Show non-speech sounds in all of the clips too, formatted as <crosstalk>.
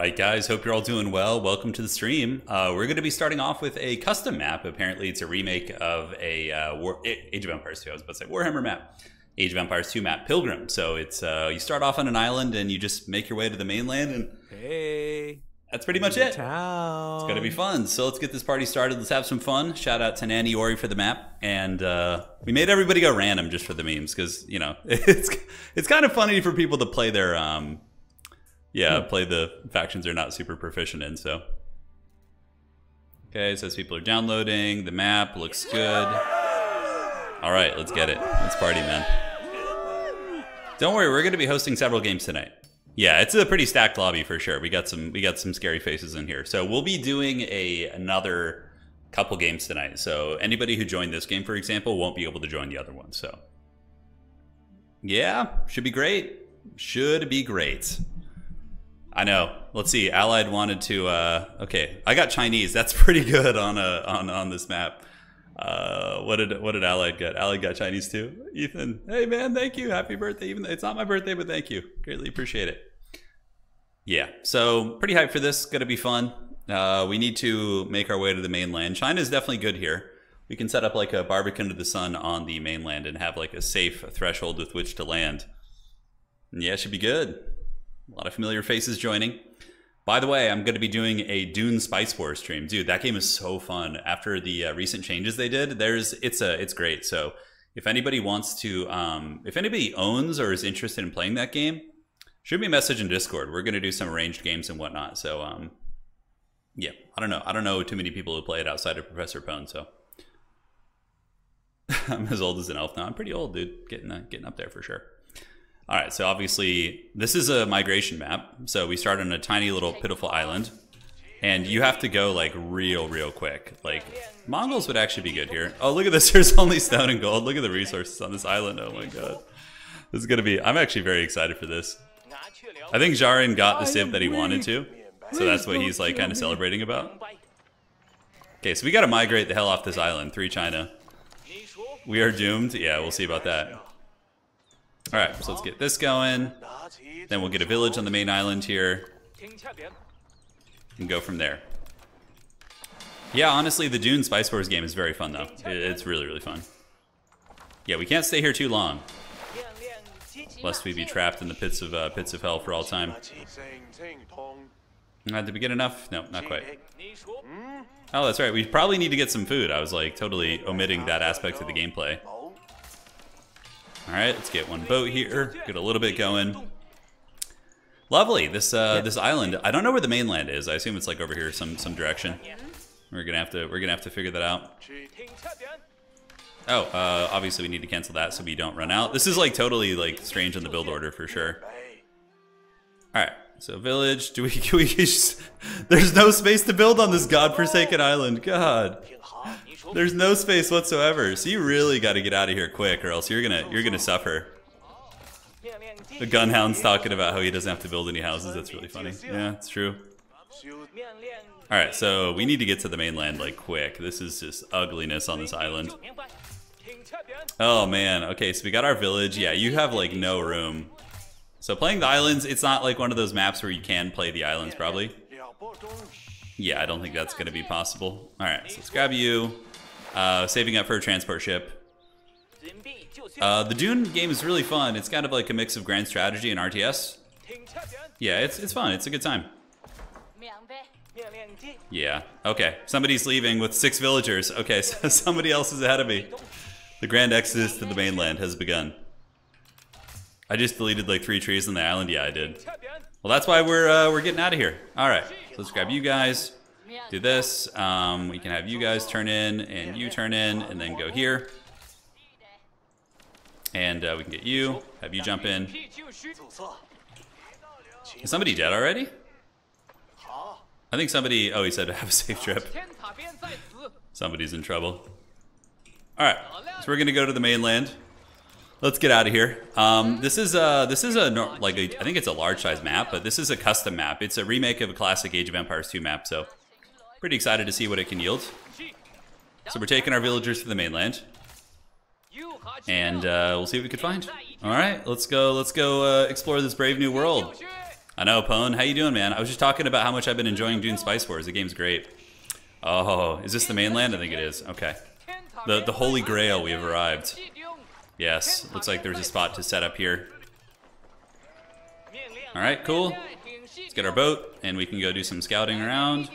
right, guys. Hope you're all doing well. Welcome to the stream. Uh, we're going to be starting off with a custom map. Apparently, it's a remake of a uh, War- Age of Empires 2. I was about to say Warhammer map. Age of Empires 2 map, Pilgrim. So it's uh, you start off on an island and you just make your way to the mainland, and Hey, that's pretty much it. town. It's gonna be fun. So let's get this party started. Let's have some fun. Shout out to Nanny Ori for the map, and uh, we made everybody go random just for the memes because you know <laughs> it's it's kind of funny for people to play their um yeah hmm. play the factions they're not super proficient in. So okay, it says people are downloading. The map looks good. All right, let's get it. Let's party, man. Don't worry, we're going to be hosting several games tonight. Yeah, it's a pretty stacked lobby for sure. We got some we got some scary faces in here. So we'll be doing a another couple games tonight. So anybody who joined this game, for example, won't be able to join the other one. So yeah, should be great. Should be great. I know. Let's see. Allied wanted to. Uh, okay, I got Chinese. That's <laughs> pretty good on a on on this map. Uh, what did what did Allied get? Allied got Chinese too. Ethan, hey man, thank you. Happy birthday. Even it's not my birthday, but thank you. Greatly appreciate it. Yeah, so pretty hyped for this. To be fun. Uh, we need to make our way to the mainland. China is definitely good here. We can set up like a barbecue under the sun on the mainland and have like a safe threshold with which to land. Yeah, it should be good. A lot of familiar faces joining. By the way, I'm going to be doing a Dune Spice Wars stream, dude. That game is so fun. After the uh, recent changes they did, there's it's a it's great. So if anybody wants to, um, if anybody owns or is interested in playing that game, shoot me a message in Discord. We're going to do some arranged games and whatnot. So um, yeah, I don't know. I don't know too many people who play it outside of Professor Pone. So <laughs> I'm as old as an elf now. I'm pretty old, dude. Getting uh, getting up there for sure. All right, so obviously this is a migration map. So we start on a tiny little pitiful island, and you have to go like real, real quick. Like Mongols would actually be good here. Oh, look at this! <laughs> There's only stone and gold. Look at the resources on this island. Oh my god, this is gonna be. I'm actually very excited for this. I think Jarin got the civ that he wanted to, so that's what he's like kind of celebrating about. Okay, so we got to migrate the hell off this island. Three China. We are doomed. Yeah, we'll see about that. All right, so let's get this going. Then we'll get a village on the main island here and go from there. Yeah, honestly, the Dune Spice Wars game is very fun, though. It's really, really fun. Yeah, we can't stay here too long, lest we be trapped in the pits of uh, pits of hell for all time. Uh, did we get enough? No, not quite. Oh, that's right. We probably need to get some food. I was like totally omitting that aspect of the gameplay. All right, let's get one boat here. Get a little bit going. Lovely. This uh, this island. I don't know where the mainland is. I assume it's like over here, some some direction. We're gonna have to we're gonna have to figure that out. Oh, uh, obviously we need to cancel that so we don't run out. This is like totally like strange in the build order for sure. All right. So village. Do we? <laughs> Can we just, there's no space to build on this godforsaken island. God. There's no space whatsoever. So you really got to get out of here quick, or else you're gonna you're gonna suffer. The gunhound's talking about how he doesn't have to build any houses. That's really funny. Yeah, it's true. All right, so we need to get to the mainland like quick. This is just ugliness on this island. Oh man. Okay, so we got our village. Yeah, you have like no room. So playing the islands, it's not like one of those maps where you can play the islands probably. Yeah, I don't think that's going to be possible. All right, so let's grab you. Uh, saving up for a transport ship. Uh, the Dune game is really fun. It's kind of like a mix of grand strategy and RTS. Yeah, it's it's fun. It's a good time. Yeah. Okay. Somebody's leaving with six villagers. Okay, <laughs> so somebody else is ahead of me. The grand exodus to the mainland has begun. I just deleted like three trees on the island. Yeah, I did. Well, that's why we're uh, we're getting out of here. All right. So let's grab you guys. Do this. Um, we can have you guys turn in and you turn in and then go here. And uh, we can get you. Have you jump in. Is somebody dead already? I think somebody. Oh, he said to have a safe trip. Somebody's in trouble. All right, so we're gonna go to the mainland. Let's get out of here. Um, this is a this is a like a, I think it's a large size map, but this is a custom map. It's a remake of a classic Age of Empires 2 map, so pretty excited to see what it can yield. So we're taking our villagers to the mainland, and uh, we'll see what we can find. All right, let's go. Let's go uh, explore this brave new world. I know, Pone. How you doing, man? I was just talking about how much I've been enjoying Dune Spice Wars. The game's great. Oh, is this the mainland? I think it is. Okay. The the Holy Grail, we have arrived. Yes, looks like there's a spot to set up here. All right, cool. Let's get our boat, and we can go do some scouting around.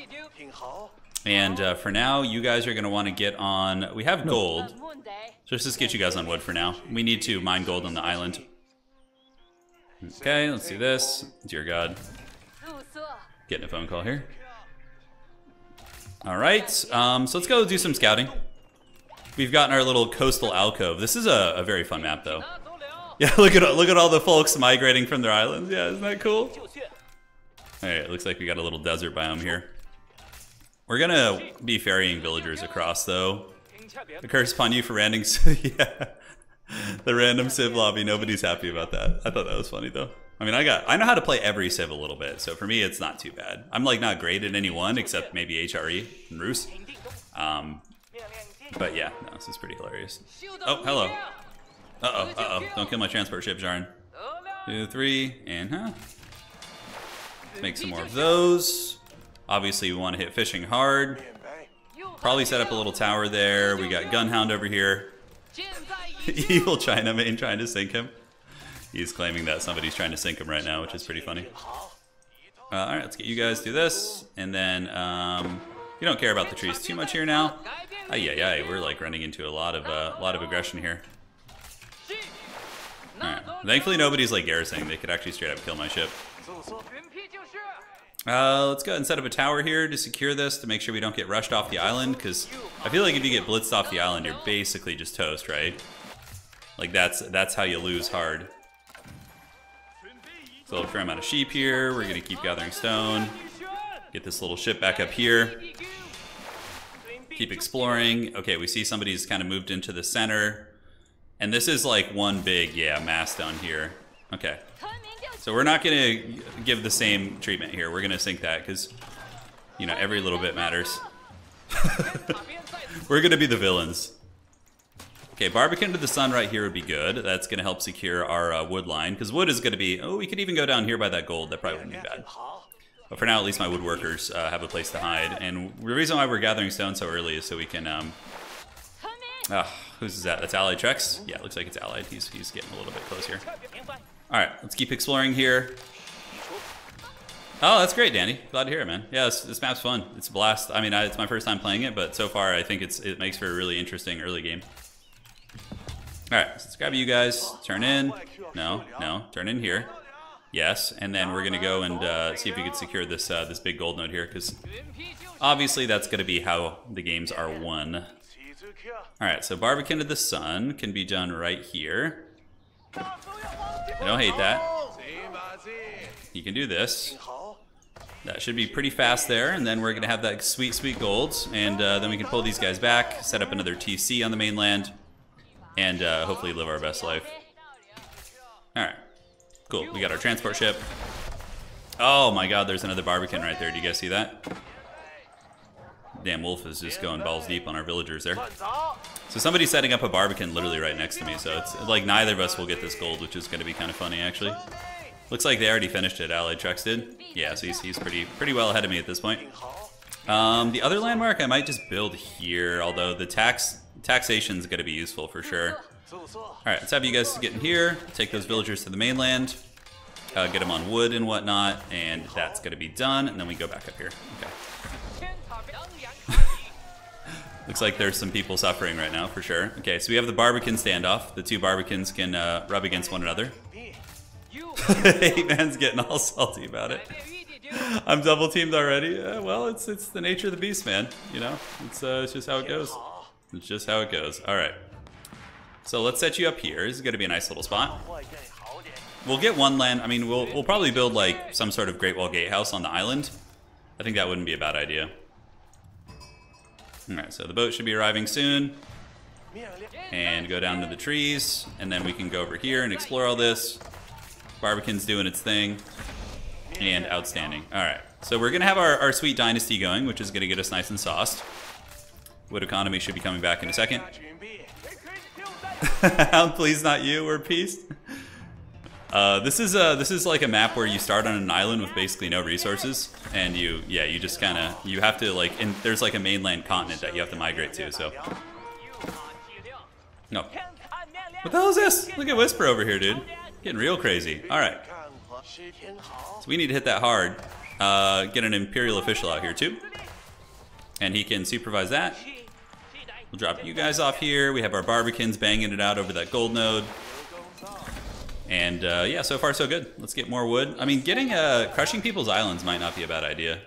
And uh, for now, you guys are going to want to get on... We have gold. So let's just get you guys on wood for now. We need to mine gold on the island. Okay, let's do this. Dear God. Getting a phone call here. All right, um, so let's go do some scouting. We've gotten our little coastal alcove. This is a, a very fun map, though. Yeah, <laughs> look at look at all the folks migrating from their islands. Yeah, isn't that cool? All right, looks like we got a little desert biome here. We're gonna be ferrying villagers across, though. The curse upon you for random, <laughs> yeah, the random Civ lobby. Nobody's happy about that. I thought that was funny though. I mean, I got I know how to play every Civ a little bit, so for me, it's not too bad. I'm like not great at any one except maybe HRE and Rus. Um, but yeah, no, this is pretty hilarious. Oh, hello. Uh-oh, uh-oh. Don't kill my transport ship, Jarn. Two, three, and huh? Let's make some more of those. Obviously, we want to hit fishing hard. Probably set up a little tower there. We got Gunhound over here. <laughs> Evil Chinaman trying to sink him. He's claiming that somebody's trying to sink him right now, which is pretty funny. Uh, Alright, let's get you guys to this. And then, um, you don't care about the trees too much here now. Ay, yeah, yeah, we're like running into a lot of, uh, a lot of aggression here. Alright. Thankfully nobody's like garrisoning. They could actually straight up kill my ship. Uh, let's go ahead and set up a tower here to secure this to make sure we don't get rushed off the island because I feel like if you get blitzed off the island, you're basically just toast, right? Like that's that's how you lose hard. So a fair amount of sheep here. We're gonna keep gathering stone. Get this little ship back up here. Keep exploring. Okay, we see somebody's kind of moved into the center. And this is like one big, yeah, mass down here. Okay. So we're not going to give the same treatment here. We're going to sink that because, you know, every little bit matters. <laughs> we're going to be the villains. Okay, Barbican to the Sun right here would be good. That's going to help secure our uh, wood line because wood is going to be... Oh, we could even go down here by that gold. That probably wouldn't be bad. But for now, at least my woodworkers uh, have a place to hide. And the reason why we're gathering stone so early is so we can... Um, uh, who's is that? That's Allied Trex? Yeah, looks like it's Allied. He's, he's getting a little bit close here. Alright, let's keep exploring here. Oh, that's great, Danny. Glad to hear it, man. Yeah, this, this map's fun. It's a blast. I mean, I, it's my first time playing it, but so far I think it's it makes for a really interesting early game. Alright, so let's grab you guys. Turn in. No, no. Turn in here. Yes, and then we're gonna go and uh, see if we can secure this uh, this big gold node here, because obviously that's gonna be how the games are won. Alright, so Barbican to the Sun can be done right here. I don't hate that. You can do this. That should be pretty fast there, and then we're to have that sweet, sweet gold, and uh, then we can pull these guys back, set up another TC on the mainland, and uh, hopefully live our best life. Alright, cool. We got our transport ship. Oh my god, there's another Barbican right there. Do you guys see that? Damn wolf is just going balls deep on our villagers there. So somebody's setting up a Barbican literally right next to me, so it's like neither of us will get this gold, which is going to be kind of funny, actually. Looks like they already finished it, Allied Trex did. Yeah, so he's, he's pretty pretty well ahead of me at this point. Um, the other landmark I might just build here, although the tax taxation is going to be useful for sure. Alright, let's have you guys get in here, take those villagers to the mainland, uh, get them on wood and whatnot, and that's going to be done, and then we go back up here. Okay. <laughs> Looks like there's some people suffering right now, for sure. Okay, so we have the Barbican standoff. The two Barbicans can uh, rub against one another. <laughs> hey, man's getting all salty about it. <laughs> I'm double teamed already. Uh, well, it's it's the nature of the beast, man. You know, it's uh, it's just how it goes. It's just how it goes. All right. So let's set you up here. This is gonna be a nice little spot. We'll get one land. I mean, we'll we'll probably build like some sort of Great Wall Gatehouse on the island. I think that wouldn't be a bad idea. Alright, so the boat should be arriving soon. And go down to the trees, and then we can go over here and explore all this. Barbican's doing its thing. And outstanding. Alright, so we're going to have our, our sweet dynasty going, which is going to get us nice and sauced. Wood economy should be coming back in a second. <laughs> Please not you, we're peace. Uh, this is a, this is like a map where you start on an island with basically no resources, and you yeah you just kind of you have to like and there's like a mainland continent that you have to migrate to. So no, what the hell is this? Look at Whisper over here, dude, getting real crazy. All right, so we need to hit that hard. Uh, get an Imperial official out here too, and he can supervise that. We'll drop you guys off here. We have our Barbicans banging it out over that gold node. And uh, yeah, so far so good. Let's get more wood. I mean, getting uh, crushing people's islands might not be a bad idea.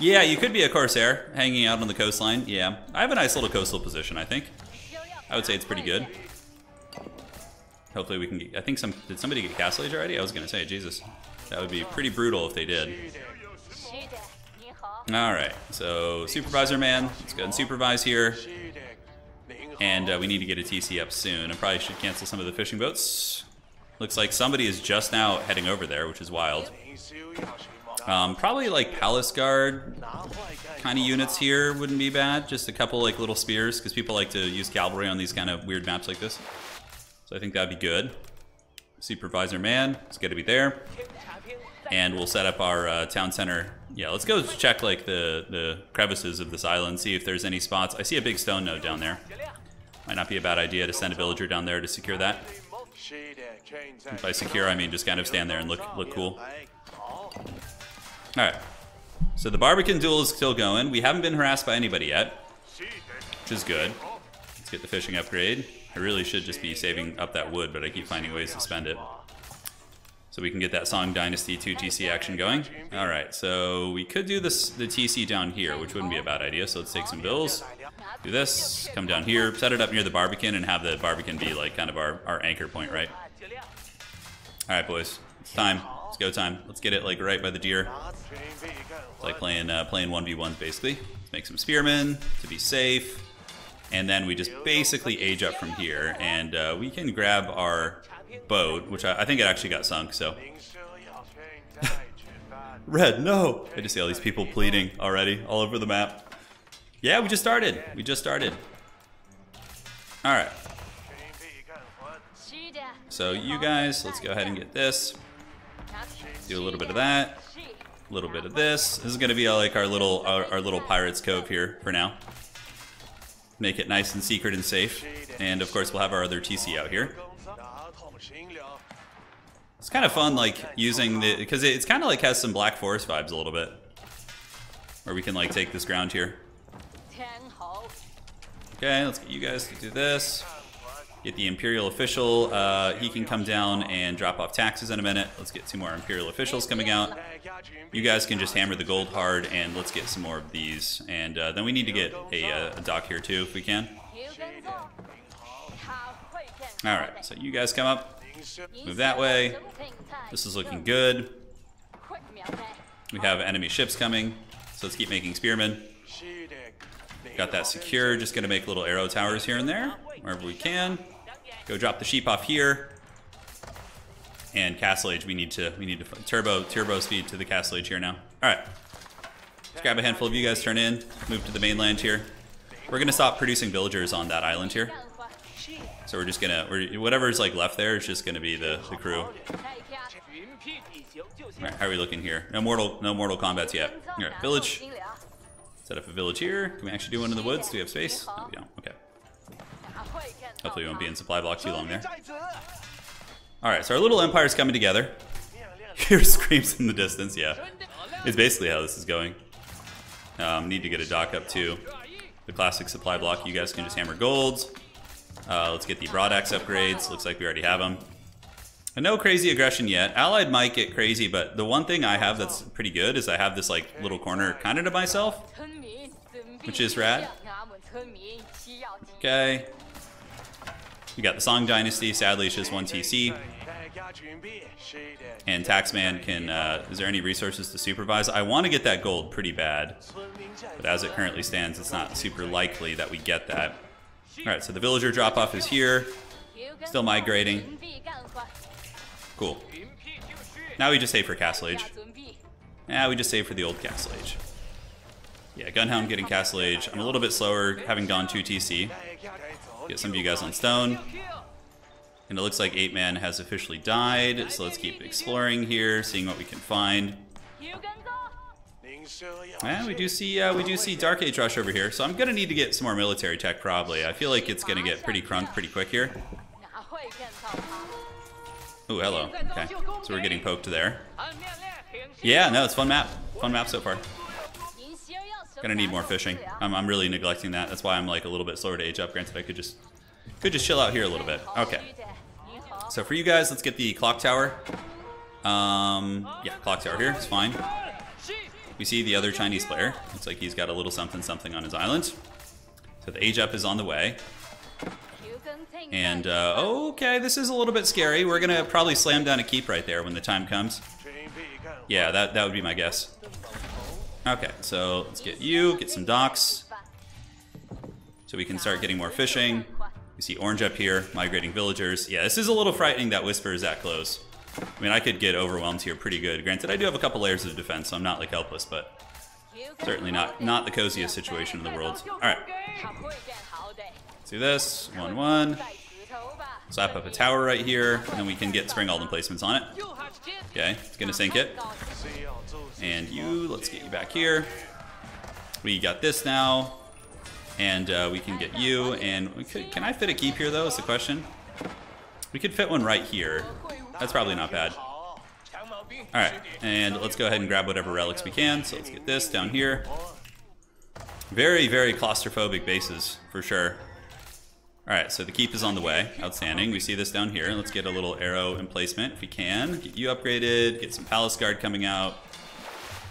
Yeah, you could be a Corsair hanging out on the coastline. Yeah, I have a nice little coastal position, I think. I would say it's pretty good. Hopefully we can get, I think some, did somebody get Castle Age already? I was gonna say, Jesus. That would be pretty brutal if they did. Alright, so Supervisor Man, let's go and supervise here. And uh, we need to get a TC up soon. I probably should cancel some of the fishing boats. Looks like somebody is just now heading over there, which is wild. Um, probably like Palace Guard kind of units here wouldn't be bad. Just a couple like little spears, because people like to use cavalry on these kind of weird maps like this. So I think that'd be good. Supervisor Man, it's good to be there. And we'll set up our uh, town center. Yeah, let's go check like the, the crevices of this island, see if there's any spots. I see a big stone node down there. Might not be a bad idea to send a villager down there to secure that. By secure, I mean just kind of stand there and look look cool. Alright. So the Barbican duel is still going. We haven't been harassed by anybody yet, which is good. Let's get the fishing upgrade. I really should just be saving up that wood, but I keep finding ways to spend it. So we can get that Song Dynasty 2 TC action going. Alright, so we could do this the TC down here, which wouldn't be a bad idea. So let's take some bills do this, come down here, set it up near the Barbican, and have the Barbican be like kind of our, our anchor point, right? All right, boys, it's time. It's go time. Let's get it like right by the deer. It's like playing uh, playing 1v1s basically. Let's make some spearmen to be safe. And then we just basically age up from here, and uh, we can grab our boat, which I, I think it actually got sunk, so. <laughs> Red, no! I just see all these people pleading already all over the map. Yeah, we just started. We just started. All right. So you guys, let's go ahead and get this. Do a little bit of that. A little bit of this. This is going to be uh, like our little our, our little pirates cove here for now. Make it nice and secret and safe. And of course, we'll have our other TC out here. It's kind of fun, like using the because it's kind of like has some Black Forest vibes a little bit, where we can like take this ground here. Okay, let's get you guys to do this. Get the Imperial official. Uh, he can come down and drop off taxes in a minute. Let's get two more Imperial officials coming out. You guys can just hammer the gold hard, and let's get some more of these. And uh, then we need to get a, uh, a dock here too, if we can. All right, so you guys come up. Move that way. This is looking good. We have enemy ships coming, so let's keep making spearmen. Got that secure, just gonna make little arrow towers here and there, wherever we can. Go drop the sheep off here. And castle age, we need to we need to turbo turbo speed to the castle age here now. All right, let's grab a handful of you guys, turn in, move to the mainland here. We're gonna stop producing villagers on that island here. So we're just gonna, we're, whatever's like left there is just gonna be the, the crew. All right, how are we looking here? No mortal, no mortal combats yet. All right, village. Set up a village here. Can we actually do one in the woods? Do we have space? No, we don't. Okay. Hopefully we won't be in supply block too long there. Alright, so our little empire's coming together. <laughs> Hear screams in the distance, yeah. It's basically how this is going. Um, need to get a dock up too. The classic supply block, you guys can just hammer golds. Uh, let's get the broad axe upgrades. Looks like we already have them. And no crazy aggression yet. Allied might get crazy, but the one thing I have that's pretty good is I have this like little corner kind of to myself which is rad. Okay. We got the Song Dynasty. Sadly, it's just one TC. And Taxman can, uh, is there any resources to supervise? I want to get that gold pretty bad. But as it currently stands, it's not super likely that we get that. Alright, so the villager drop-off is here. Still migrating. Cool. Now we just save for Castle Age. Yeah, we just save for the old Castle Age. Yeah, Gunhound getting Castle Age. I'm a little bit slower, having gone 2 TC. Get some of you guys on stone. And it looks like 8-Man has officially died, so let's keep exploring here, seeing what we can find. Yeah, we do see uh, we do see Dark Age Rush over here, so I'm gonna need to get some more military tech probably. I feel like it's gonna get pretty crunk pretty quick here. Oh, hello. Okay, so we're getting poked there. Yeah, no, it's fun map. Fun map so far. Gonna need more fishing. I'm, I'm really neglecting that. That's why I'm like a little bit slower to age up. Granted, I could just could just chill out here a little bit. Okay. So for you guys, let's get the clock tower. Um, yeah, clock tower here. It's fine. We see the other Chinese player. Looks like he's got a little something something on his island. So the age up is on the way. And, uh, okay, this is a little bit scary. We're gonna probably slam down a keep right there when the time comes. Yeah, that, that would be my guess. Okay, so let's get you, get some docks. So we can start getting more fishing. We see orange up here, migrating villagers. Yeah, this is a little frightening that Whisper is that close. I mean, I could get overwhelmed here pretty good. Granted, I do have a couple layers of defense, so I'm not like helpless, but certainly not not the coziest situation in the world. All right, let's do this. One one. Slap up a tower right here, and then we can get Springald emplacements on it. Okay, it's gonna sink it. And you, let's get you back here. We got this now. And uh, we can get you, and could, can I fit a keep here though, is the question? We could fit one right here. That's probably not bad. Alright, and let's go ahead and grab whatever relics we can. So let's get this down here. Very, very claustrophobic bases, for sure. Alright, so the keep is on the way. Outstanding. We see this down here. Let's get a little arrow emplacement if we can. Get you upgraded. Get some palace guard coming out.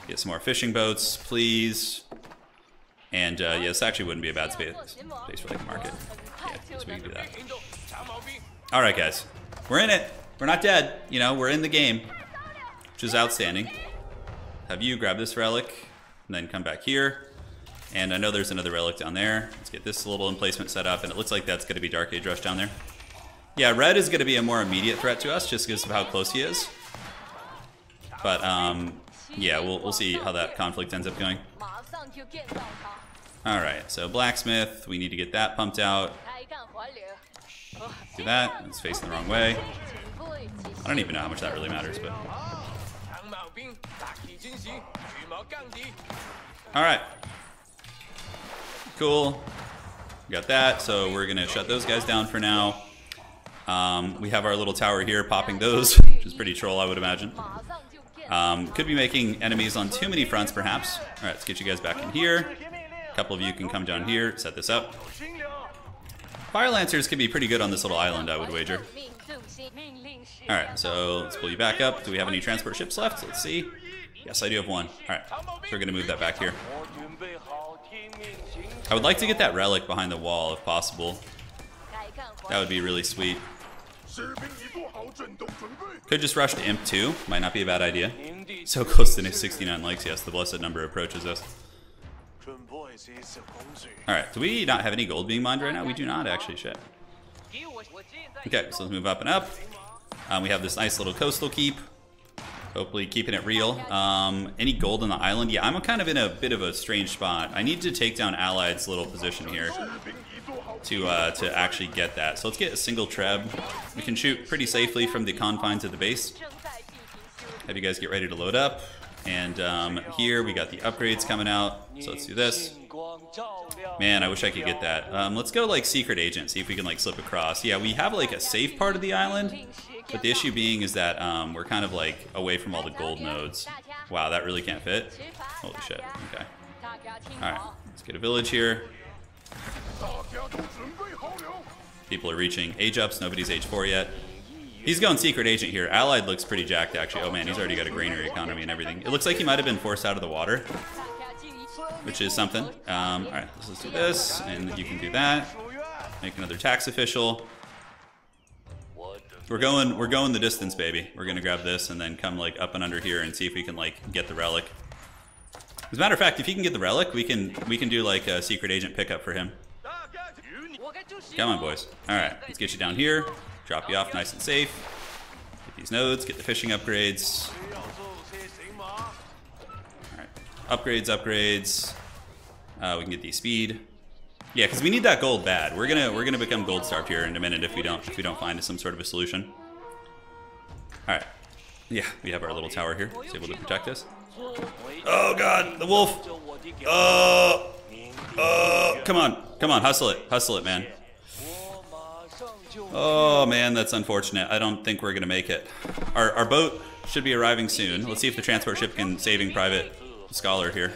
Get some more fishing boats, please. And uh, yeah, this actually wouldn't be a bad space, space for like a market. Yeah, so we can do that. All right, guys, we're in it. We're not dead. You know, we're in the game, which is outstanding. Have you grab this relic, and then come back here. And I know there's another relic down there. Let's get this little emplacement set up, and it looks like that's going to be Dark Age Rush down there. Yeah, red is going to be a more immediate threat to us, just because of how close he is. But um, yeah, we'll we'll see how that conflict ends up going. All right, so blacksmith, we need to get that pumped out. Do that. It's facing the wrong way. I don't even know how much that really matters, but. All right. Cool. Got that. So we're gonna shut those guys down for now. Um, we have our little tower here, popping those, which is pretty troll, I would imagine. Um, could be making enemies on too many fronts, perhaps. All right, let's get you guys back in here. A couple of you can come down here, set this up. Fire Lancers could be pretty good on this little island, I would wager. Alright, so let's pull you back up. Do we have any transport ships left? Let's see. Yes, I do have one. Alright, so we're going to move that back here. I would like to get that relic behind the wall if possible. That would be really sweet. Could just rush to Imp 2. Might not be a bad idea. So close to 69 likes. Yes, the blessed number approaches us. Alright, do we not have any gold being mined right now? We do not, actually. Shit. Okay, so let's move up and up. Um, we have this nice little coastal keep. Hopefully keeping it real. Um, any gold on the island? Yeah, I'm kind of in a bit of a strange spot. I need to take down Allied's little position here to uh, to actually get that. So let's get a single treb. We can shoot pretty safely from the confines of the base. Have you guys get ready to load up. And um, here we got the upgrades coming out. So let's do this. Man, I wish I could get that. Um, let's go like secret agent, see if we can like slip across. Yeah, we have like a safe part of the island, but the issue being is that um, we're kind of like away from all the gold nodes. Wow, that really can't fit. Holy shit. Okay. All right, let's get a village here. People are reaching age ups. Nobody's age four yet. He's going secret agent here. Allied looks pretty jacked, actually. Oh, man, he's already got a granary economy and everything. It looks like he might have been forced out of the water, which is something. Um, all right, let's do this, and you can do that. Make another tax official. We're going, we're going the distance, baby. We're gonna grab this and then come like up and under here and see if we can like get the relic. As a matter of fact, if he can get the relic, we can we can do like a secret agent pickup for him. Come on, boys. All right, let's get you down here. Drop you off nice and safe. Get these nodes, get the fishing upgrades. Upgrades, upgrades. Uh, we can get the speed. Yeah, because we need that gold bad. We're gonna we're gonna become gold starved here in a minute if we don't if we don't find some sort of a solution. All right. Yeah, we have our little tower here. It's able to protect us. Oh god, the wolf. Oh. Oh, come on. Come on, hustle it. Hustle it, man. Oh man, that's unfortunate. I don't think we're gonna make it. Our, our boat should be arriving soon. Let's see if the transport ship can saving private scholar here.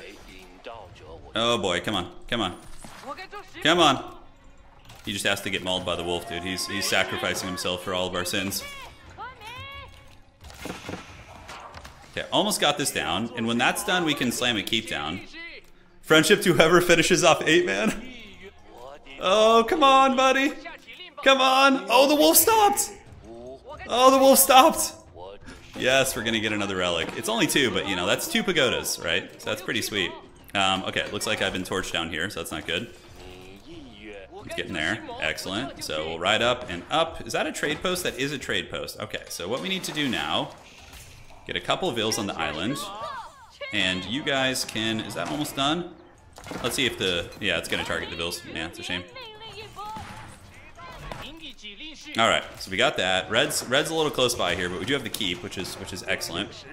Oh boy, come on, come on. Come on. He just has to get mauled by the wolf, dude. He's he's sacrificing himself for all of our sins. Okay, almost got this down. And when that's done, we can slam a keep down. Friendship to whoever finishes off eight, man. Oh, come on, buddy. Come on. Oh, the wolf stopped. Oh, the wolf stopped. Yes, we're to get another relic. It's only two, but, you know, that's two pagodas, right? So that's pretty sweet. Um, okay, it looks like I've been torched down here, so that's not good. He's getting there. Excellent. So we'll ride up and up. Is that a trade post? That is a trade post. Okay, so what we need to do now, get a couple of vills on the island. And you guys can, is that almost done? Let's see if the, yeah, it's going to target the vills. Yeah, it's a shame. All right, so we got that. Red's Red's a little close by here, but we do have the keep, which is which is excellent.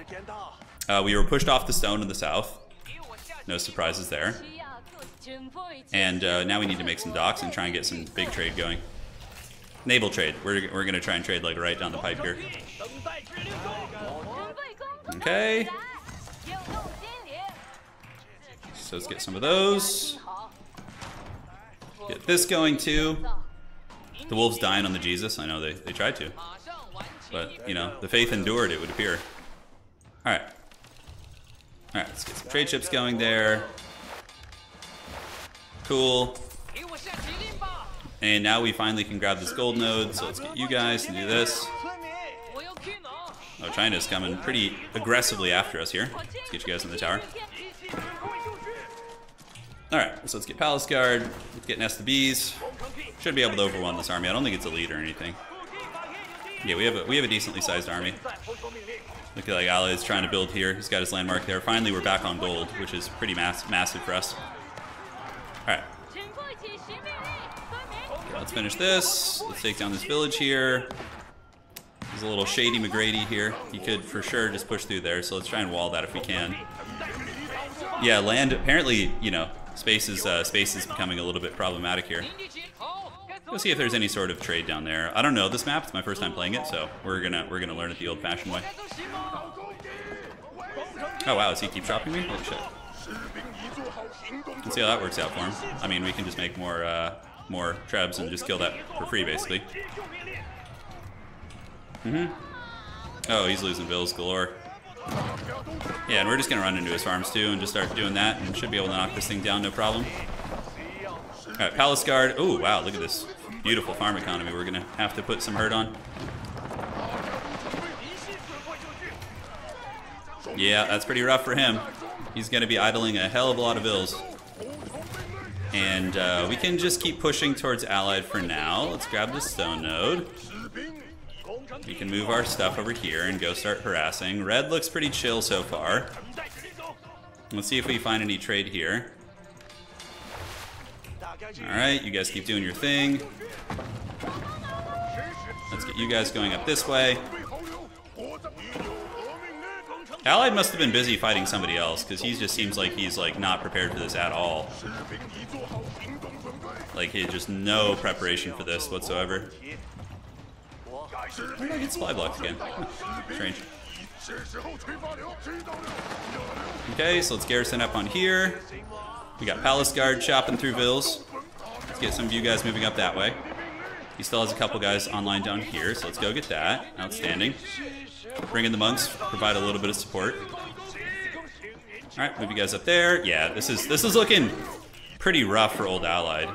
Uh, we were pushed off the stone in the south. No surprises there. And uh, now we need to make some docks and try and get some big trade going. Naval trade. We're, we're going to try and trade like right down the pipe here. Okay. So let's get some of those. Get this going too. The wolves dying on the Jesus. I know they, they tried to. But, you know, the faith endured, it would appear. Alright. Alright, let's get some trade ships going there. Cool. And now we finally can grab this gold node, so let's get you guys to do this. Oh, China's coming pretty aggressively after us here. Let's get you guys in the tower. Alright, so let's get Palace Guard. Let's get Nest of Bees. Should be able to overwhelm this army. I don't think it's elite or anything. Yeah, we have a we have a decently sized army. Look at like is trying to build here. He's got his landmark there. Finally, we're back on gold, which is pretty mass massive for us. All right. Let's finish this. Let's take down this village here. There's a little shady McGrady here. He could for sure just push through there. So let's try and wall that if we can. Yeah, land. Apparently, you know, space is uh, space is becoming a little bit problematic here. We'll see if there's any sort of trade down there. I don't know this map. It's my first time playing it, so we're gonna we're gonna learn it the old-fashioned way. Oh wow, does he keep chopping me? Holy shit. Let's see how that works out for him. I mean, we can just make more uh, more trebs and just kill that for free, basically. Mm-hmm. Oh, he's losing bills galore. Yeah, and we're just gonna run into his farms too and just start doing that and should be able to knock this thing down no problem. Alright, Palace Guard. Oh, wow, look at this beautiful farm economy we're gonna have to put some hurt on. Yeah, that's pretty rough for him. He's gonna be idling a hell of a lot of bills. And uh, we can just keep pushing towards Allied for now. Let's grab the stone node. We can move our stuff over here and go start harassing. Red looks pretty chill so far. Let's see if we find any trade here. Alright, you guys keep doing your thing. Let's get you guys going up this way. Allied must have been busy fighting somebody else, because he just seems like he's like not prepared for this at all. Like he had just no preparation for this whatsoever. Why did I again? Strange. Okay, so let's garrison up on here. We got Palace Guard chopping through Vills. Let's get some of you guys moving up that way. He still has a couple guys online down here, so let's go get that. Outstanding. Bring in the monks, provide a little bit of support. All right, move you guys up there. Yeah, this is this is looking pretty rough for old Allied.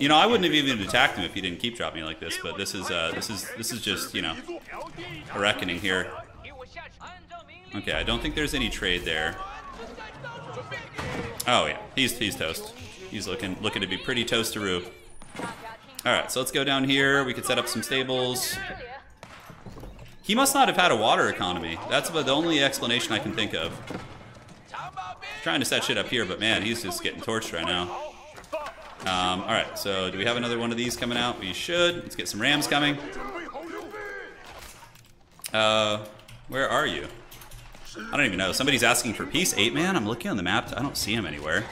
You know, I wouldn't have even attacked him if he didn't keep dropping me like this, but this is uh, this is this is just you know a reckoning here. Okay, I don't think there's any trade there. Oh yeah, he's he's toast. He's looking looking to be pretty toasteroo. All right, so let's go down here. We could set up some stables. He must not have had a water economy. That's about the only explanation I can think of. Trying to set shit up here, but man, he's just getting torched right now. Um, all right, so do we have another one of these coming out? We should. Let's get some rams coming. Uh, where are you? I don't even know. Somebody's asking for peace. Eight man. I'm looking on the map. I don't see him anywhere.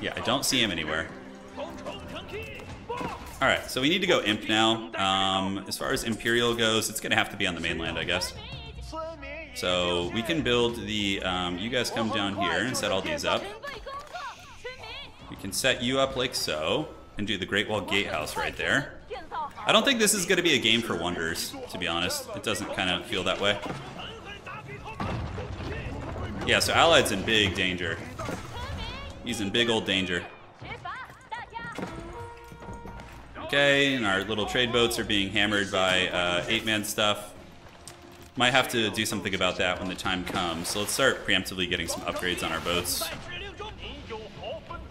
Yeah, I don't see him anywhere. All right, so we need to go imp now. Um, as far as imperial goes, it's gonna have to be on the mainland, I guess. So we can build the. Um, you guys come down here and set all these up. We can set you up like so, and do the Great Wall Gatehouse right there. I don't think this is going to be a game for wonders, to be honest. It doesn't kind of feel that way. Yeah, so Allied's in big danger. He's in big old danger. Okay, and our little trade boats are being hammered by uh, eight-man stuff. Might have to do something about that when the time comes. So let's start preemptively getting some upgrades on our boats.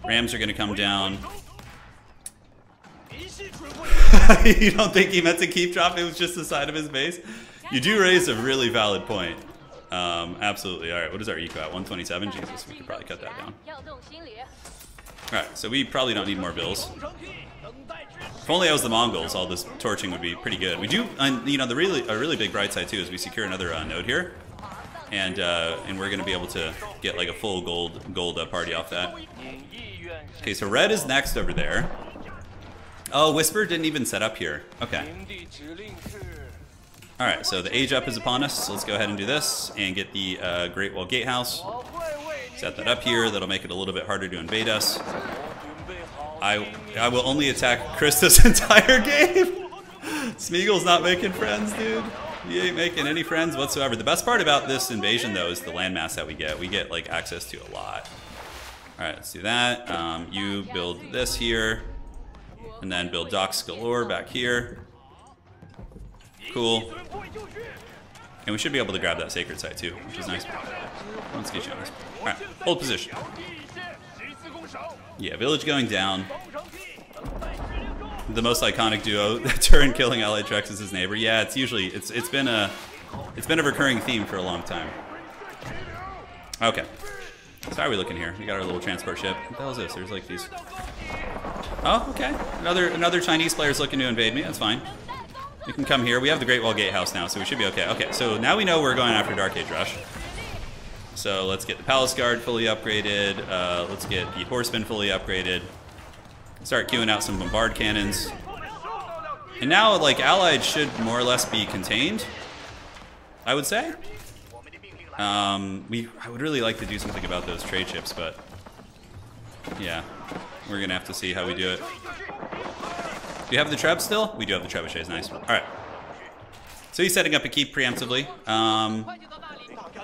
Rams are going to come down. <laughs> you don't think he meant to keep dropping? It was just the side of his base? You do raise a really valid point. Um, absolutely. All right, what is our eco at? 127? Jesus, we could probably cut that down. All right, so we probably don't need more bills. If only I was the Mongols, all this torching would be pretty good. We do, and you know, the really a really big bright side too is we secure another uh, node here, and uh, and we're gonna be able to get like a full gold gold uh, party off that. Okay, so red is next over there. Oh, Whisper didn't even set up here. Okay. All right, so the age up is upon us. So let's go ahead and do this and get the uh, Great Wall Gatehouse. Set that up here. That'll make it a little bit harder to invade us. I I will only attack Chris this <laughs> entire game. <laughs> Smeagol's not making friends, dude. He ain't making any friends whatsoever. The best part about this invasion, though, is the landmass that we get. We get like access to a lot. All right, let's do that. Um, you build this here, and then build docks galore back here. Cool. And we should be able to grab that sacred site too, which is nice. Let's get you on this. Alright, hold position. Yeah, village going down. The most iconic duo, <laughs> Turin killing Allied Trex is his neighbor. Yeah, it's usually it's it's been a it's been a recurring theme for a long time. Okay. So how are we looking here? We got our little transport ship. What the hell is this? There's like these. Oh, okay. Another another Chinese player's looking to invade me. That's fine. We can come here. We have the Great Wall Gatehouse now, so we should be okay. Okay, so now we know we're going after Dark Age Rush. So let's get the Palace Guard fully upgraded. Uh, let's get the Horsemen fully upgraded. Start queuing out some Bombard Cannons. And now, like, Allied should more or less be contained, I would say. Um, we, I would really like to do something about those trade ships, but yeah, we're gonna have to see how we do it. Do you have the Treb still? We do have the trebuchets, nice. All right. So he's setting up a keep preemptively. Um,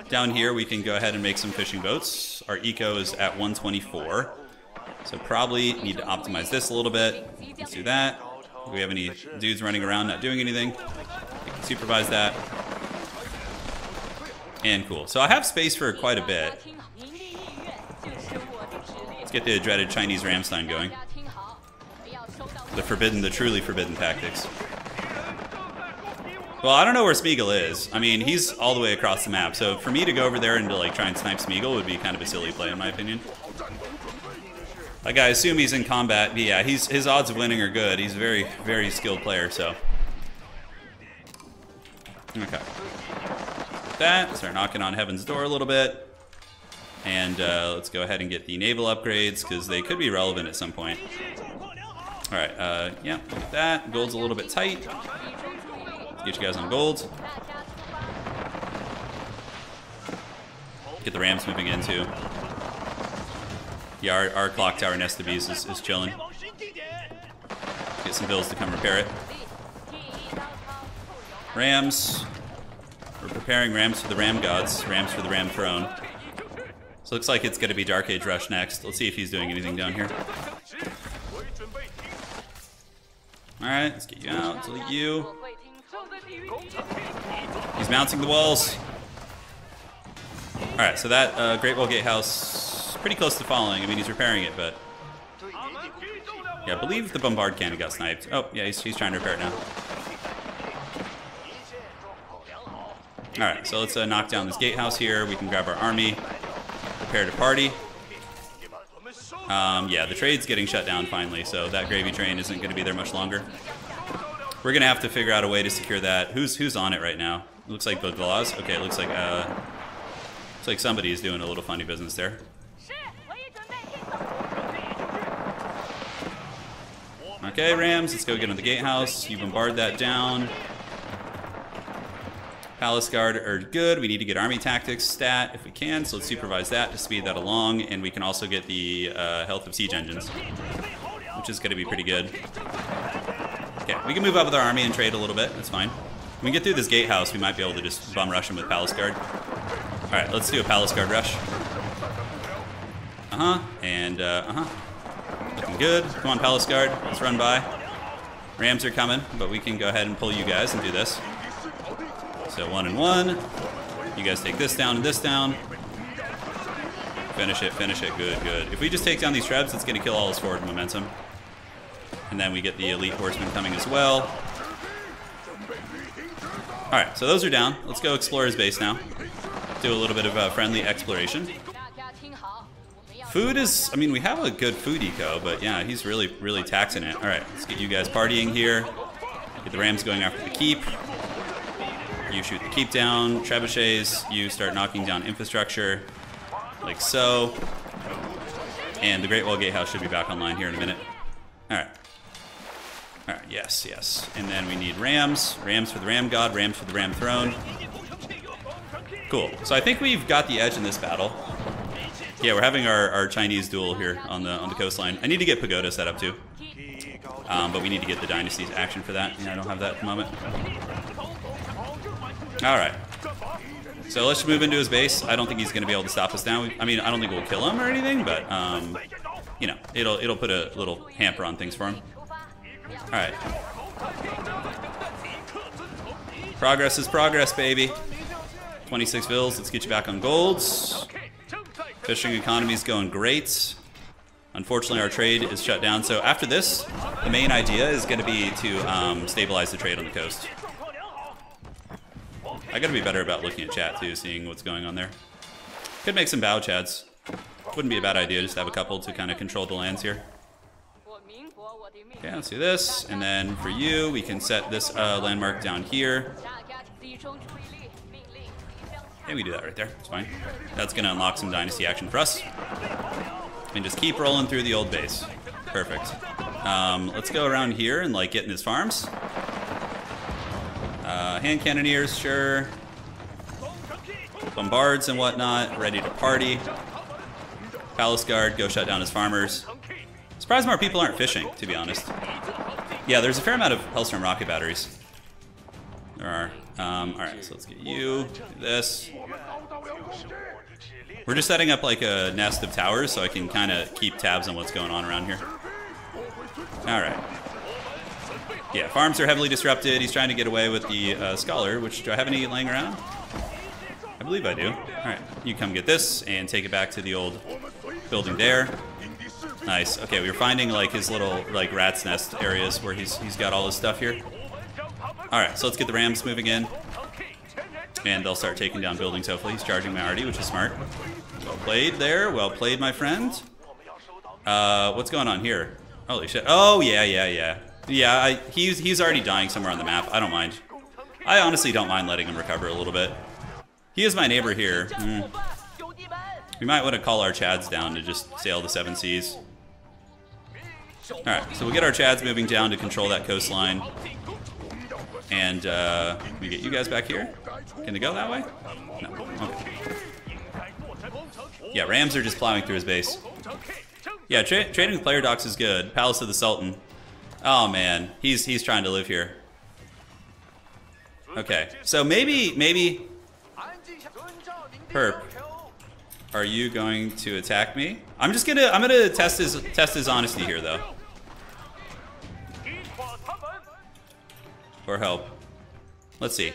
down here, we can go ahead and make some fishing boats. Our eco is at 124. So probably need to optimize this a little bit. Let's do that. Do we have any dudes running around not doing anything? We can supervise that. And cool. So I have space for quite a bit. Let's get the dreaded Chinese Ramstein going. The forbidden, the truly forbidden tactics. Well, I don't know where Smeagol is. I mean, he's all the way across the map, so for me to go over there and to like try and snipe Smeagol would be kind of a silly play in my opinion. Like I assume he's in combat, but yeah, he's his odds of winning are good. He's a very, very skilled player, so. Okay. That, start knocking on Heaven's Door a little bit. And uh, let's go ahead and get the naval upgrades, because they could be relevant at some point. Alright, uh, yeah, look at that. Gold's a little bit tight. Get you guys on gold. Get the Rams moving in too. Yeah, our, our clock tower nest of bees is, is chilling. Get some bills to come repair it. Rams. We're preparing Rams for the Ram Gods. Rams for the Ram Throne. So looks like it's going to be Dark Age Rush next. Let's see if he's doing anything down here. Alright, let's get you out. Delete you. He's mounting the walls. Alright, so that uh, Great Wall Gatehouse pretty close to falling. I mean, he's repairing it, but... Yeah, I believe the bombard cannon got sniped. Oh, yeah, he's, he's trying to repair it now. Alright, so let's uh, knock down this gatehouse here. We can grab our army, prepare to party. Um, yeah, the trade's getting shut down finally, so that gravy train isn't going to be there much longer. We're going to have to figure out a way to secure that. Who's who's on it right now? It looks like the Baglaws. Okay, it looks like uh, looks like somebody's doing a little funny business there. Okay, Rams, let's go get on the gatehouse. You bombard that down. Palace Guard are good. We need to get Army Tactics stat if we can, so let's supervise that to speed that along, and we can also get the uh, health of siege engines, which is going to be pretty good. Okay, we can move up with our army and trade a little bit. That's fine. When we get through this gatehouse, we might be able to just bum rush him with Palace Guard. All right, let's do a Palace Guard rush. Uh-huh, and uh, uh-huh. Looking good. Come on, Palace Guard. Let's run by. Rams are coming, but we can go ahead and pull you guys and do this. So one and one. You guys take this down and this down. Finish it, finish it. Good, good. If we just take down these trebs, it's going to kill all his forward momentum. And then we get the elite horsemen coming as well. Alright, so those are down. Let's go explore his base now. Do a little bit of uh, friendly exploration. Food is, I mean, we have a good food eco, but yeah, he's really, really taxing it. Alright, let's get you guys partying here. Get the Rams going after the keep. You shoot the keep down, trebuchets, you start knocking down infrastructure, like so. And the Great Wall Gatehouse should be back online here in a minute. Alright. Alright, yes, yes. And then we need rams. Rams for the ram god, rams for the ram throne. Cool. So I think we've got the edge in this battle. Yeah, we're having our, our Chinese duel here on the on the coastline. I need to get Pagoda set up too. Um, but we need to get the Dynasty's action for that. I don't have that at the moment. All right. So let's move into his base. I don't think he's going to be able to stop us now. I mean, I don't think we'll kill him or anything, but um, you know, it'll it'll put a little hamper on things for him. All right. Progress is progress, baby. 26 vills. Let's get you back on golds. Fishing economy is going great. Unfortunately, our trade is shut down. So after this, the main idea is going to be to um, stabilize the trade on the coast. I gotta be better about looking at chat too, seeing what's going on there. Could make some bow chads. Wouldn't be a bad idea just have a couple to kind of control the lands here. Okay, let's do this. And then for you, we can set this uh, landmark down here. Yeah, we do that right there. It's fine. That's going to unlock some dynasty action for us. And just keep rolling through the old base. Perfect. Um, let's go around here and like get in his farms. Uh, hand cannoneers, sure. Bombards and whatnot, ready to party. Palace Guard, go shut down his farmers. Surprised more people aren't fishing, to be honest. Yeah, there's a fair amount of Hellstorm rocket batteries. There are. Um, Alright, so let's get you. This. We're just setting up like a nest of towers so I can kind of keep tabs on what's going on around here. Alright. Yeah, farms are heavily disrupted. He's trying to get away with the uh, Scholar, which, do I have any laying around? I believe I do. Alright, you come get this and take it back to the old building there. Nice. Okay, we are finding like his little like rat's nest areas where he's he's got all his stuff here. Alright, so let's get the Rams moving in. And they'll start taking down buildings, hopefully. He's charging Maordi, which is smart. Well played there. Well played, my friend. Uh, what's going on here? Holy shit. Oh, yeah, yeah, yeah. Yeah, I, he's, he's already dying somewhere on the map. I don't mind. I honestly don't mind letting him recover a little bit. He is my neighbor here. Mm. We might want to call our Chads down to just sail the seven seas. Alright, so we'll get our Chads moving down to control that coastline. And uh, we get you guys back here? Can they go that way? No. Okay. Yeah, Rams are just plowing through his base. Yeah, tra trading with player docs is good. Palace of the Sultan. Oh man, he's he's trying to live here. Okay, so maybe maybe Perp, are you going to attack me? I'm just gonna I'm gonna test his test his honesty here though. For help. Let's see.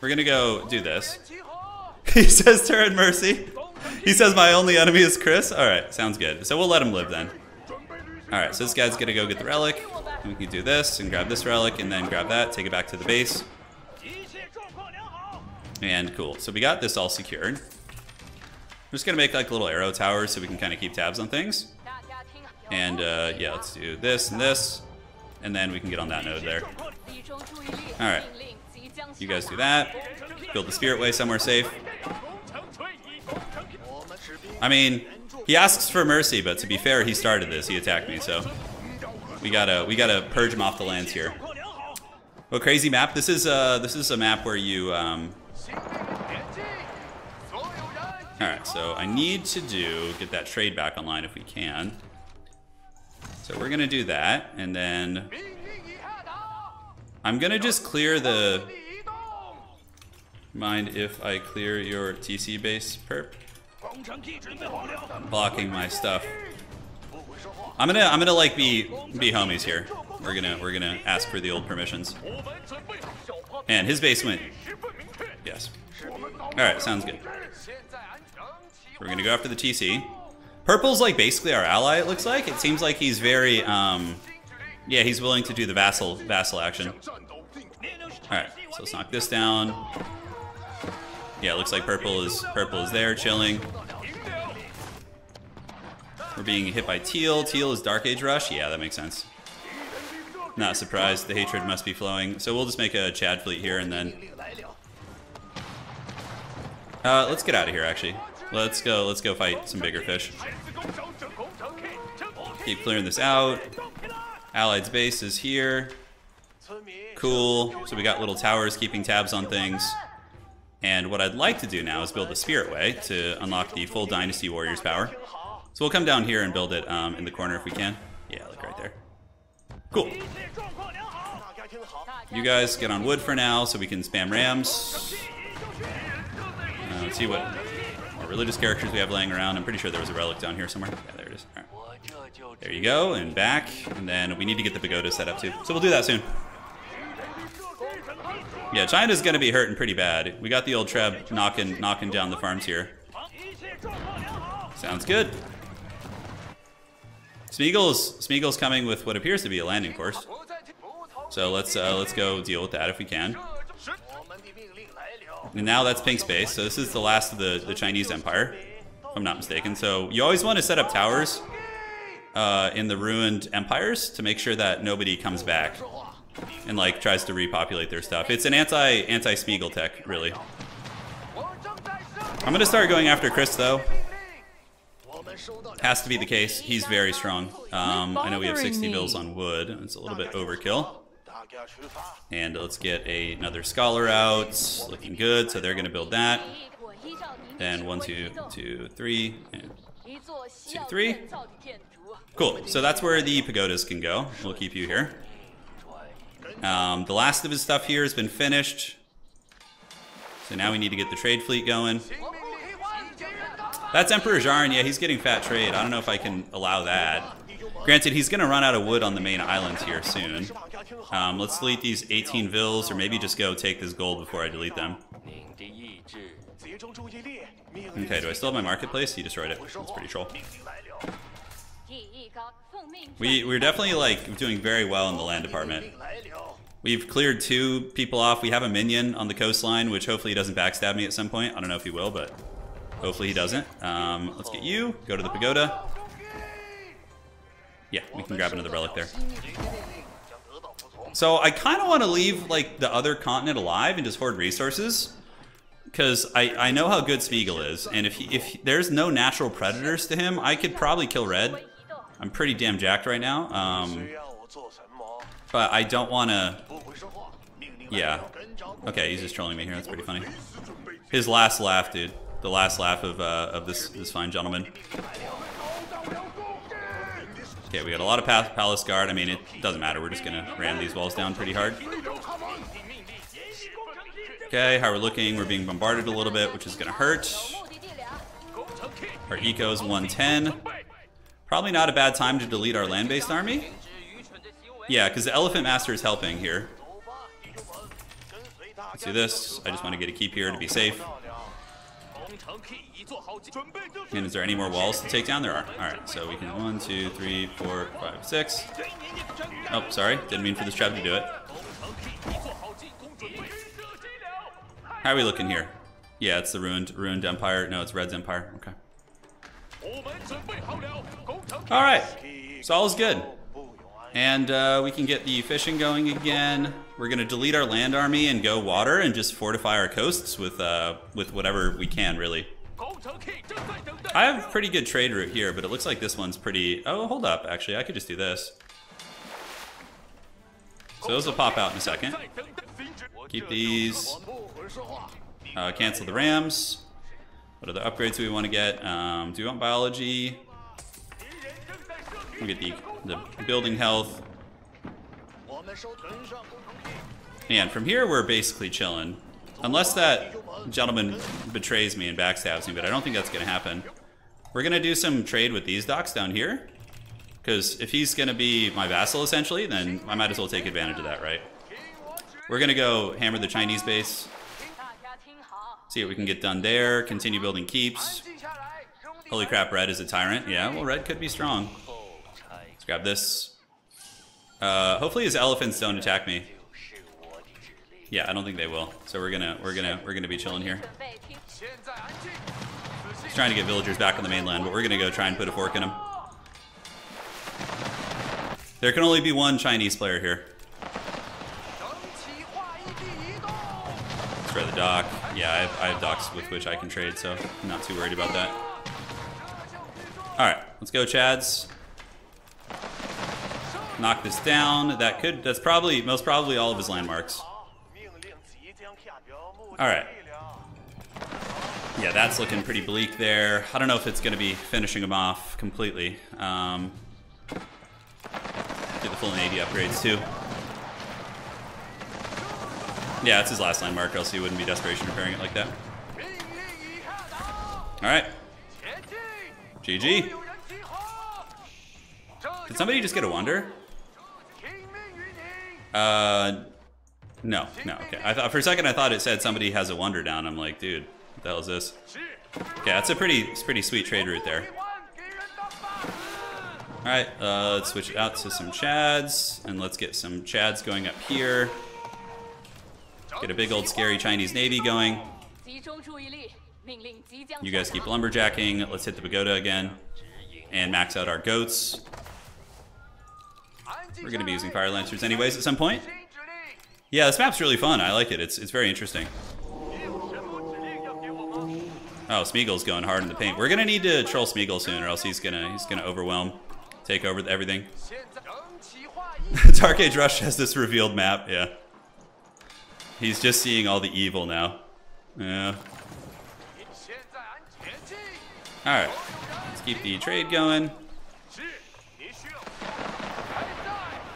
We're gonna go do this. <laughs> he says turret mercy. He says my only enemy is Chris. All right, sounds good. So we'll let him live then. All right, so this guy's gonna go get the relic. We can do this and grab this relic and then grab that, take it back to the base. And cool, so we got this all secured. I'm just gonna make like little arrow towers so we can kind of keep tabs on things. And uh, yeah, let's do this and this. And then we can get on that node there. Alright. You guys do that. Build the Spirit Way somewhere safe. I mean, he asks for mercy, but to be fair, he started this. He attacked me, so we gotta we gotta purge him off the lands here. What crazy map? This is uh this is a map where you um. All right, so I need to do get that trade back online if we can. So we're gonna do that, and then I'm gonna just clear the. Mind if I clear your TC base, perp? Blocking my stuff. I'm gonna I'm gonna like be be homies here. We're gonna we're gonna ask for the old permissions. And his base went. Yes. Alright, sounds good. We're gonna go after the TC. Purple's like basically our ally, it looks like. It seems like he's very um yeah, he's willing to do the vassal vassal action. Alright, so let's knock this down. Yeah, it looks like purple is purple is there chilling. We're being hit by teal. Teal is Dark Age Rush. Yeah, that makes sense. Not surprised. The hatred must be flowing. So we'll just make a Chad fleet here and then. Uh, let's get out of here. Actually, let's go. Let's go fight some bigger fish. Keep clearing this out. Allied's base is here. Cool. So we got little towers keeping tabs on things. And what I'd like to do now is build the Spirit Way to unlock the full Dynasty Warriors power. So we'll come down here and build it um, in the corner if we can. Yeah, look right there. Cool. You guys get on wood for now so we can spam rams. Uh, let's see what more religious characters we have laying around. I'm pretty sure there was a relic down here somewhere. Yeah, there it is. There you go, and back. And then we need to get the pagoda set up too. So we'll do that soon. Yeah, China's gonna be hurting pretty bad. We got the old Treb knocking knocking down the farms here. Sounds good. Smeagol's Smeagol's coming with what appears to be a landing course. So let's uh, let's go deal with that if we can. And now that's pink space. So this is the last of the the Chinese Empire, if I'm not mistaken. So you always want to set up towers uh, in the ruined empires to make sure that nobody comes back and like tries to repopulate their stuff. It's an anti anti Spiegel tech, really. I'm gonna start going after Chris though. Has to be the case. He's very strong. Um, I know we have 60 vills on wood. It's a little bit overkill. And let's get a, another scholar out. Looking good. So they're going to build that. Then one, two, two, three, and two, three. Cool. So that's where the pagodas can go. We'll keep you here. Um, the last of his stuff here has been finished. So now we need to get the trade fleet going. That's Emperor Jarn. Yeah, he's getting fat trade. I don't know if I can allow that. Granted, he's going to run out of wood on the main islands here soon. Um, let's delete these 18 vills, or maybe just go take this gold before I delete them. Okay, do I still have my marketplace? He destroyed it. That's pretty troll. We, we're definitely like doing very well in the land department. We've cleared two people off. We have a minion on the coastline, which hopefully he doesn't backstab me at some point. I don't know if he will, but Hopefully he doesn't. Um, let's get you. Go to the pagoda. Yeah, we can grab another relic there. So I kind of want to leave like the other continent alive and just hoard resources. Because I, I know how good Smeagol is, and if he, if there's no natural predators to him, I could probably kill Red. I'm pretty damn jacked right now. Um, but I don't want to... Yeah. Okay, he's just trolling me here. That's pretty funny. His last laugh, dude the last laugh of, uh, of this, this fine gentleman. Okay, we got a lot of Palace Guard. I mean, it doesn't matter. We're just to ram these walls down pretty hard. Okay, how we're looking. We're being bombarded a little bit, which is to hurt. Our eco is 110. Probably not a bad time to delete our land-based army. Yeah, because the Elephant Master is helping here. Let's do this. I just want to get a keep here to be safe. And is there any more walls to take down? There are. Alright, so we can one, two, three, four, five, six. Oh, sorry. Didn't mean for this trap to do it. How are we looking here? Yeah, it's the ruined ruined empire. No, it's Red's empire. Okay. Alright. So all is good. And uh, we can get the fishing going again. We're gonna delete our land army and go water and just fortify our coasts with uh, with whatever we can, really. I have a pretty good trade route here, but it looks like this one's pretty... Oh, hold up, actually, I could just do this. So those will pop out in a second. Keep these. Uh, cancel the Rams. What other upgrades do we want to get? Um, do we want biology? We'll get the, the building health. And from here, we're basically chilling. Unless that gentleman betrays me and backstabs me, but I don't think that's going to happen. We're going to do some trade with these docks down here. Because if he's going to be my vassal, essentially, then I might as well take advantage of that, right? We're going to go hammer the Chinese base. See what we can get done there. Continue building keeps. Holy crap, red is a tyrant. Yeah, well, red could be strong. Grab this. Uh, hopefully his elephants don't attack me. Yeah, I don't think they will. So we're gonna we're gonna we're gonna be chilling here. He's trying to get villagers back on the mainland, but we're gonna go try and put a fork in them. There can only be one Chinese player here. Let's try the dock. Yeah, I have, I have docks with which I can trade, so I'm not too worried about that. Alright, let's go Chads. Knock this down. That could, that's probably, most probably all of his landmarks. Alright. Yeah, that's looking pretty bleak there. I don't know if it's going to be finishing him off completely. Um, get the full Navy upgrades too. Yeah, it's his last landmark, else he wouldn't be desperation repairing it like that. Alright. GG. Did somebody just get a wonder? Uh, no, no, okay. I thought for a second I thought it said somebody has a wonder down. I'm like, dude, what the hell is this? Okay, that's a pretty, it's pretty sweet trade route there. All right, uh, let's switch it out to some Chads, and let's get some Chads going up here. Get a big old scary Chinese navy going. You guys keep lumberjacking. Let's hit the pagoda again, and max out our goats. We're going to be using fire lancers anyways at some point. Yeah, this map's really fun. I like it. It's it's very interesting. Oh, Smeagol's going hard in the paint. We're gonna need to troll Smeagol soon, or else he's gonna he's gonna overwhelm, take over everything. <laughs> Dark Age Rush has this revealed map. Yeah, he's just seeing all the evil now. Yeah. All right, let's keep the trade going.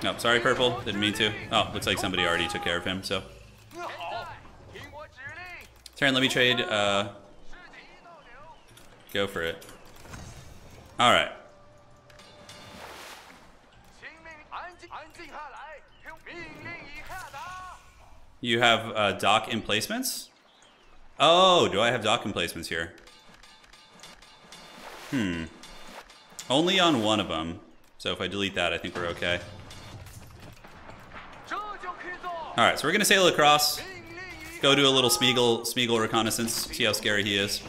No, sorry, Purple. Didn't mean to. Oh, looks like somebody already took care of him, so. Turn, let me trade. Uh, go for it. Alright. You have uh, dock emplacements? Oh, do I have dock emplacements here? Hmm. Only on one of them. So if I delete that, I think we're okay. All right, so we're gonna sail across, go do a little Smeagol, Smeagol reconnaissance, see how scary he is.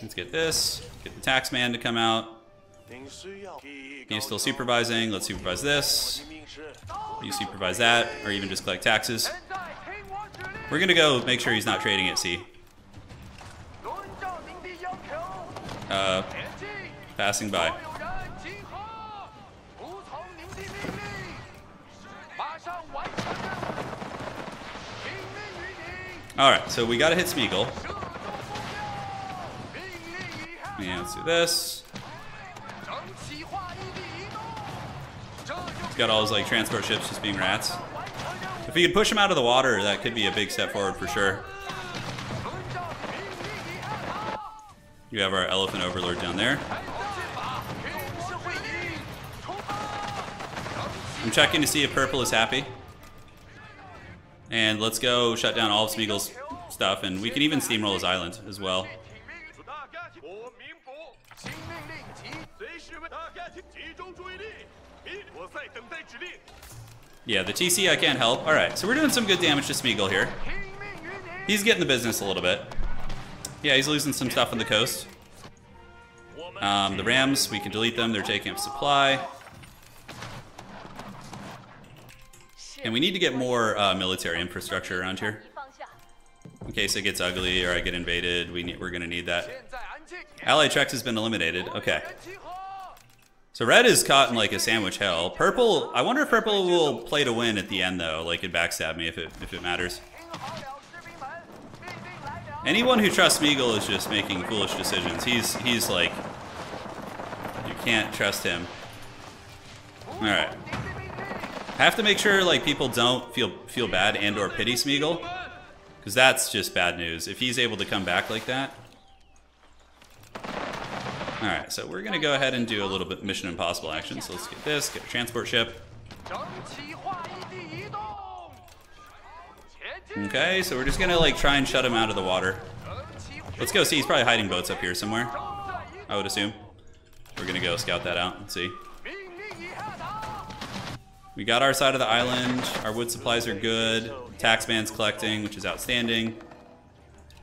Let's get this, get the taxman to come out. He's still supervising, let's supervise this. You supervise that, or even just collect taxes. We're gonna go make sure he's not trading at sea. Uh, passing by. Alright, so we gotta hit Smeagol. Yeah, let's do this. He's got all his like transport ships just being rats. If we could push him out of the water, that could be a big step forward for sure. You have our elephant overlord down there. I'm checking to see if purple is happy. And let's go shut down all of Smeagol's stuff, and we can even steamroll his island as well. Yeah, the TC I can't help. Alright, so we're doing some good damage to Smeagol here. He's getting the business a little bit. Yeah, he's losing some stuff on the coast. Um, the Rams, we can delete them. They're taking up supply. And we need to get more uh, military infrastructure around here. In case it gets ugly or I get invaded, we need, we're going to need that. Ally Trex has been eliminated. Okay. So red is caught in like a sandwich hell. Purple, I wonder if purple will play to win at the end though, like it backstab me if it, if it matters. Anyone who trusts Smeagol is just making foolish decisions. He's, he's like, you can't trust him. All right. Have to make sure like people don't feel feel bad and or pity Smeagol, because that's just bad news. If he's able to come back like that. All right, so we're gonna go ahead and do a little bit Mission Impossible action. So let's get this, get a transport ship. Okay, so we're just gonna like try and shut him out of the water. Let's go see. He's probably hiding boats up here somewhere. I would assume. We're gonna go scout that out and see. We got our side of the island. Our wood supplies are good. Taxman's collecting, which is outstanding.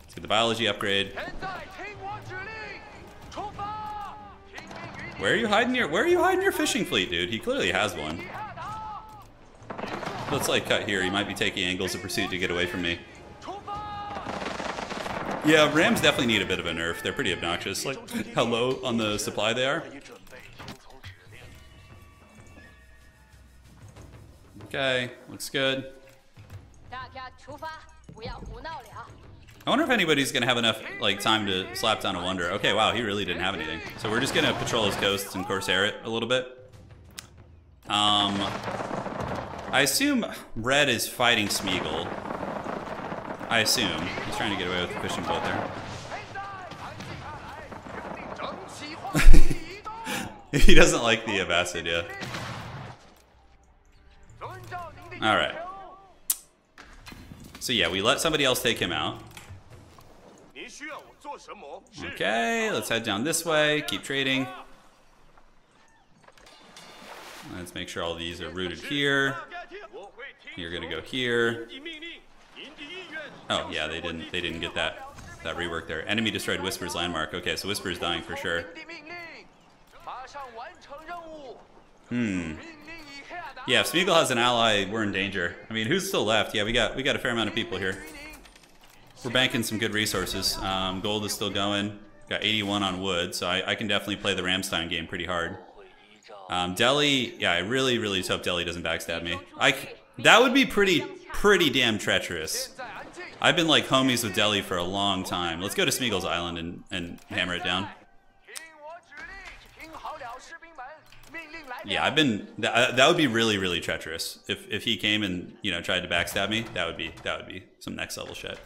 Let's get the biology upgrade. Where are you hiding your Where are you hiding your fishing fleet, dude? He clearly has one. Let's like cut here. He might be taking angles of pursuit to get away from me. Yeah, Rams definitely need a bit of a nerf. They're pretty obnoxious. Like <laughs> how low on the supply they are. Okay, looks good. I wonder if anybody's gonna have enough like time to slap down a wonder. Okay, wow, he really didn't have anything. So we're just gonna patrol his coasts and corsair it a little bit. Um, I assume Red is fighting Smeagol. I assume he's trying to get away with the fishing boat there. <laughs> he doesn't like the Abbasid, yeah. All right. So yeah, we let somebody else take him out. Okay, let's head down this way, keep trading. Let's make sure all these are rooted here. You're gonna go here. Oh yeah, they didn't they didn't get that that rework there. Enemy destroyed Whisper's landmark. Okay, so Whisper's dying for sure. Hmm. Yeah, if Smeagol has an ally, we're in danger. I mean, who's still left? Yeah, we got we got a fair amount of people here. We're banking some good resources. Um, gold is still going. Got 81 on wood, so I, I can definitely play the Ramstein game pretty hard. Um, Delhi, yeah, I really, really hope Delhi doesn't backstab me. I, that would be pretty, pretty damn treacherous. I've been like homies with Delhi for a long time. Let's go to Smeagol's Island and, and hammer it down. Yeah, I've been. That, uh, that would be really, really treacherous. If if he came and you know tried to backstab me, that would be that would be some next level shit.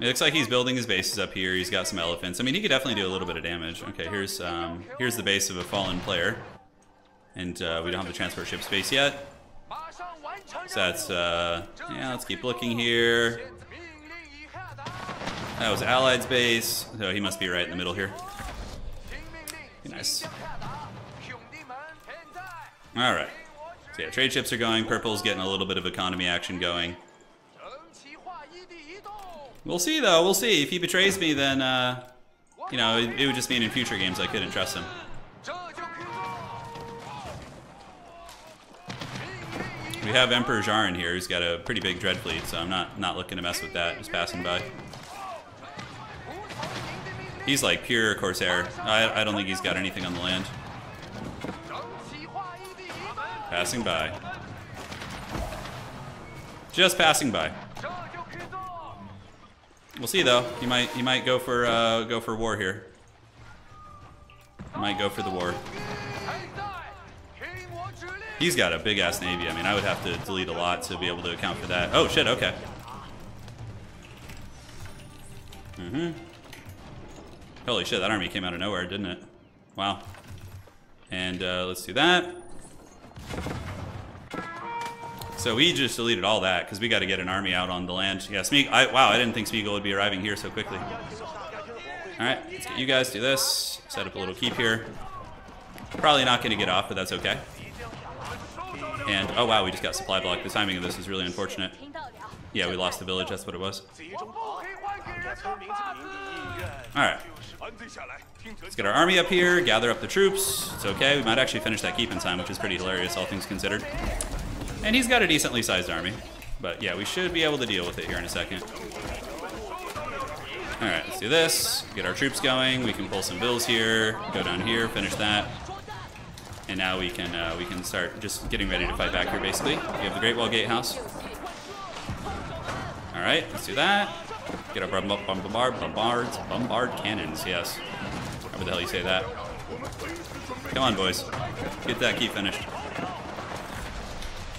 It looks like he's building his bases up here. He's got some elephants. I mean, he could definitely do a little bit of damage. Okay, here's um, here's the base of a fallen player, and uh, we don't have the transport ship space yet. So that's uh, yeah. Let's keep looking here. That was Allied's base, so he must be right in the middle here. Nice. Alright. So yeah, trade ships are going. Purple's getting a little bit of economy action going. We'll see, though. We'll see. If he betrays me, then, uh, you know, it, it would just mean in future games I couldn't trust him. We have Emperor Jarin here, who's got a pretty big dread fleet, so I'm not not looking to mess with that. Just passing by. He's like pure Corsair. I, I don't think he's got anything on the land. Passing by. Just passing by. We'll see though. He might he might go for uh, go for war here. He might go for the war. He's got a big ass navy. I mean, I would have to delete a lot to be able to account for that. Oh shit. Okay. Mm-hmm. Holy shit, that army came out of nowhere, didn't it? Wow. And uh, let's do that. So we just deleted all that because we got to get an army out on the land. Yeah, Smeagol. I, wow, I didn't think Smeagol would be arriving here so quickly. All right, let's get you guys do this. Set up a little keep here. Probably not going to get off, but that's okay. And, oh wow, we just got supply block. The timing of this is really unfortunate. Yeah, we lost the village, that's what it was. Alright. Let's get our army up here, gather up the troops. It's okay, we might actually finish that keep in time, which is pretty hilarious, all things considered. And he's got a decently sized army. But yeah, we should be able to deal with it here in a second. Alright, let's do this. Get our troops going. We can pull some vills here. Go down here, finish that. And now we can uh, we can start just getting ready to fight back here, basically. We have the Great Wall Gatehouse. Alright, let's do that. Get our bombard, bombards, bombard cannons, yes. However the hell you say that. Come on, boys. Get that key finished.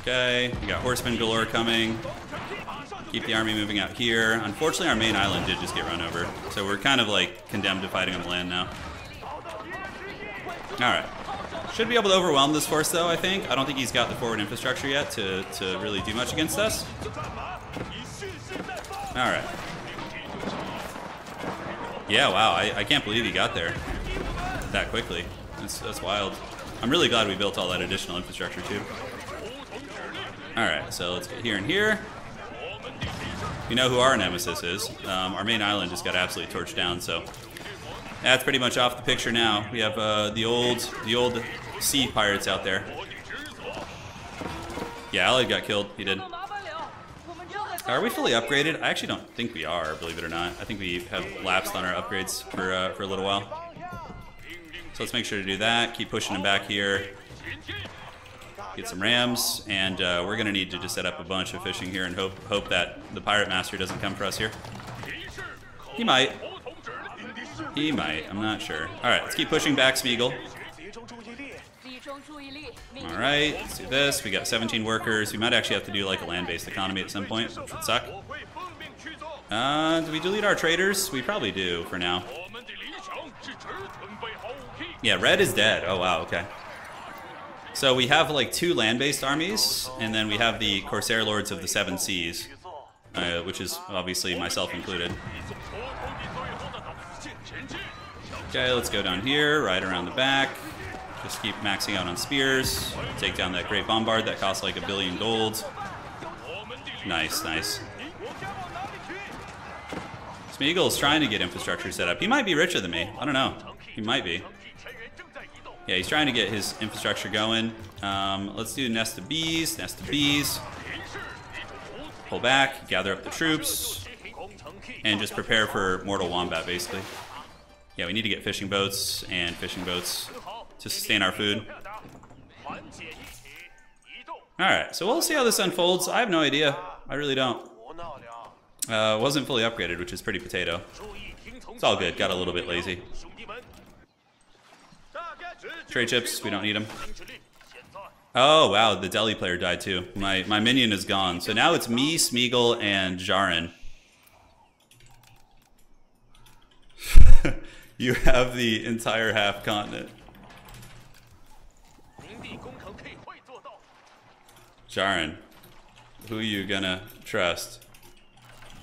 Okay, we got horsemen galore coming. Keep the army moving out here. Unfortunately, our main island did just get run over. So we're kind of like condemned to fighting on the land now. Alright. Should be able to overwhelm this force though, I think. I don't think he's got the forward infrastructure yet to, to really do much against us. Alright. Yeah, wow, I, I can't believe he got there that quickly. That's, that's wild. I'm really glad we built all that additional infrastructure too. Alright, so let's get here and here. You know who our nemesis is. Um, our main island just got absolutely torched down, so that's pretty much off the picture now. We have uh, the old the old sea pirates out there. Yeah, Allied got killed. He did. Are we fully upgraded? I actually don't think we are, believe it or not. I think we have lapsed on our upgrades for, uh, for a little while. So let's make sure to do that. Keep pushing them back here. Get some rams, and uh, we're going to need to just set up a bunch of fishing here and hope hope that the Pirate Master doesn't come for us here. He might. He might. I'm not sure. All right, let's keep pushing back, Smeagol. All right, let's do this. We got 17 workers. We might actually have to do like a land-based economy at some point, which would suck. Uh, do we delete our traders? We probably do for now. Yeah, red is dead. Oh, wow, okay. So we have like two land-based armies, and then we have the Corsair Lords of the Seven Seas, uh, which is obviously myself included. Okay, let's go down here, right around the back. Just keep maxing out on spears. Take down that great bombard that costs like a billion gold. Nice, nice. Smeagol's trying to get infrastructure set up. He might be richer than me. I don't know. He might be. Yeah, he's trying to get his infrastructure going. Um, let's do nest of bees, nest of bees. Pull back, gather up the troops, and just prepare for Mortal Wombat, basically. Yeah, we need to get fishing boats and fishing boats to sustain our food. Alright, so we'll see how this unfolds. I have no idea. I really don't. Uh, wasn't fully upgraded, which is pretty potato. It's all good. Got a little bit lazy. Trade chips, we don't need them. Oh, wow, the Delhi player died too. My, my minion is gone. So now it's me, Smeagol, and Jaren. <laughs> you have the entire half continent. Jaren, who you gonna trust?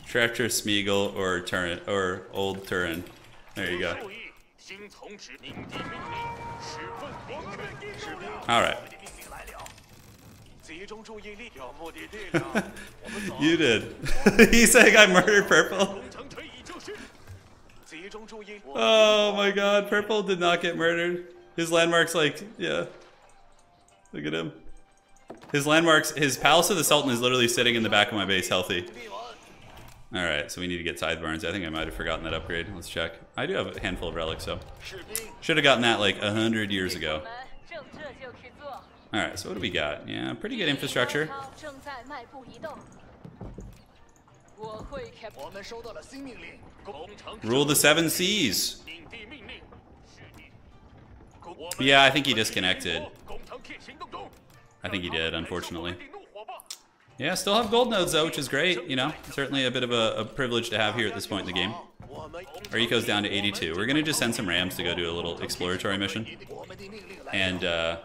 Treacherous Smeagol or Turin or Old Turin? There you go. All right. <laughs> you did. <laughs> He's saying I murdered Purple. <laughs> Oh my god, Purple did not get murdered. His landmark's like, yeah. Look at him. His landmarks, his Palace of the Sultan is literally sitting in the back of my base healthy. Alright, so we need to get Tithe Barns. I think I might have forgotten that upgrade. Let's check. I do have a handful of relics, so. Should have gotten that like a hundred years ago. Alright, so what do we got? Yeah, pretty good infrastructure. Rule the seven seas. Yeah, I think he disconnected. I think he did, unfortunately. Yeah, still have gold nodes though, which is great. You know, certainly a bit of a, a privilege to have here at this point in the game. Our eco's down to 82. We're gonna just send some rams to go do a little exploratory mission. And uh,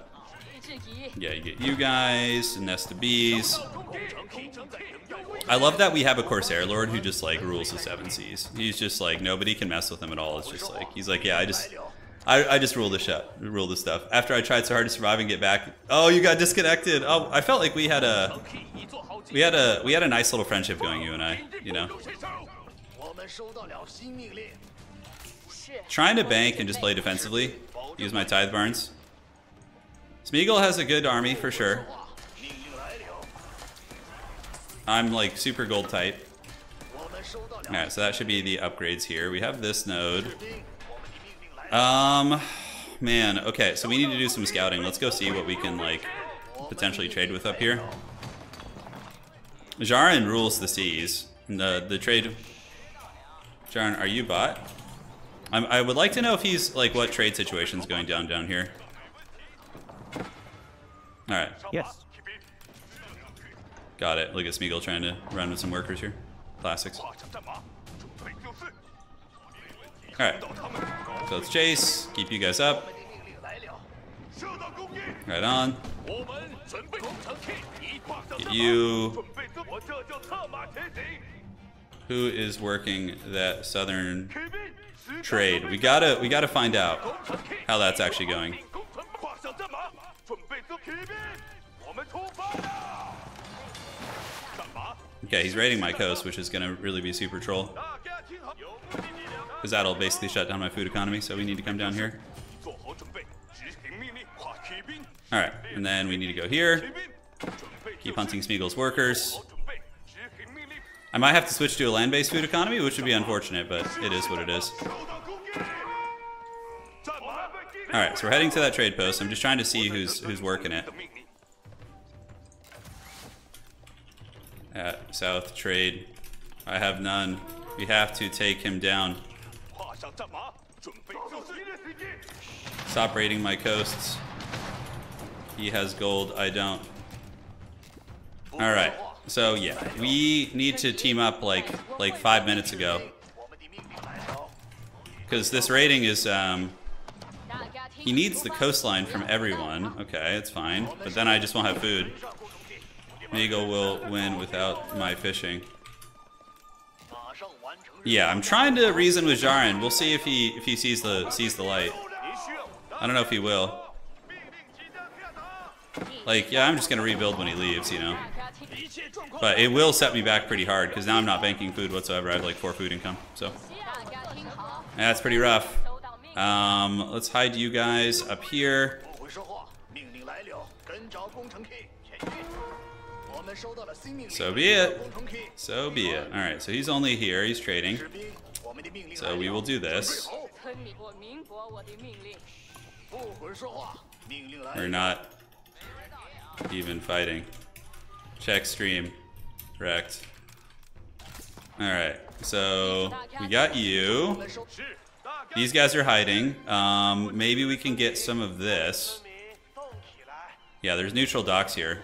yeah, you get you guys, nest of bees. I love that we have a Corsair Lord who just like rules the seven seas. He's just like nobody can mess with him at all. It's just like he's like, yeah, I just I, I just ruled the shut, rule the stuff. After I tried so hard to survive and get back, oh, you got disconnected. Oh, I felt like we had a, we had a, we had a nice little friendship going, you and I. You know. Trying to bank and just play defensively. Use my tithe barns. Smeagol has a good army for sure. I'm like super gold type. Alright, so that should be the upgrades here. We have this node. Um, man, okay, so we need to do some scouting. Let's go see what we can, like, potentially trade with up here. Jarin rules the seas. The, the trade... Jarin, are you bot? I'm, I would like to know if he's, like, what trade situation's going down down here. Alright. Yes. Got it. Look at Smeagol trying to run with some workers here. Classics. Alright. So let's chase. Keep you guys up. Right on. Get you. Who is working that southern trade? We gotta we gotta find out how that's actually going. Okay, he's raiding my coast, which is gonna really be super troll. Because that'll basically shut down my food economy, so we need to come down here. Alright, and then we need to go here. Keep hunting Smeagol's workers. I might have to switch to a land-based food economy, which would be unfortunate, but it is what it is. Alright, so we're heading to that trade post. I'm just trying to see who's who's working it. At South Trade. I have none. We have to take him down. Stop raiding my coasts. He has gold, I don't. Alright, so yeah, we need to team up like like five minutes ago. Because this raiding is, um, he needs the coastline from everyone. Okay, it's fine. But then I just won't have food. Smeagol will win without my fishing. Yeah, I'm trying to reason with Jarin. We'll see if he if he sees the sees the light. I don't know if he will. Like, yeah, I'm just gonna rebuild when he leaves, you know. But it will set me back pretty hard because now I'm not banking food whatsoever. I have like four food income, so that's pretty rough. Um, let's hide you guys up here. So be it. So be it. Alright, so he's only here. He's trading. So we will do this. We're not even fighting. Check stream. Correct. Alright, so we got you. These guys are hiding. Um, maybe we can get some of this. Yeah, there's neutral docks here.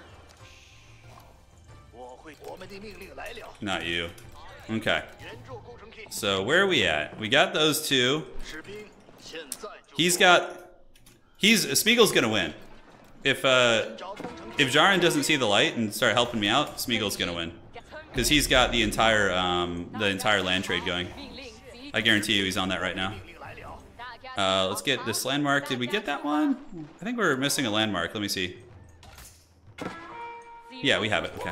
Not you. Okay. So where are we at? We got those two. He's got... He's... Smeagol's gonna win. If, uh... If Jarin doesn't see the light and start helping me out, Smeagol's gonna win. Because he's got the entire, um, the entire land trade going. I guarantee you he's on that right now. Uh, let's get this landmark. Did we get that one? I think we're missing a landmark. Let me see. Yeah, we have it. Okay.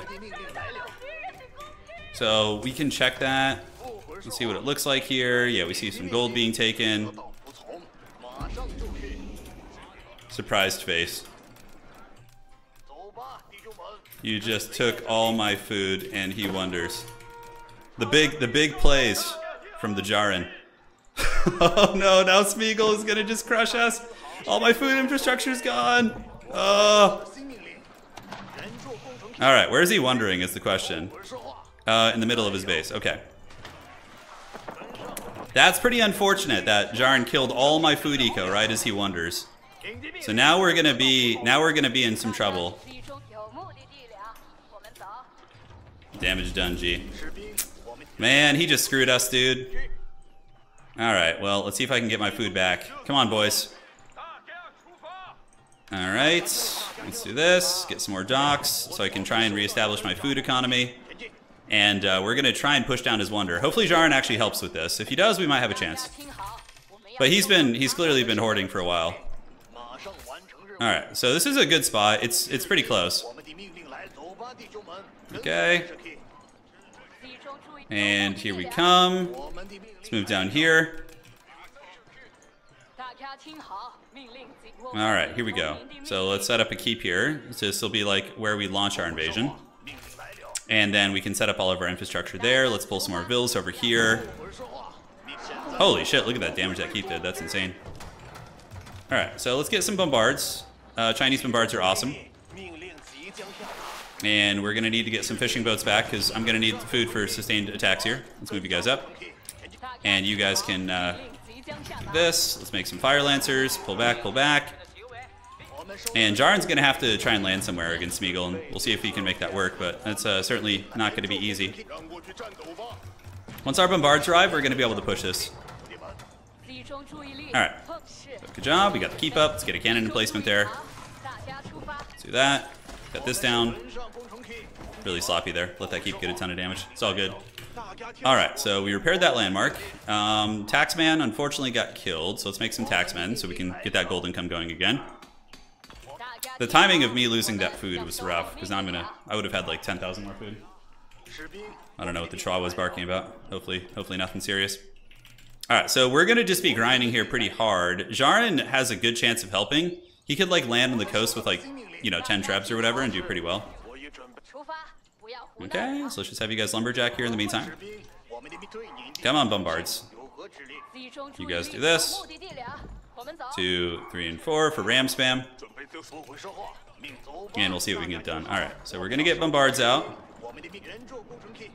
So we can check that. Let's see what it looks like here. Yeah, we see some gold being taken. Surprised face. You just took all my food and he wonders. The big the big plays from the Jarin. <laughs> oh no, now Smeagol is gonna just crush us. All my food infrastructure is gone. Oh. Alright, where is he wondering is the question. Uh, in the middle of his base. Okay. That's pretty unfortunate that Jarin killed all my food eco right as he wonders. So now we're gonna be now we're gonna be in some trouble. Damage done, G. Man, he just screwed us, dude. Alright, well, let's see if I can get my food back. Come on, boys. Alright, let's do this. Get some more docks so I can try and reestablish my food economy. And uh, we're going to try and push down his wonder. Hopefully Jarin actually helps with this. If he does, we might have a chance. But he's been he's clearly been hoarding for a while. All right, so this is a good spot. It's it's pretty close. Okay. And here we come. Let's move down here. All right, here we go. So let's set up a keep here. So this will be like where we launch our invasion. And then we can set up all of our infrastructure there. Let's pull some more vills over here. Holy shit, look at that damage that keep did. That's insane. All right, so let's get some bombards. Uh, Chinese bombards are awesome. And we're going to need to get some fishing boats back because I'm going to need food for sustained attacks here. Let's move you guys up. And you guys can uh, this. Let's make some fire lancers. Pull back, pull back. And Jaren's going to have to try and land somewhere against Smeagol, and we'll see if he can make that work, but that's uh, certainly not going to be easy. Once our bombards arrive, we're going to be able to push this. Alright. Good job. We got the keep up. Let's get a cannon placement there. Let's do that. Got this down. Really sloppy there. Let that keep get a ton of damage. It's all good. Alright, so we repaired that landmark. Um, Taxman unfortunately got killed, so let's make some Taxmen so we can get that gold income going again. The timing of me losing that food was rough, because now I'm gonna... I would have had like 10,000 more food. I don't know what the Chua was barking about. Hopefully, hopefully nothing serious. Alright, so we're gonna just be grinding here pretty hard. Jaren has a good chance of helping. He could like land on the coast with like, you know, 10 traps or whatever and do pretty well. Okay, so let's just have you guys lumberjack here in the meantime. Come on, bombards. You guys do this. Two, three, and four for ram spam. And we'll see what we can get done. Alright, so we're going to get bombards out.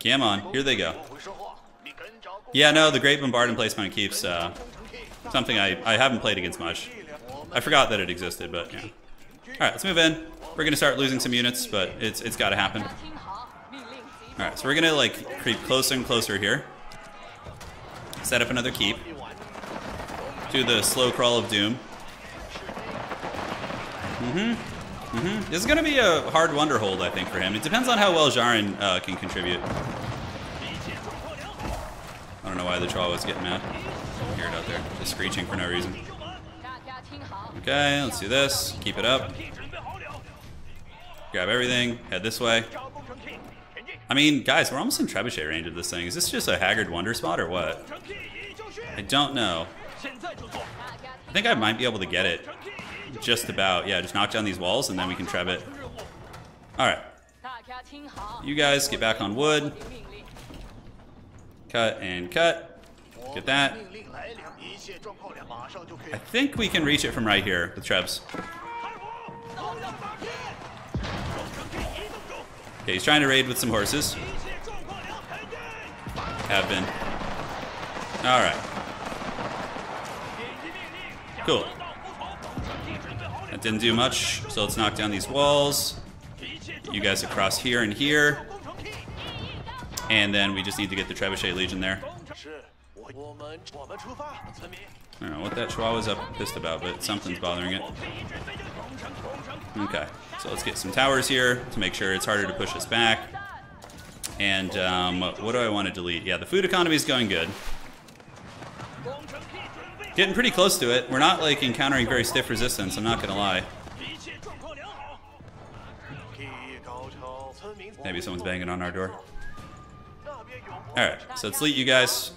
Come on, here they go. Yeah, no, the Great Bombard Placement keeps uh, something I, I haven't played against much. I forgot that it existed, but yeah. Alright, let's move in. We're going to start losing some units, but it's it's got to happen. Alright, so we're gonna like creep closer and closer here. Set up another keep. Do the slow crawl of doom. Mm-hmm. Mm-hmm. This is gonna be a hard wonder hold, I think, for him. It depends on how well Jaren uh, can contribute. I don't know why the Chua was getting mad. Hear it out there, just screeching for no reason. Okay, let's do this. Keep it up. Grab everything. Head this way. I mean, guys, we're almost in trebuchet range of this thing. Is this just a Haggard Wonder spot or what? I don't know. I think I might be able to get it. Just about. Yeah, just knock down these walls and then we can treb it. Alright. You guys get back on wood. Cut and cut. Get that. I think we can reach it from right here with trebs. Okay, he's trying to raid with some horses. Have been. Alright. Cool. That didn't do much, so let's knock down these walls. You guys across here and here. And then we just need to get the Trebuchet Legion there. I don't know what that Chihuahua's up pissed about, but something's bothering it. Okay. So let's get some towers here to make sure it's harder to push us back. And um, what do I want to delete? Yeah, the food economy is going good. Getting pretty close to it. We're not like encountering very stiff resistance, I'm not gonna lie. Maybe someone's banging on our door. Alright, so let's you guys.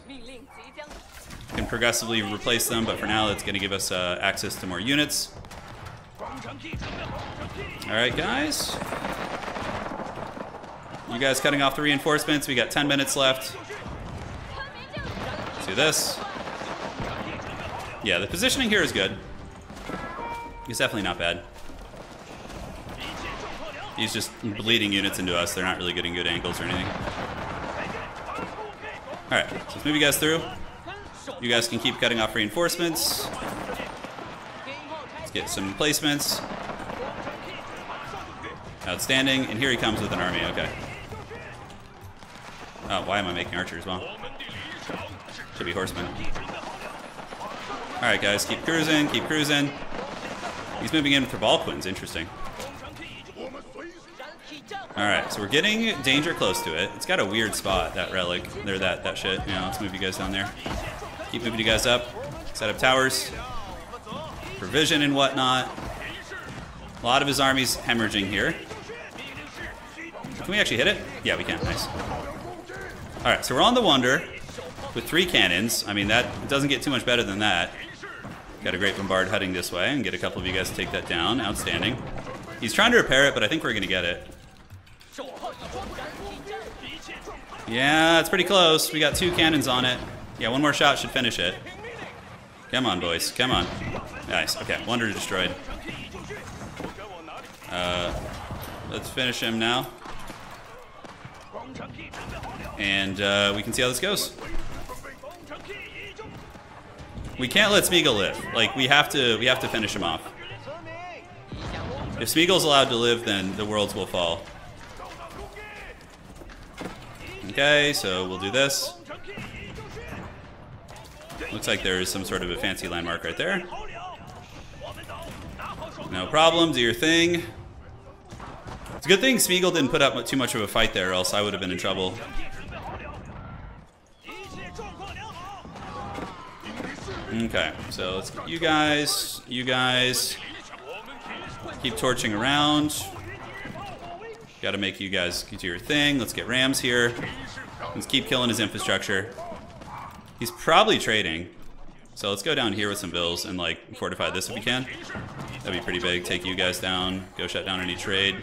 can progressively replace them, but for now it's gonna give us uh, access to more units. Alright, guys. You guys cutting off the reinforcements. We got 10 minutes left. Let's do this. Yeah, the positioning here is good. It's definitely not bad. He's just bleeding units into us. They're not really getting good angles or anything. Alright, so let's move you guys through. You guys can keep cutting off reinforcements. Let's get some placements. Outstanding. And here he comes with an army. Okay. Oh, why am I making archers? Well, should be horsemen. Alright, guys. Keep cruising. Keep cruising. He's moving in for Balquins. Interesting. Alright, so we're getting danger close to it. It's got a weird spot, that relic. There, that, that shit. Know, let's move you guys down there. Keep moving you guys up. set up towers, provision and whatnot. A lot of his army's hemorrhaging here. Can we actually hit it? Yeah, we can. Nice. All right, so we're on the Wonder with three cannons. I mean, that doesn't get too much better than that. Got a great bombard heading this way and get a couple of you guys to take that down. Outstanding. He's trying to repair it, but I think we're going to get it. Yeah, it's pretty close. We got two cannons on it. Yeah, one more shot should finish it. Come on, boys. Come on. Nice. Okay, Wonder destroyed. Uh, let's finish him now. And uh, we can see how this goes. We can't let Smeagol live. Like we have to, we have to finish him off. If Smeagol's allowed to live, then the worlds will fall. Okay, so we'll do this. Looks like there is some sort of a fancy landmark right there. No problem, do your thing. It's a good thing Smeagol didn't put up too much of a fight there, else I would have been in trouble. Okay, so let's you guys, you guys. Keep torching around. Gotta make you guys do your thing. Let's get Rams here. Let's keep killing his infrastructure. He's probably trading. So let's go down here with some vills and like fortify this if we can. That'd be pretty big. Take you guys down. Go shut down any trade.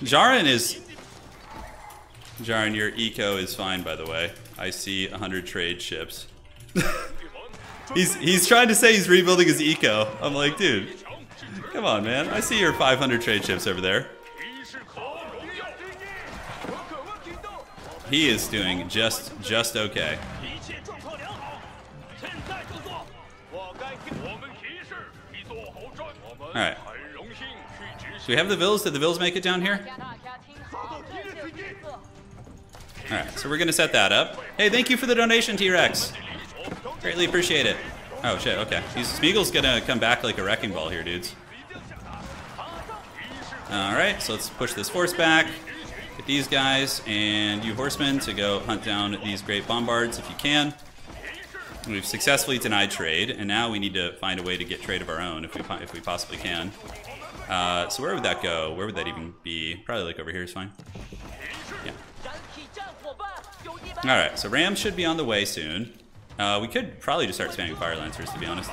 Jarin is... Jarin, your eco is fine, by the way. I see 100 trade ships. <laughs> he's he's trying to say he's rebuilding his eco. I'm like, dude, come on, man. I see your 500 trade ships over there. He is doing just just okay. All right. Do we have the Vills? Did the Vills make it down here? All right, so we're gonna set that up. Hey, thank you for the donation, T-Rex. Greatly appreciate it. Oh shit, okay. He's, Smeagol's gonna come back like a wrecking ball here, dudes. Alright, so let's push this force back. Get these guys and you horsemen to go hunt down these great bombards if you can. We've successfully denied trade, and now we need to find a way to get trade of our own if we if we possibly can. Uh, so where would that go? Where would that even be? Probably like over here is fine. Yeah. All right, so Ram should be on the way soon. Uh, we could probably just start spamming Fire Lancers, to be honest.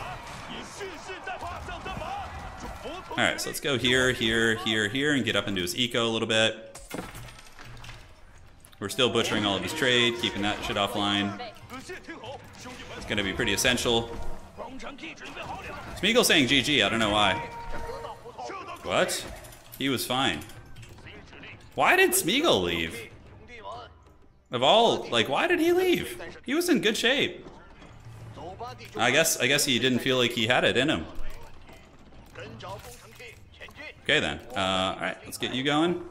Alright, so let's go here, here, here, here, and get up into his eco a little bit. We're still butchering all of his trade, keeping that shit offline. It's gonna be pretty essential. Smeagol saying GG, I don't know why. What? He was fine. Why did Smeagol leave? Of all, like, why did he leave? He was in good shape. I guess I guess he didn't feel like he had it in him. Okay then. Uh, all right, let's get you going.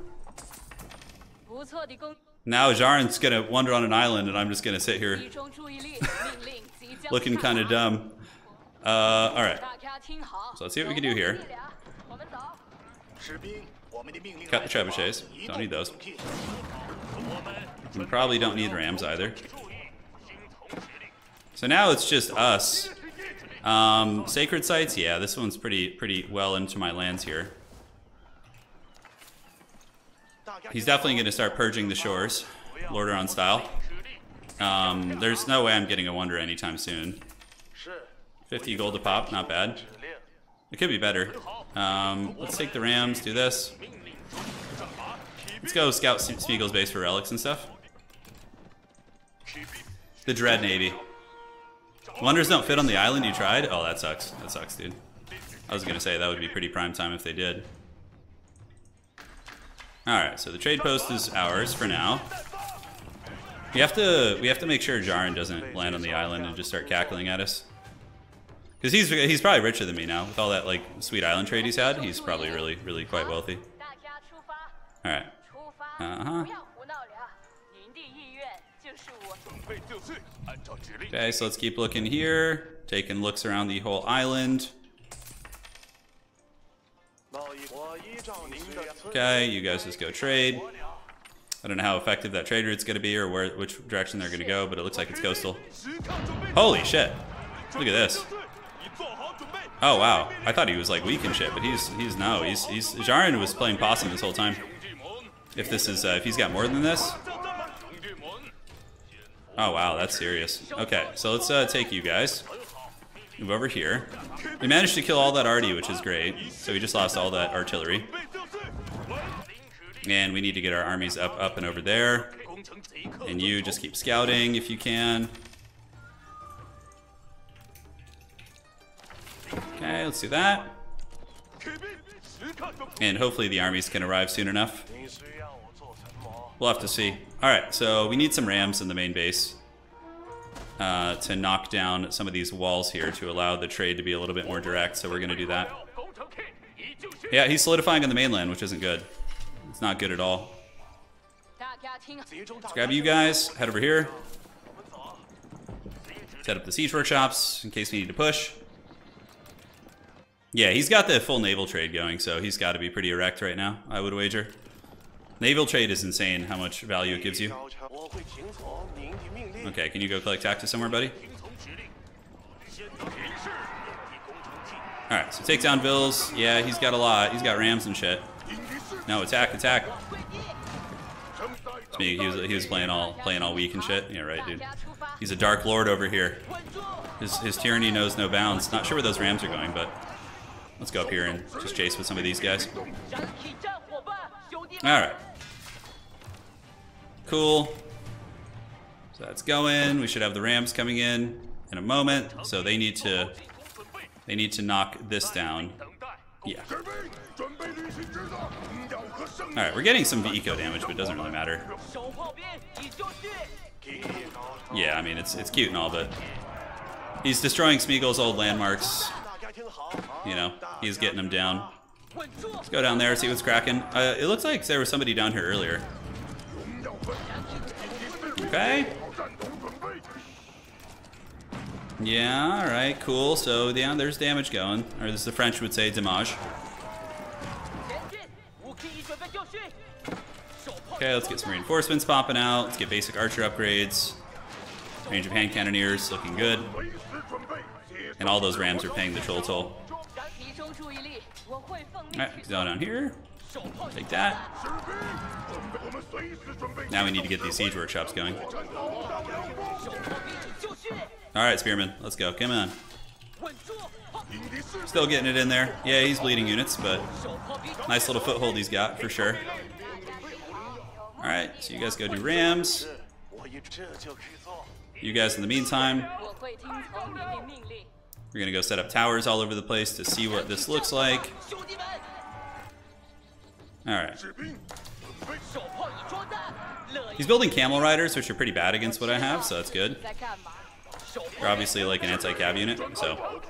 Now Jaren's gonna wander on an island, and I'm just gonna sit here, looking kind of dumb. Uh, all right. So let's see what we can do here. Cut the trebuchets. Don't need those. We probably don't need rams either. So now it's just us. Um, sacred sites, yeah, this one's pretty pretty well into my lands here. He's definitely going to start purging the shores, Lordaeron style. Um, there's no way I'm getting a wonder anytime soon. 50 gold a pop, not bad. It could be better. Um, let's take the Rams, do this. Let's go scout Smeagol's base for relics and stuff. The Dread Navy. Wonders don't fit on the island you tried? Oh, that sucks. That sucks, dude. I was gonna say that would be pretty prime time if they did. Alright, so the trade post is ours for now. We have to we have to make sure Jarin doesn't land on the island and just start cackling at us. Because he's he's probably richer than me now. With all that like sweet island trade he's had, he's probably really, really quite wealthy. Alright. Uh-huh. Okay, so let's keep looking here. Taking looks around the whole island. Okay, you guys just go trade. I don't know how effective that trade route's to be or where which direction they're to go, but it looks like it's coastal. Holy shit. Look at this. Oh wow. I thought he was like weak and shit, but he's he's no, he's he's Jaren was playing possum this whole time. If this is uh, if he's got more than this. Oh wow, that's serious. Okay, so let's uh, take you guys. Move over here. We managed to kill all that arty, which is great. So we just lost all that artillery. And we need to get our armies up, up and over there. And you just keep scouting if you can. Okay, let's do that. And hopefully the armies can arrive soon enough. We'll have to see. Alright, so we need some rams in the main base. Uh, to knock down some of these walls here to allow the trade to be a little bit more direct, so we're going to do that. Yeah, he's solidifying on the mainland, which isn't good. It's not good at all. Let's grab you guys, head over here. Set up the siege workshops in case we need to push. Yeah, he's got the full naval trade going, so he's got to be pretty erect right now, I would wager. Naval trade is insane how much value it gives you. Okay, can you go collect Tactus somewhere, buddy? Alright, so take down Vills. Yeah, he's got a lot. He's got rams and shit. No, attack, attack. It's me. He was, he was playing all playing all weak and shit. Yeah, right, dude. He's a Dark Lord over here. His, his tyranny knows no bounds. Not sure where those rams are going, but let's go up here and just chase with some of these guys. Alright. Cool. So that's going. We should have the rams coming in in a moment. So they need to they need to knock this down. Yeah. Alright, we're getting some eco damage, but it doesn't really matter. Yeah, I mean, it's, it's cute and all, but he's destroying Smeagol's old landmarks. You know, he's getting them down. Let's go down there, see what's cracking. Uh, it looks like there was somebody down here earlier. Okay. Yeah, alright, cool. So, yeah, there's damage going. Or as the French would say, damage. Okay, let's get some reinforcements popping out. Let's get basic archer upgrades. Range of hand cannoneers looking good. And all those rams are paying the troll toll. Alright, go down here. Take that. Now we need to get these siege workshops going. Alright, Spearman, let's go. Come on. Still getting it in there. Yeah, he's bleeding units, but nice little foothold he's got for sure. Alright, so you guys go do rams. You guys, in the meantime, we're going to go set up towers all over the place to see what this looks like. Alright. He's building camel riders, which are pretty bad against what I have, so that's good. They're obviously like an anti-cav unit, so.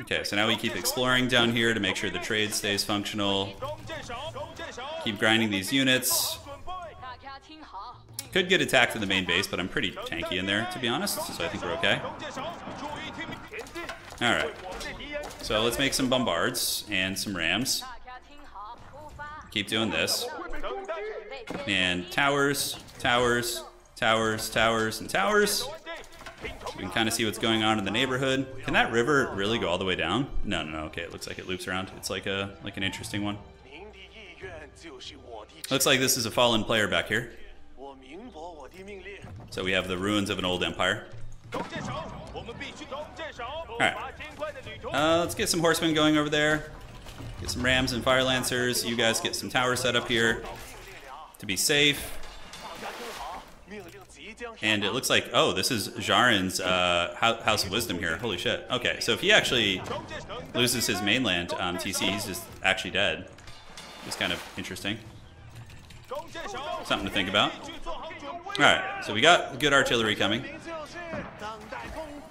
Okay, so now we keep exploring down here to make sure the trade stays functional. Keep grinding these units. Could get attacked in the main base, but I'm pretty tanky in there, to be honest, so I think we're okay. Alright. So let's make some bombards and some rams. Keep doing this. And towers, towers, towers, towers, and towers. So we can kind of see what's going on in the neighborhood. Can that river really go all the way down? No, no, no. Okay, it looks like it loops around. It's like a like an interesting one. Looks like this is a fallen player back here. So we have the ruins of an old empire. Alright. Uh, let's get some horsemen going over there. Get some rams and fire lancers. You guys get some towers set up here to be safe. And it looks like, oh, this is Jaren's uh, House of Wisdom here. Holy shit. Okay, so if he actually loses his mainland on TC, he's just actually dead. It's kind of interesting. Something to think about. Alright, so we got good artillery coming.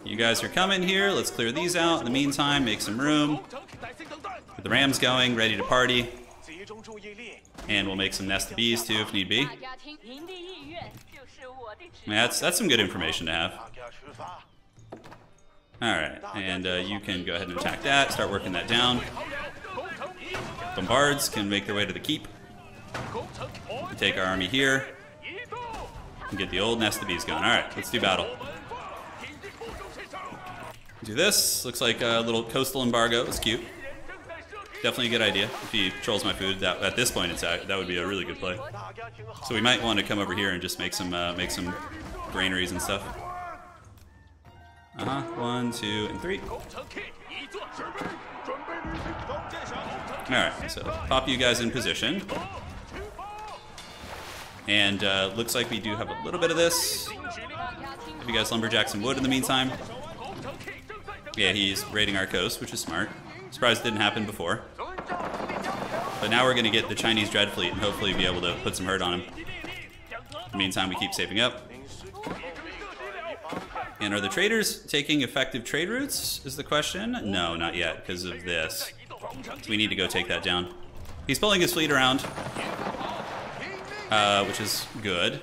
You guys are coming here. Let's clear these out. In the meantime, make some room. Get the rams going, ready to party. And we'll make some nest bees too if need be. Yeah, that's, that's some good information to have. Alright, and uh, you can go ahead and attack that, start working that down. Bombards can make their way to the keep. We take our army here. And get the old nest of bees going. Alright, let's do battle. Do this. Looks like a little coastal embargo. It's cute. Definitely a good idea. If he trolls my food, that, at this point, it's that would be a really good play. So we might want to come over here and just make some uh, make some granaries and stuff. Uh huh. One, two, and three. Alright, so pop you guys in position. And uh, looks like we do have a little bit of this. Have you guys lumberjack some wood in the meantime? Yeah, he's raiding our coast, which is smart. Surprised it didn't happen before. But now we're going to get the Chinese Dread Fleet and hopefully be able to put some hurt on him. In the meantime, we keep saving up. And are the traders taking effective trade routes, is the question? No, not yet, because of this. We need to go take that down. He's pulling his fleet around, uh, which is good.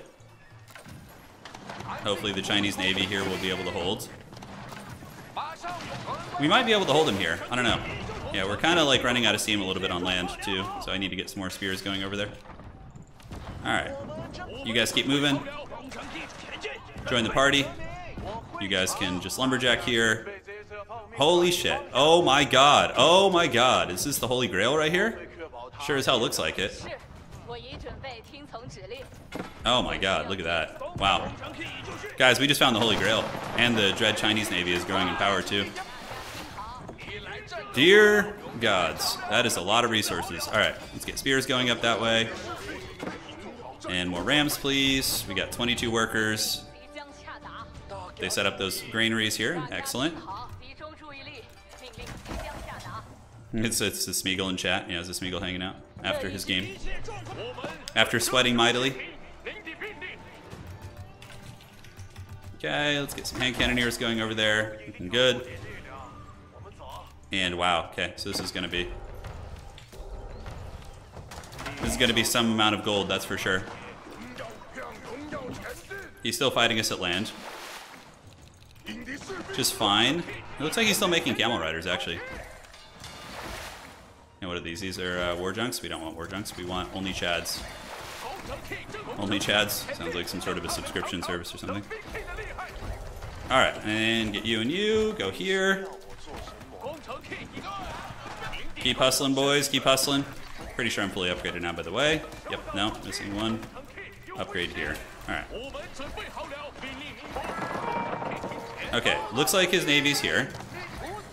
Hopefully the Chinese Navy here will be able to hold. We might be able to hold him here. I don't know. Yeah, we're kind of like running out of steam a little bit on land, too. So I need to get some more spears going over there. Alright. You guys keep moving. Join the party. You guys can just lumberjack here. Holy shit. Oh my god. Oh my god. Is this the Holy Grail right here? Sure as hell looks like it. Oh my god, look at that. Wow. Guys, we just found the Holy Grail. And the Dread Chinese Navy is growing in power too. Dear gods, that is a lot of resources. Alright, let's get spears going up that way. And more rams, please. We got 22 workers. They set up those granaries here. Excellent. Hmm. It's, it's the Smeagol in chat. Yeah, it's the Smeagol hanging out after his game. After sweating mightily. Okay, let's get some hand cannoneers going over there. Looking good. And wow, okay, so this is gonna be... This is gonna be some amount of gold, that's for sure. He's still fighting us at land. Just fine. It looks like he's still making camel riders, actually. And what are these? These are uh, war junks? We don't want war junks. We want only chads. Only chads? Sounds like some sort of a subscription service or something. Alright, and get you and you. Go here. Keep hustling, boys. Keep hustling. Pretty sure I'm fully upgraded now, by the way. Yep, no, missing one. Upgrade here. Alright. Okay, looks like his navy's here.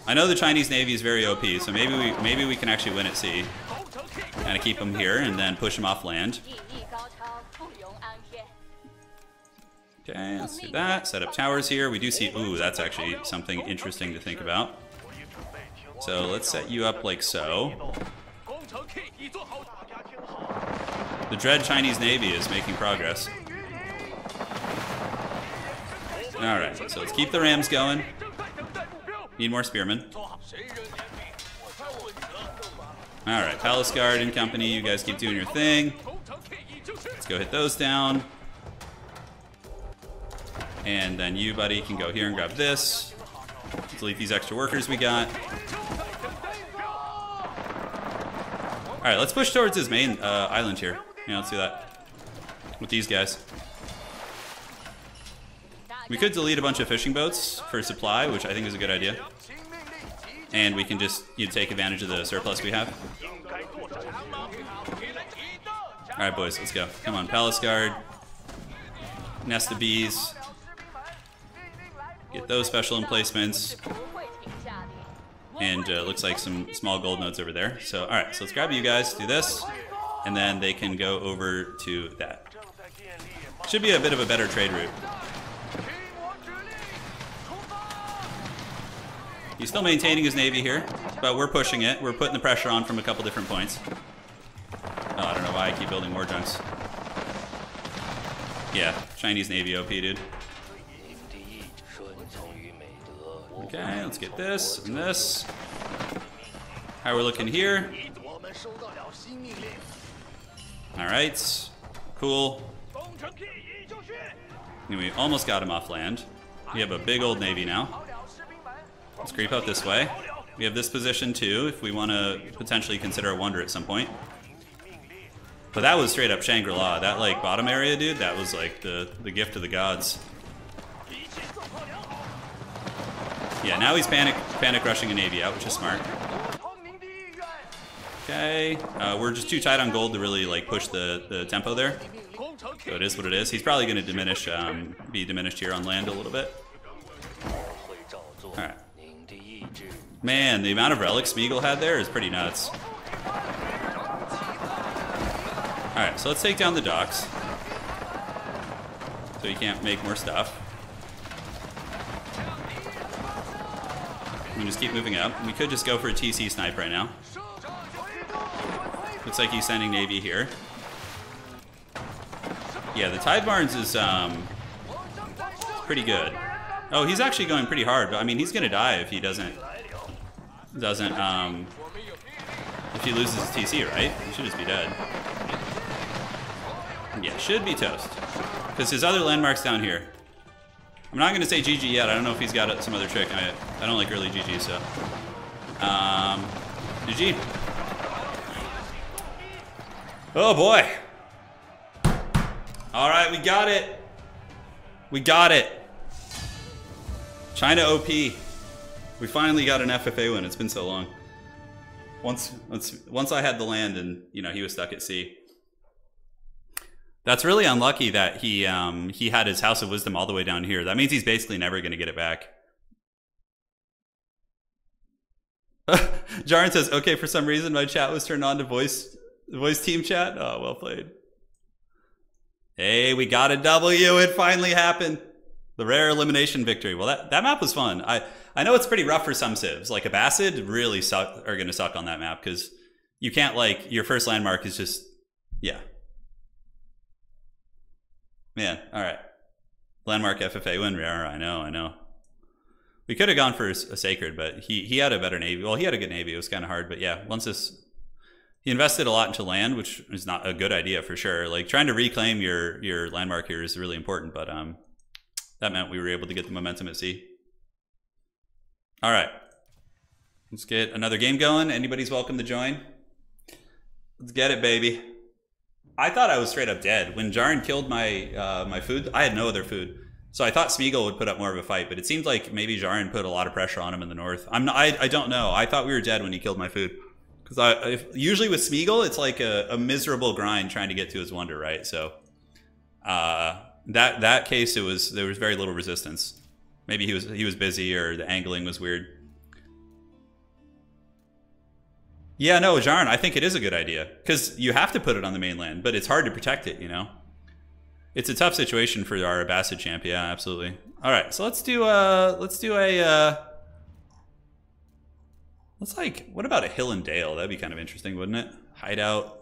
I know the Chinese navy is very OP, so maybe we maybe we can actually win at sea. Kind of keep him here and then push him off land. Okay, let's do that. Set up towers here. We do see, ooh, that's actually something interesting to think about. So let's set you up like so. The Dread Chinese Navy is making progress. Alright, so let's keep the rams going. Need more spearmen. Alright, Palace Guard and company, you guys keep doing your thing. Let's go hit those down. And then you, buddy, can go here and grab this. Delete these extra workers we got. Alright, let's push towards his main uh, island here. Yeah, let's do that. With these guys. We could delete a bunch of fishing boats for supply, which I think is a good idea. And we can just you know, take advantage of the surplus we have. Alright, boys, let's go. Come on, Palace Guard. Nest of Bees. Get those Springald emplacements. And uh, looks like some small gold nodes over there. So, alright, so let's grab you guys, do this. And then they can go over to that. Should be a bit of a better trade route. He's still maintaining his navy here, but we're pushing it. We're putting the pressure on from a couple different points. Oh, I don't know why I keep building war junks. Yeah, Chinese Navy OP, dude. Okay, let's get this and this. How we're looking here. Alright, cool. And we almost got him off land. We have a big old navy now. Let's creep out this way. We have this position too, if we want to potentially consider a wonder at some point. But that was straight up Shangri-La. That like bottom area, dude, that was like the, the gift of the gods. Yeah, now he's panic panic rushing a navy out, which is smart. Okay, uh, we're just too tight on gold to really like push the, the tempo there. So it is what it is. He's probably going to diminish, um, be diminished here on land a little bit. All right. Man, the amount of relics Smeagol had there is pretty nuts. Alright, so let's take down the docks. So he can't make more stuff. We just keep moving up. We could just go for a TC snipe right now. Looks like he's sending Navy here. Yeah, the Tide Barns is um, pretty good. Oh, he's actually going pretty hard. But I mean, he's gonna die if he doesn't doesn't um, if he loses his TC, right? He should just be dead. Yeah, should be toast. Because his other landmark's down here. I'm not going to say GG yet. I don't know if he's got some other trick. I, I don't like early GG, so. Um, GG. Oh, boy. All right, we got it. We got it. China OP. We finally got an FFA win. It's been so long. Once, once, once I had the land and, you know, he was stuck at sea. That's really unlucky that he um, he had his House of Wisdom all the way down here. That means he's basically never going to get it back. <laughs> Jaron says, "Okay, for some reason my chat was turned on to voice voice team chat. Oh, well played. Hey, we got a W. It finally happened. The rare elimination victory. Well, that, that map was fun. I, I know it's pretty rough for some civs. Like Abbasid really suck, are going to suck on that map because you can't like your first landmark is just yeah Man, all right. Landmark FFA win. I know, I know. We could have gone for a sacred, but he he had a better navy. Well, he had a good navy. It was kind of hard, but yeah, once this, he invested a lot into land, which is not a good idea for sure. Like trying to reclaim your your landmark here is really important, but um, that meant we were able to get the momentum at sea. All right, let's get another game going. Anybody's welcome to join. Let's get it, baby. I thought I was straight up dead when Jarin killed my uh, my food. I had no other food, so I thought Smeagol would put up more of a fight. But it seemed like maybe Jarin put a lot of pressure on him in the north. I'm not, I I don't know. I thought we were dead when he killed my food because I if, usually with Smeagol it's like a, a, miserable grind trying to get to his wonder, right? So uh, that that case it was there was very little resistance. Maybe he was he was busy or the angling was weird. Yeah, no, Jarn, I think it is a good idea because you have to put it on the mainland, but it's hard to protect it. You know, it's a tough situation for our Abbasid champ. Yeah, absolutely. All right, so let's do uh let's do a uh, let's like what about a hill and dale? That'd be kind of interesting, wouldn't it? Hideout,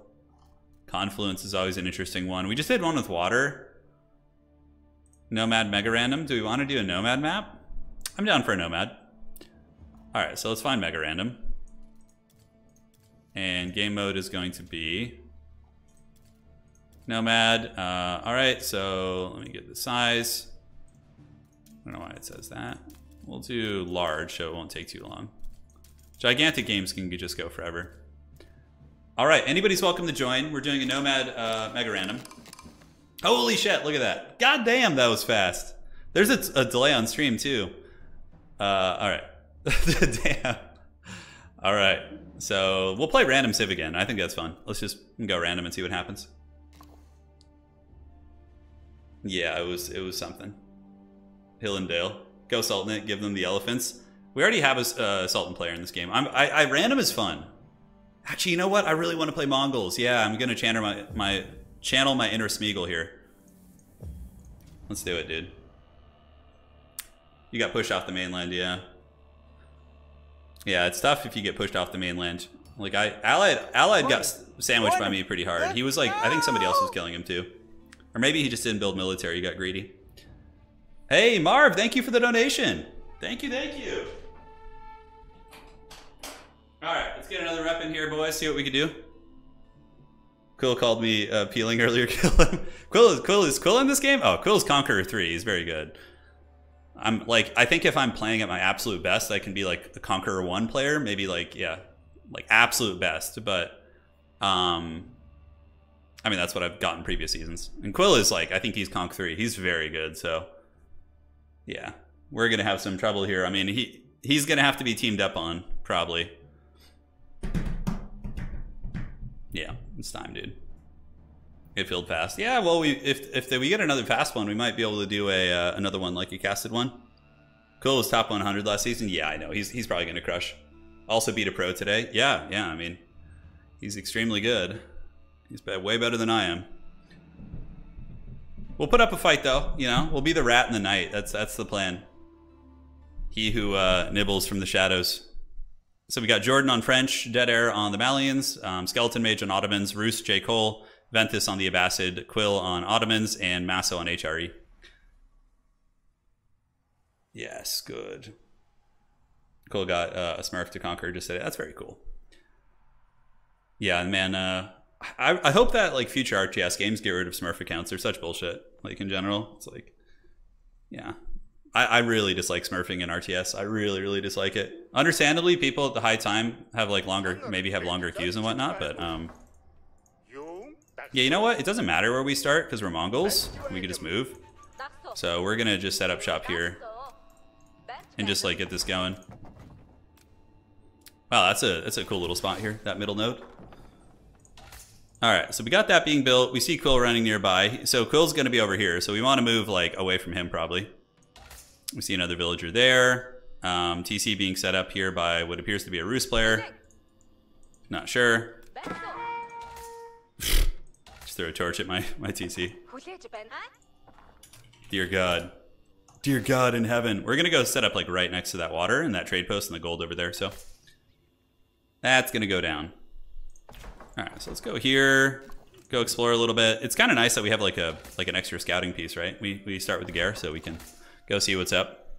confluence is always an interesting one. We just did one with water. Nomad mega random. Do we want to do a nomad map? I'm down for a nomad. All right, so let's find mega random. And game mode is going to be Nomad. Uh, all right, so let me get the size. I don't know why it says that. We'll do large, so it won't take too long. Gigantic games can just go forever. All right, anybody's welcome to join. We're doing a Nomad uh, Mega Random. Holy shit, look at that. God damn, that was fast. There's a, a delay on stream, too. Uh, all right. <laughs> damn. All right. So we'll play random civ again. I think that's fun. Let's just go random and see what happens. Yeah, it was it was something. Hill and Dale. Go Sultanate, give them the elephants. We already have a uh, Sultan player in this game. I'm, I, I random is fun. Actually, you know what? I really want to play Mongols. Yeah, I'm gonna channel my my channel my inner Smeagol here. Let's do it, dude. You got pushed off the mainland, yeah. Yeah, it's tough if you get pushed off the mainland. Like I, Allied, Allied got sandwiched by me pretty hard. He was like, I think somebody else was killing him too, or maybe he just didn't build military. He got greedy. Hey, Marv, thank you for the donation. Thank you, thank you. All right, let's get another rep in here, boys. See what we can do. Quill called me uh, peeling <laughs> earlier. Kill. Quill is Quill is Quill in this game. Oh, Quill's Conqueror three. He's very good. I'm like I think if I'm playing at my absolute best, I can be like a Conqueror one player, maybe like yeah, like absolute best. But um, I mean that's what I've gotten previous seasons. And Quill is like I think he's Conk three. He's very good. So yeah, we're gonna have some trouble here. I mean he he's gonna have to be teamed up on probably. Yeah, it's time, dude. It filled fast. Yeah, well, we if if we get another fast one, we might be able to do a uh, another one like you casted one. Cole was top 100 last season. Yeah, I know. He's he's probably gonna crush. Also beat a pro today. Yeah, yeah. I mean, he's extremely good. He's way better than I am. We'll put up a fight though. You know, we'll be the rat in the night. That's that's the plan. He who uh, nibbles from the shadows. So we got Jordan on French, Dead Air on the Malians, um, Skeleton Mage on Ottomans, Rus, J. Cole, Ventus on the Abbasid, Quill on Ottomans, and Masso on HRE. Yes, good. Quill got uh, a Smurf to conquer just today. That's very cool. Yeah, man. Uh, I I hope that like future RTS games get rid of Smurf accounts. They're such bullshit. Like in general, it's like, yeah. I, I really dislike smurfing in RTS. I really, really dislike it. Understandably, people at the high time have like longer, maybe have longer queues and whatnot, but um, yeah, you know what? It doesn't matter where we start because we're Mongols. We can just move. So we're gonna just set up shop here and just like get this going. Wow, that's a that's a cool little spot here, that middle node. All right, so we got that being built. We see Quill running nearby. So Quill's gonna be over here. So we wanna move like away from him probably. We see another villager there. Um, TC being set up here by what appears to be a Rus player. Not sure. <laughs> <laughs> Throw a torch at my, my TC. Dear God. Dear God in heaven. We're going to go set up like right next to that water and that trade post and the gold over there. So that's going to go down. All right, so let's go here. Go explore a little bit. It's kind of nice that we have like a like an extra scouting piece, right? We, we start with the Ger so we can go see what's up.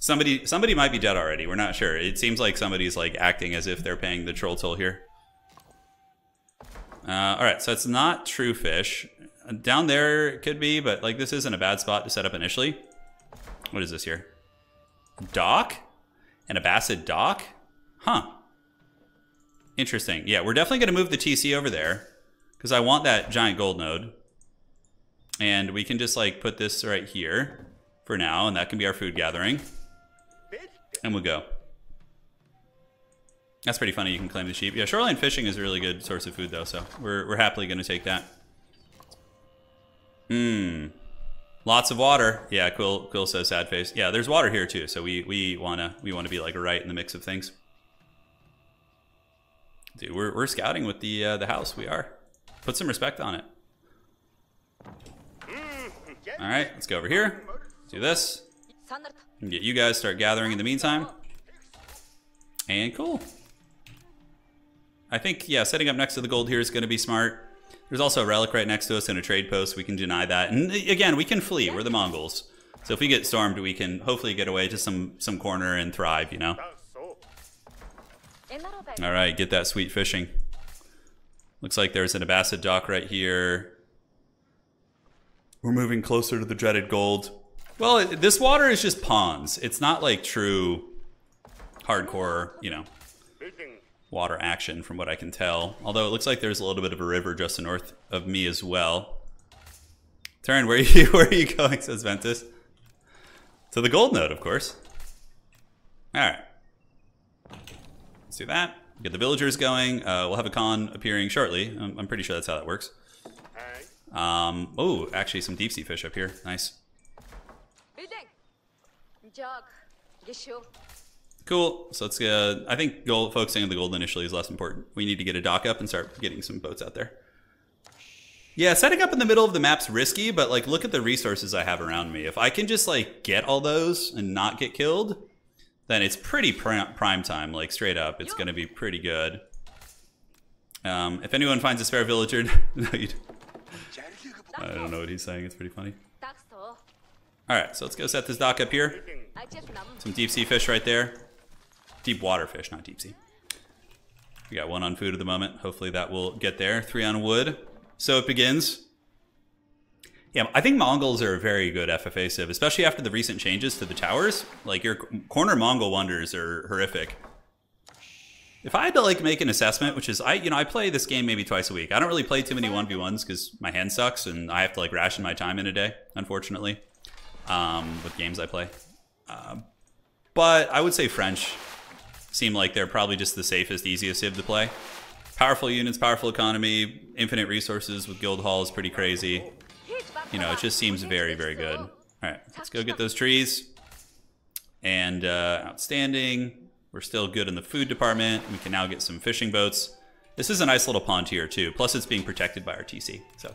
Somebody somebody might be dead already. We're not sure. It seems like somebody's like acting as if they're paying the troll toll here. Uh, all right, so it's not true fish. Down there it could be, but like this isn't a bad spot to set up initially. What is this here? Dock? An Abbasid dock? Huh. Interesting. Yeah, we're definitely going to move the TC over there because I want that giant gold node. And we can just like put this right here for now, and that can be our food gathering. And we'll go. That's pretty funny, you can claim the sheep. Yeah, shoreline fishing is a really good source of food, though, so we're, we're happily going to take that. Mmm. Lots of water. Yeah, Quill, Quill says sad face. Yeah, there's water here, too, so we, we want to we wanna be, like, right in the mix of things. Dude, we're, we're scouting with the, uh, the house. We are. Put some respect on it. All right, let's go over here do this. Get you guys start gathering in the meantime. And cool. I think, yeah, setting up next to the gold here is going to be smart. There's also a relic right next to us and a trade post. We can deny that. And eh, again, we can flee. We're the Mongols. So if we get stormed, we can hopefully get away to some, some corner and thrive, you know? All right, get that sweet fishing. Looks like there's an Abbasid dock right here. We're moving closer to the dreaded gold. Well, eh, this water is just ponds. It's not like true hardcore, you know, water action from what I can tell. Although it looks like there's a little bit of a river just north of me as well. Turin, where are you, <laughs> where are you going, says Ventus. To the gold node, of course. All right. Let's do that. Get the villagers going. Uh, we'll have a con appearing shortly. I'm, I'm pretty sure that's how that works. Um, oh, actually some deep sea fish up here. Nice. Cool. So let's. Uh, I think focusing on the gold initially is less important. We need to get a dock up and start getting some boats out there. Yeah, setting up in the middle of the map's risky, but like look at the resources I have around me. If I can just like get all those and not get killed, then it's pretty prime time. Like straight up, it's gonna be pretty good. Um, if anyone finds a spare villager, <laughs> no, you. I don't know what he's saying. It's pretty funny. All right, so let's go set this dock up here. Some deep sea fish right there. Deep water fish, not deep sea. We got one on food at the moment. Hopefully that will get there. Three on wood. So it begins. Yeah, I think Mongols are a very good FFA civ, especially after the recent changes to the towers. Like your corner Mongol wonders are horrific. If I had to like make an assessment, which is I, you know, I play this game maybe twice a week. I don't really play too many one v ones because my hand sucks and I have to like ration my time in a day, unfortunately, um, with games I play. Uh, but I would say French seem like they're probably just the safest, easiest to play. Powerful units, powerful economy, infinite resources with guild hall is pretty crazy. You know, it just seems very, very good. All right, let's go get those trees. And uh, outstanding. We're still good in the food department. We can now get some fishing boats. This is a nice little pond here too. Plus it's being protected by our TC. So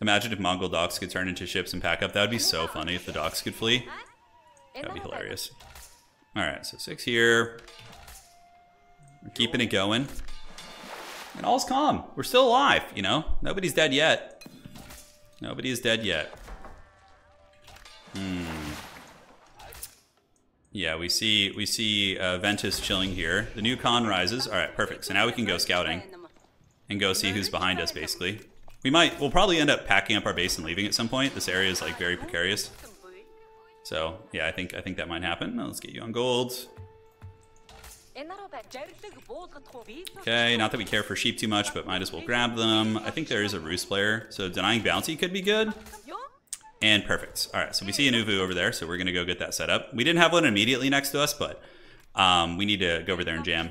imagine if Mongol docks could turn into ships and pack up. That would be so funny if the docks could flee. That would be hilarious. All right, so six here. We're keeping it going. And all's calm. We're still alive, you know? Nobody's dead yet. Nobody is dead yet. Hmm. Yeah, we see we see uh, Ventus chilling here. The new Khan rises. All right, perfect. So now we can go scouting and go see who's behind us, basically. We might, we'll probably end up packing up our base and leaving at some point. This area is like very precarious. So yeah, I think I think that might happen. let's get you on gold. Okay, not that we care for sheep too much, but might as well grab them. I think there is a Rus player, so denying bounty could be good. And perfect. All right, so we see an Ovoo over there, so we're gonna go get that set up. We didn't have one immediately next to us, but um, we need to go over there and jam.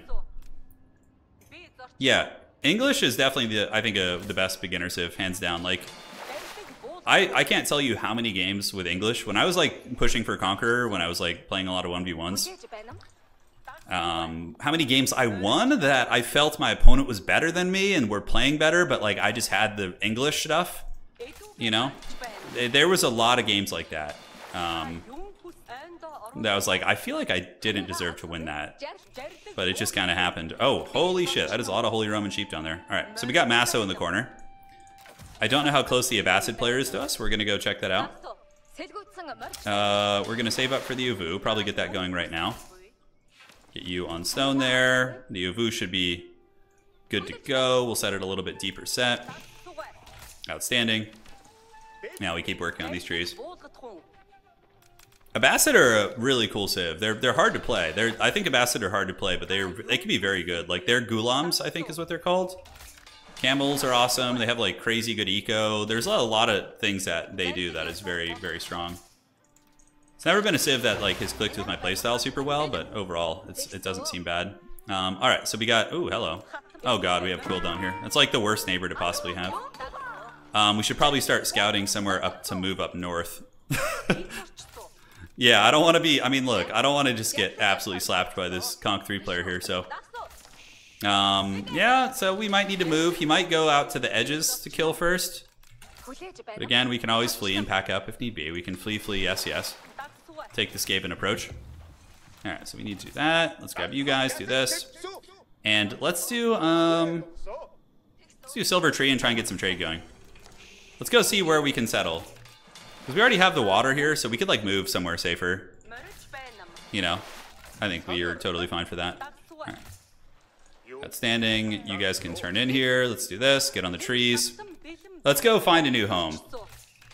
Yeah, English is definitely the I think uh, the best beginner civ, hands down. Like I, I can't tell you how many games with English. When I was like pushing for Conqueror, when I was like playing a lot of 1v1s, um, how many games I won that I felt my opponent was better than me and were playing better, but like I just had the English stuff, you know? There was a lot of games like that. Um, that was like, I feel like I didn't deserve to win that, but it just kind of happened. Oh, holy shit, that is a lot of Holy Roman sheep down there. All right, so we got Masso in the corner. I don't know how close the Abbasid player is to us. We're going to go check that out. Uh, we're going to save up for the Ovoo. Probably get that going right now. Get you on stone there. The Ovoo should be good to go. We'll set it a little bit deeper set. Outstanding. Now we keep working on these trees. Abbasid are a really cool civ. They're they're hard to play. They're I think Abbasid are hard to play, but they they can be very good. Like they're Ghulams, I think is what they're called. Camels are awesome. They have like crazy good eco. There's a lot of things that they do that is very, very strong. It's never been a civ that like has clicked with my playstyle super well, but overall, it doesn't seem bad. Um, all right, so we got, oh, hello. Oh god, we have Twill down here. That's like the worst neighbor to possibly have. Um, we should probably start scouting somewhere up to move up north. <laughs> yeah, I don't want to be, I mean, look, I don't want to just get absolutely slapped by this Conk 3 player here, so um, yeah, so we might need to move. He might go out to the edges to kill first. But again, we can always flee and pack up if need be. We can flee, flee, yes, yes. Take the Skaven approach. Alright, so we need to do that. Let's grab you guys, do this. And let's do, um... Let's do Silver Tree and try and get some trade going. Let's go see where we can settle. Because we already have the water here, so we could, like, move somewhere safer. You know? I think we are totally fine for that. Outstanding. You guys can turn in here. Let's do this. Get on the trees. Let's go find a new home.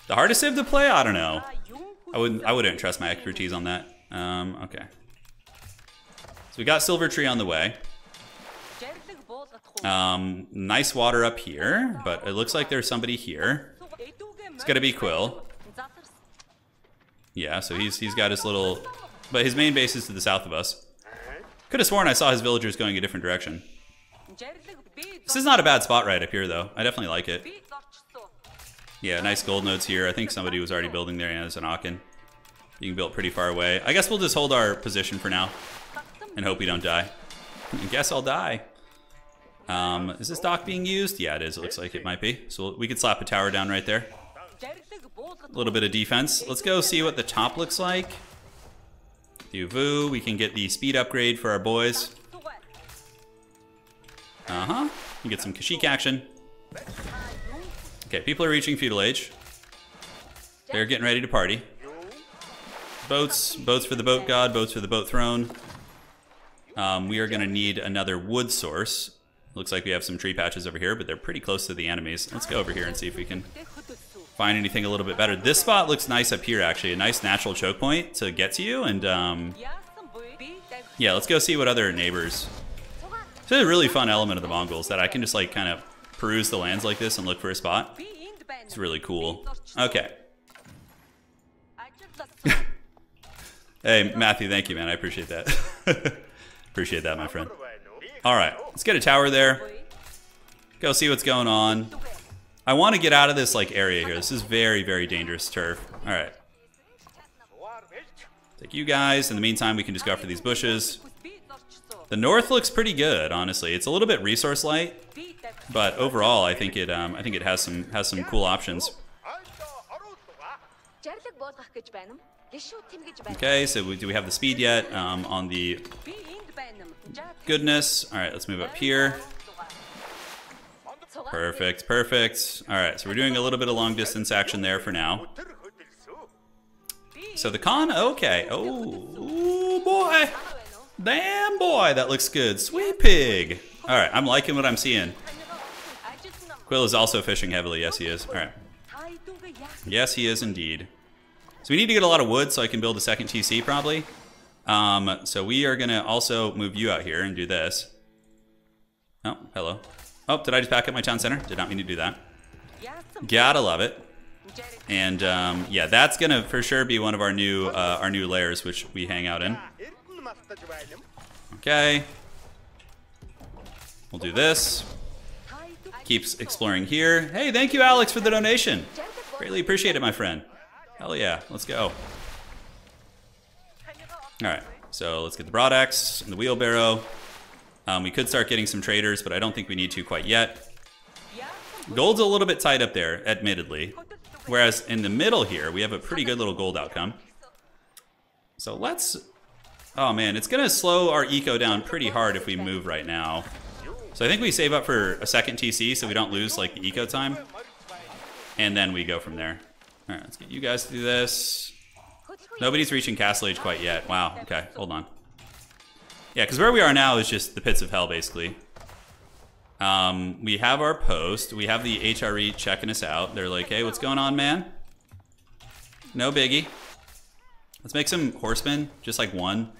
The hardest civ to play? I don't know. I wouldn't. I wouldn't trust my expertise on that. Um, okay. So we got Silver Tree on the way. Um, nice water up here, but it looks like there's somebody here. It's gonna be Quill. Yeah, so he's he's got his little, but his main base is to the south of us. Could have sworn I saw his villagers going a different direction. This is not a bad spot right up here, though. I definitely like it. Yeah, nice gold nodes here. I think somebody was already building there and as an Aachen. Being built pretty far away. I guess we'll just hold our position for now and hope we don't die. I guess I'll die. Um, is this dock being used? Yeah, it is. It looks like it might be. So we could slap a tower down right there. A little bit of defense. Let's go see what the top looks like. Ovoo, we can get the speed upgrade for our boys. Uh-huh. You get some Keshik action. Okay, people are reaching feudal age. They're getting ready to party. Boats, boats for the boat god, boats for the boat throne. Um, we are going to need another wood source. Looks like we have some tree patches over here, but they're pretty close to the enemies. Let's go over here and see if we can find anything a little bit better. This spot looks nice up here, actually. A nice natural choke point to get to you. And um, yeah, let's go see what other neighbors. It's a really fun element of the Mongols that I can just like kind of peruse the lands like this and look for a spot. It's really cool. Okay. <laughs> hey, Matthew, thank you, man. I appreciate that. <laughs> appreciate that, my friend. All right, let's get a tower there. Go see what's going on. I want to get out of this like area here. This is very, very dangerous turf. All right. Take you guys. In the meantime, we can just go after these bushes. The north looks pretty good, honestly. It's a little bit resource light, but overall, I think it um, I think it has some has some cool options. Okay, so we, do we have the speed yet um, on the goodness? All right, let's move up here. Perfect, perfect. All right, so we're doing a little bit of long distance action there for now. So the Khan, okay. Oh, oh boy. Damn boy, that looks good. Sweet pig. All right, I'm liking what I'm seeing. Quill is also fishing heavily. Yes, he is. All right. Yes, he is indeed. So we need to get a lot of wood so I can build a second TC probably. Um, so we are going to also move you out here and do this. Oh, hello. Oh, did I just back up my town center? Did not mean to do that. Gotta love it. And um, yeah, that's gonna for sure be one of our new uh, our new layers, which we hang out in. Okay. We'll do this. Keeps exploring here. Hey, thank you, Alex, for the donation. Greatly appreciate it, my friend. Hell yeah, let's go. All right, so let's get the broad axe and the wheelbarrow. Um, we could start getting some traders, but I don't think we need to quite yet. Gold's a little bit tight up there, admittedly. Whereas in the middle here, we have a pretty good little gold outcome. So let's... Oh man, it's to slow our eco down pretty hard if we move right now. So I think we save up for a second TC so we don't lose like the eco time. And then we go from there. All right, let's get you guys to do this. Nobody's reaching castle age quite yet. Wow, okay, hold on. Yeah, because where we are now is just the pits of hell, basically. Um, we have our post. We have the HRE checking us out. They're like, hey, what's going on, man? No biggie. Let's make some horsemen, just like one,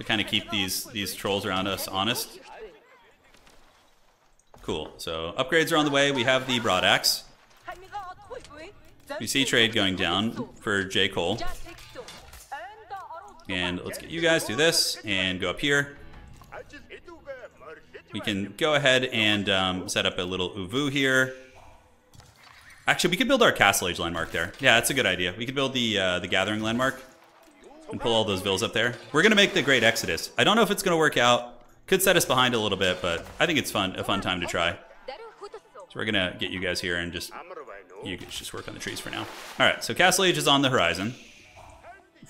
to kind of keep these, these trolls around us honest. Cool. So upgrades are on the way. We have the broad axe. We see trade going down for J. Cole. And let's get you guys do this and go up here. We can go ahead and um, set up a little Ovoo here. Actually, we could build our Castle Age landmark there. Yeah, that's a good idea. We could build the uh, the Gathering landmark and pull all those vills up there. We're gonna make the Great Exodus. I don't know if it's gonna work out. Could set us behind a little bit, but I think it's fun, a fun time to try. So we're gonna get you guys here and just you just work on the trees for now. All right, so Castle Age is on the horizon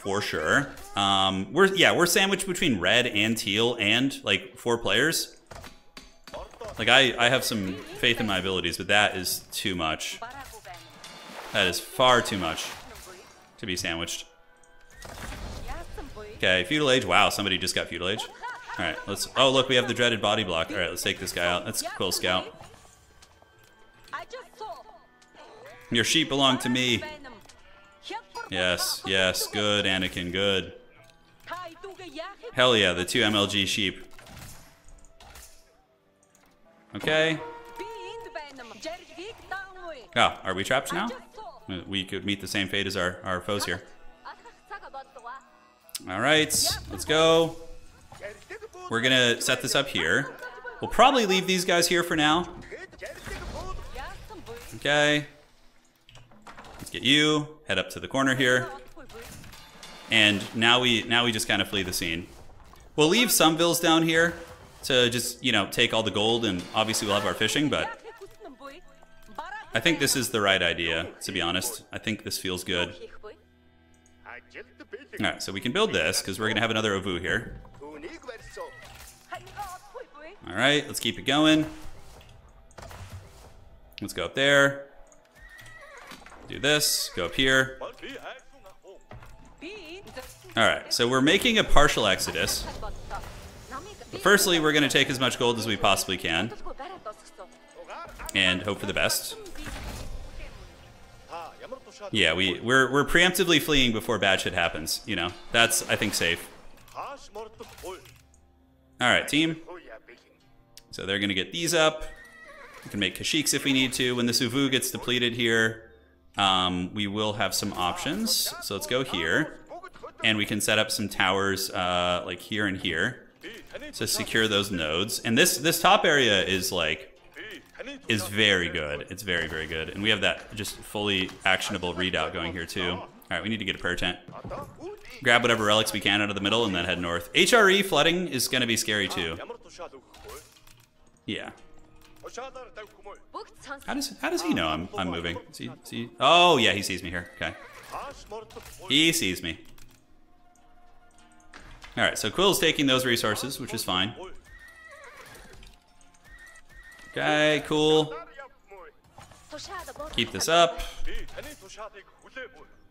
for sure. Um, we're yeah, we're sandwiched between red and teal and like four players. Like I, I have some faith in my abilities, but that is too much. That is far too much to be sandwiched. Okay, feudal age. Wow, somebody just got feudal age. All right, let's. Oh, look, we have the dreaded body block. All right, let's take this guy out. That's Quill Scout. Your sheep belong to me. Yes, yes, good, Anakin, good. Hell yeah, the two MLG sheep. Okay. Oh, are we trapped now? We could meet the same fate as our, our foes here. Alright, let's go. We're gonna set this up here. We'll probably leave these guys here for now. Okay. Let's get you. Head up to the corner here. And now we now we just kind of flee the scene. We'll leave some vills down here to just, you know, take all the gold and obviously we'll have our fishing, but I think this is the right idea, to be honest. I think this feels good. Alright, so we can build this because we're going to have another Ovoo here. Alright, let's keep it going. Let's go up there. Do this, go up here. Alright, so we're making a partial exodus. But firstly, we're going to take as much gold as we possibly can. And hope for the best. Yeah, we, we're, we're preemptively fleeing before bad shit happens. You know, that's, I think, safe. Alright, team. So they're going to get these up. We can make Keshiks if we need to. When the Suvu gets depleted here, um, we will have some options. So let's go here. And we can set up some towers uh, like here and here to secure those nodes. And this, this top area is like is very good. It's very, very good. And we have that just fully actionable readout going here too. All right, we need to get a prayer tent. Grab whatever relics we can out of the middle and then head north. HRE flooding is going to be scary too. Yeah. How does how does he know I'm I'm moving? Is he, is he, oh yeah, he sees me here. Okay. He sees me. All right, so Quill's taking those resources, which is fine. Okay, cool. Keep this up.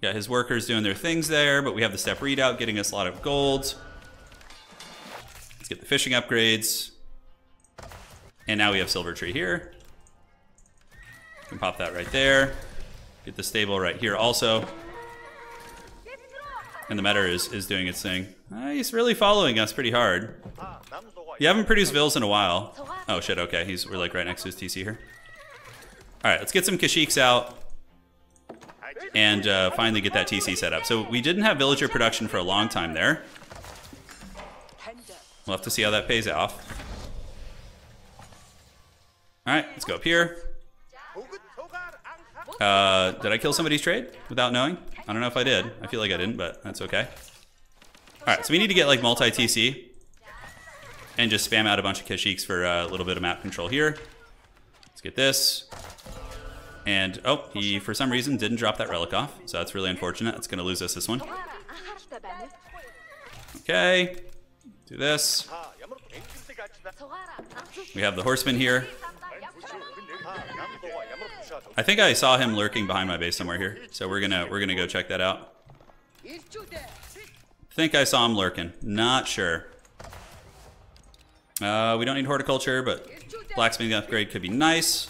Got his workers doing their things there, but we have the Steppe Redoubt getting us a lot of gold. Let's get the fishing upgrades. And now we have Silver Tree here. Can pop that right there. Get the stable right here also. And the meta is, is doing its thing. Uh, he's really following us pretty hard. You haven't produced Vils in a while. Oh shit, okay. He's we're like right next to his TC here. Alright, let's get some Keshiks out. And uh, finally get that TC set up. So we didn't have villager production for a long time there. We'll have to see how that pays off. Alright, let's go up here. Uh, did I kill somebody's trade without knowing? I don't know if I did. I feel like I didn't, but that's okay. Alright, so we need to get like multi-TC and just spam out a bunch of Keshiks for uh, a little bit of map control here. Let's get this. And, oh, he, for some reason, didn't drop that relic off, so that's really unfortunate. That's going to lose us this one. Okay, do this. We have the horseman here. I think I saw him lurking behind my base somewhere here, so we're gonna we're gonna go check that out. Think I saw him lurking. Not sure. Uh, we don't need horticulture, but blacksmithing upgrade could be nice.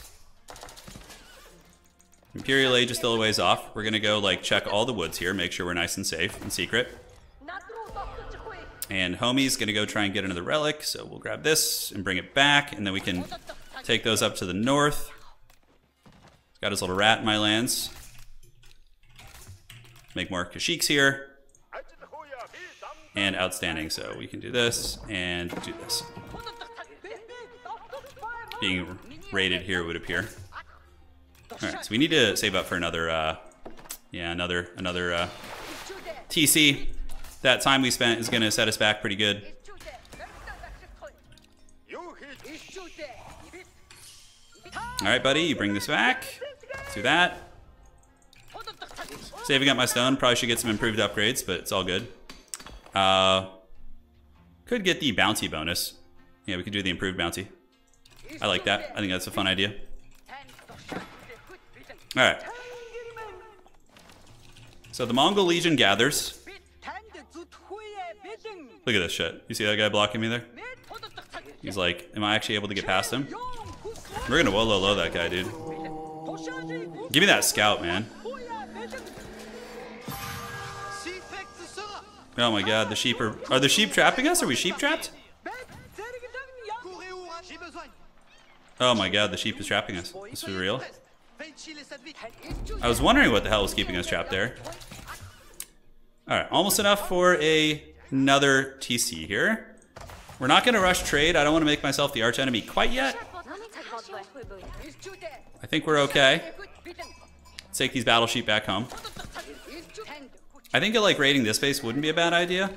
Imperial Age is still a ways off. We're gonna go like check all the woods here, make sure we're nice and safe and secret. And homie's gonna go try and get another relic, so we'll grab this and bring it back, and then we can take those up to the north. Got his little rat in my lands. Make more Keshiks here. And outstanding, so we can do this and do this being raided here would appear. Alright, so we need to save up for another, uh, yeah, another, another, uh, TC. That time we spent is going to set us back pretty good. Alright, buddy, you bring this back. Let's do that. Saving up my stone. Probably should get some improved upgrades, but it's all good. Uh, could get the bounty bonus. Yeah, we could do the improved bounty. I like that. I think that's a fun idea. Alright. So the Mongol Legion gathers. Look at this shit. You see that guy blocking me there? He's like, am I actually able to get past him? We're gonna low low that guy, dude. Give me that scout, man. Oh my god, the sheep are... Are the sheep trapping us? Are we sheep trapped? Oh my god, the sheep is trapping us. This is real? I was wondering what the hell was keeping us trapped there. Alright, almost enough for a, another TC here. We're not going to rush trade. I don't want to make myself the arch enemy quite yet. I think we're okay. Let's take these battle sheep back home. I think like raiding this base wouldn't be a bad idea.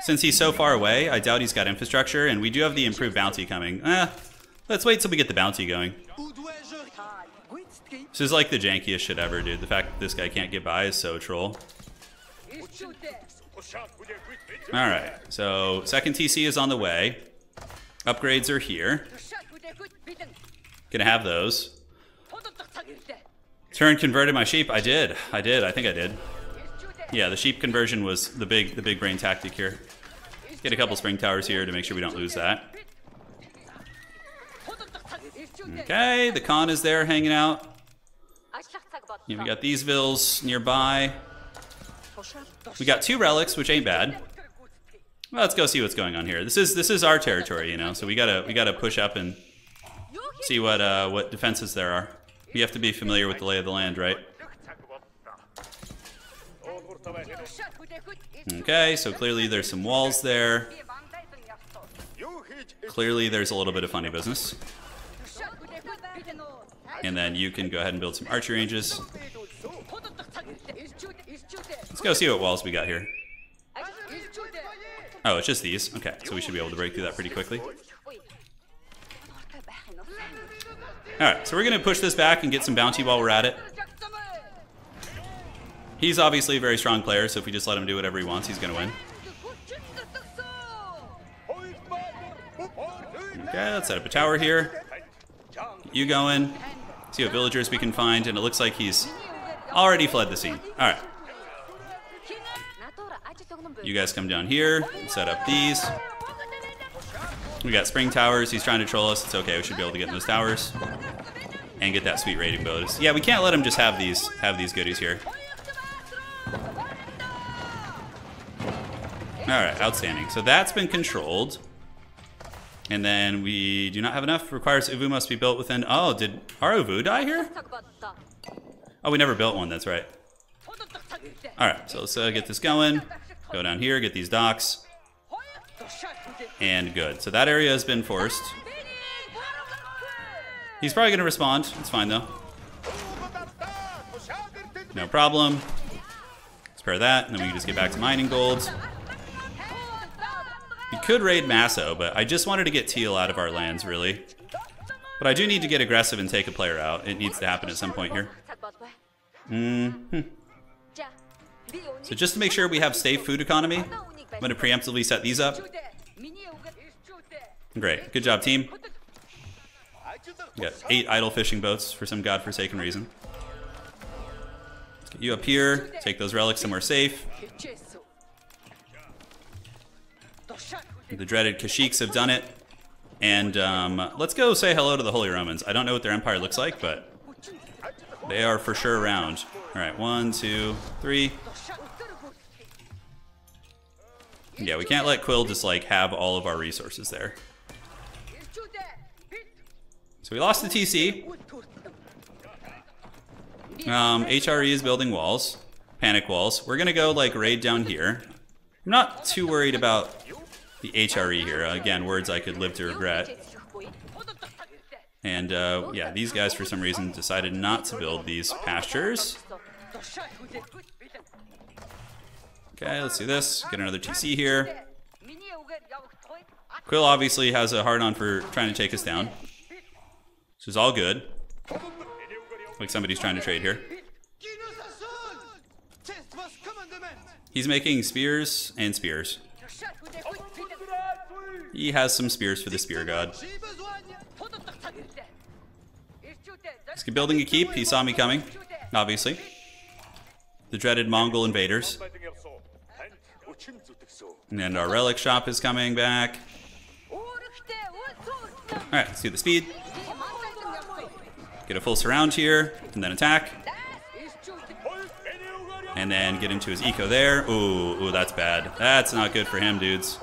Since he's so far away, I doubt he's got infrastructure, and we do have the improved bounty coming. Eh, Let's wait till we get the bounty going. This is like the jankiest shit ever, dude. The fact that this guy can't get by is so troll. Alright, so second TC is on the way. Upgrades are here. Gonna have those. Turn converted my sheep. I did. I did. I think I did. Yeah, the sheep conversion was the big the big brain tactic here. Get a couple spring towers here to make sure we don't lose that. Okay, the Khan is there hanging out. Yeah, we got these vills nearby. We got two relics, which ain't bad. Well, let's go see what's going on here. This is this is our territory, you know, so we gotta we gotta push up and see what uh, what defenses there are. We have to be familiar with the lay of the land, right? Okay, so clearly there's some walls there. Clearly there's a little bit of funny business. And then you can go ahead and build some archery ranges. Let's go see what walls we got here. Oh, it's just these. Okay, so we should be able to break through that pretty quickly. Alright, so we're going to push this back and get some bounty while we're at it. He's obviously a very strong player, so if we just let him do whatever he wants, he's going to win. Okay, let's set up a tower here. Get you going. See what villagers we can find, and it looks like he's already fled the scene. Alright. You guys come down here and set up these. We got spring towers. He's trying to troll us. It's okay. We should be able to get in those towers and get that sweet rating bonus. Yeah, we can't let him just have these have these goodies here. All right, outstanding. So that's been controlled. And then we do not have enough. Requires Ovoo must be built within. Oh, did our Ovoo die here? Oh, we never built one. That's right. All right, so let's uh, get this going. Go down here, get these docks. And good. So that area has been forced. He's probably going to respond. It's fine, though. No problem. Spare that, and then we can just get back to mining gold. We could raid Masso, but I just wanted to get Teal out of our lands, really. But I do need to get aggressive and take a player out. It needs to happen at some point here. Mm -hmm. So just to make sure we have safe food economy, I'm going to preemptively set these up. Great. Good job, team. We got eight idle fishing boats for some godforsaken reason. Get you up here. Take those relics somewhere safe. The dreaded Keshiks have done it. And um, let's go say hello to the Holy Romans. I don't know what their empire looks like, but they are for sure around. All right, one, two, three. Yeah, we can't let Quill just like have all of our resources there. So we lost the TC. Um, HRE is building walls, panic walls. We're gonna go like raid down here. I'm not too worried about the HRE here. Again, words I could live to regret. And uh, yeah, these guys for some reason decided not to build these pastures. Okay, let's do this. Get another TC here. Quill obviously has a hard on for trying to take us down. This is all good. Like somebody's trying to trade here. He's making spears and spears. He has some spears for the spear god. He's building a keep. He saw me coming, obviously. The dreaded Mongol invaders. And our relic shop is coming back. Alright, let's do the speed. Get a full surround here, and then attack. And then get into his eco there. Ooh, ooh, that's bad. That's not good for him, dudes.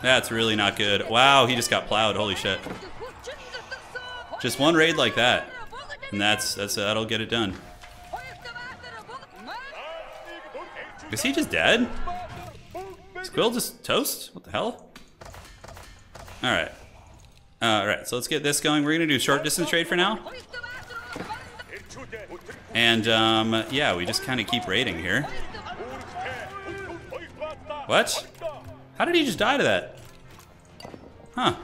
That's really not good. Wow, he just got plowed. Holy shit. Just one raid like that. And that's, that's that'll get it done. Is he just dead? Is Quill just toast? What the hell? Alright. Uh, Alright, so let's get this going. We're going to do short distance trade for now. And, um, yeah, we just kind of keep raiding here. What? How did he just die to that? Huh.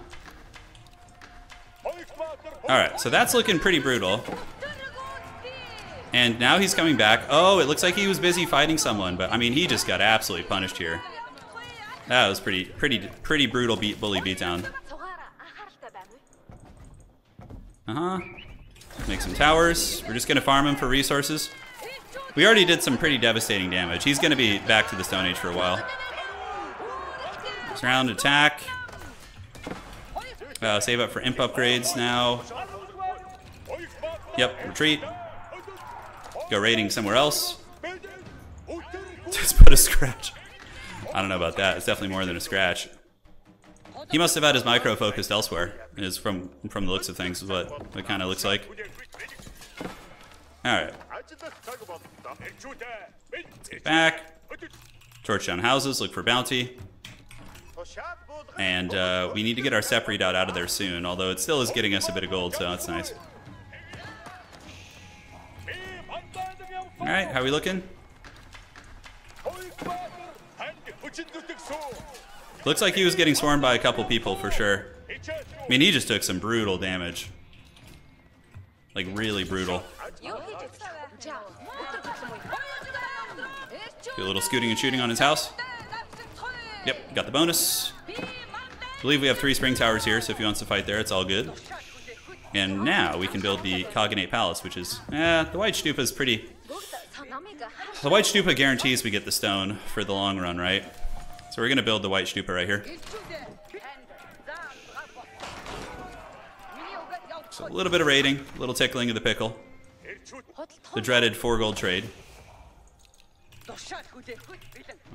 Alright, so that's looking pretty brutal. And now he's coming back. Oh, it looks like he was busy fighting someone, but I mean, he just got absolutely punished here. That was pretty, pretty, pretty brutal beat, bully beatdown. Uh-huh. Make some towers. We're just gonna farm him for resources. We already did some pretty devastating damage. He's gonna be back to the Stone Age for a while. Surround attack. Uh, save up for imp upgrades now. Yep, retreat. Go raiding somewhere else. <laughs> Just put a scratch. I don't know about that. It's definitely more than a scratch. He must have had his micro focused elsewhere. Is from from the looks of things what it kind of looks like. All right. Let's get back. Torch down houses. Look for bounty. And uh, we need to get our Steppe Redoubt out of there soon, although it still is getting us a bit of gold, so that's nice. Alright, how are we looking? Looks like he was getting swarmed by a couple people for sure. I mean, he just took some brutal damage. Like, really brutal. Do a little scooting and shooting on his house. Yep, got the bonus. I believe we have three spring towers here, so if he wants to fight there, it's all good. And now we can build the Khaganate Palace, which is, eh, the White Stupa is pretty... The White Stupa guarantees we get the stone for the long run, right? So we're going to build the White Stupa right here. So a little bit of raiding, a little tickling of the pickle. The dreaded four gold trade.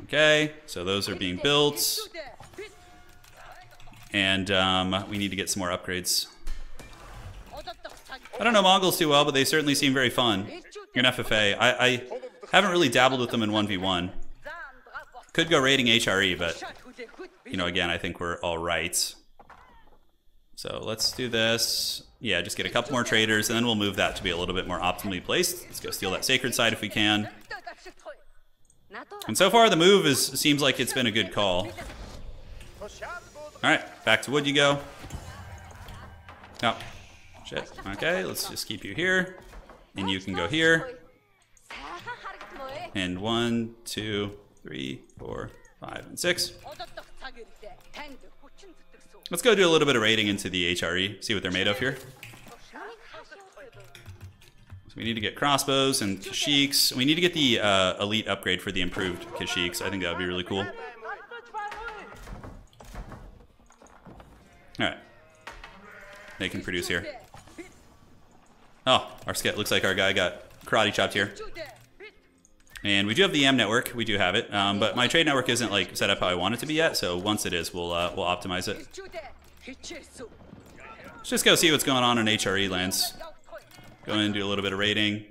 Okay, so those are being built. And um, we need to get some more upgrades. I don't know Mongols too well, but they certainly seem very fun. You're an FFA. I, I haven't really dabbled with them in 1v1. Could go raiding HRE, but, you know, again, I think we're all right. So let's do this. Yeah, just get a couple more traders, and then we'll move that to be a little bit more optimally placed. Let's go steal that sacred side if we can. And so far, the move is seems like it's been a good call. All right, back to wood you go. Oh, shit. Okay, let's just keep you here. And you can go here. And one, two, three, four, five, and six. Let's go do a little bit of raiding into the HRE, see what they're made of here. So we need to get crossbows and Keshiks. We need to get the uh, elite upgrade for the improved Keshiks. I think that would be really cool. Alright. They can produce here. Oh, our skit looks like our guy got karate chopped here. And we do have the AM network. We do have it. Um, but my trade network isn't like set up how I want it to be yet. So once it is, we'll, uh, we'll optimize it. Let's just go see what's going on in HRE lands. Go in and do a little bit of raiding.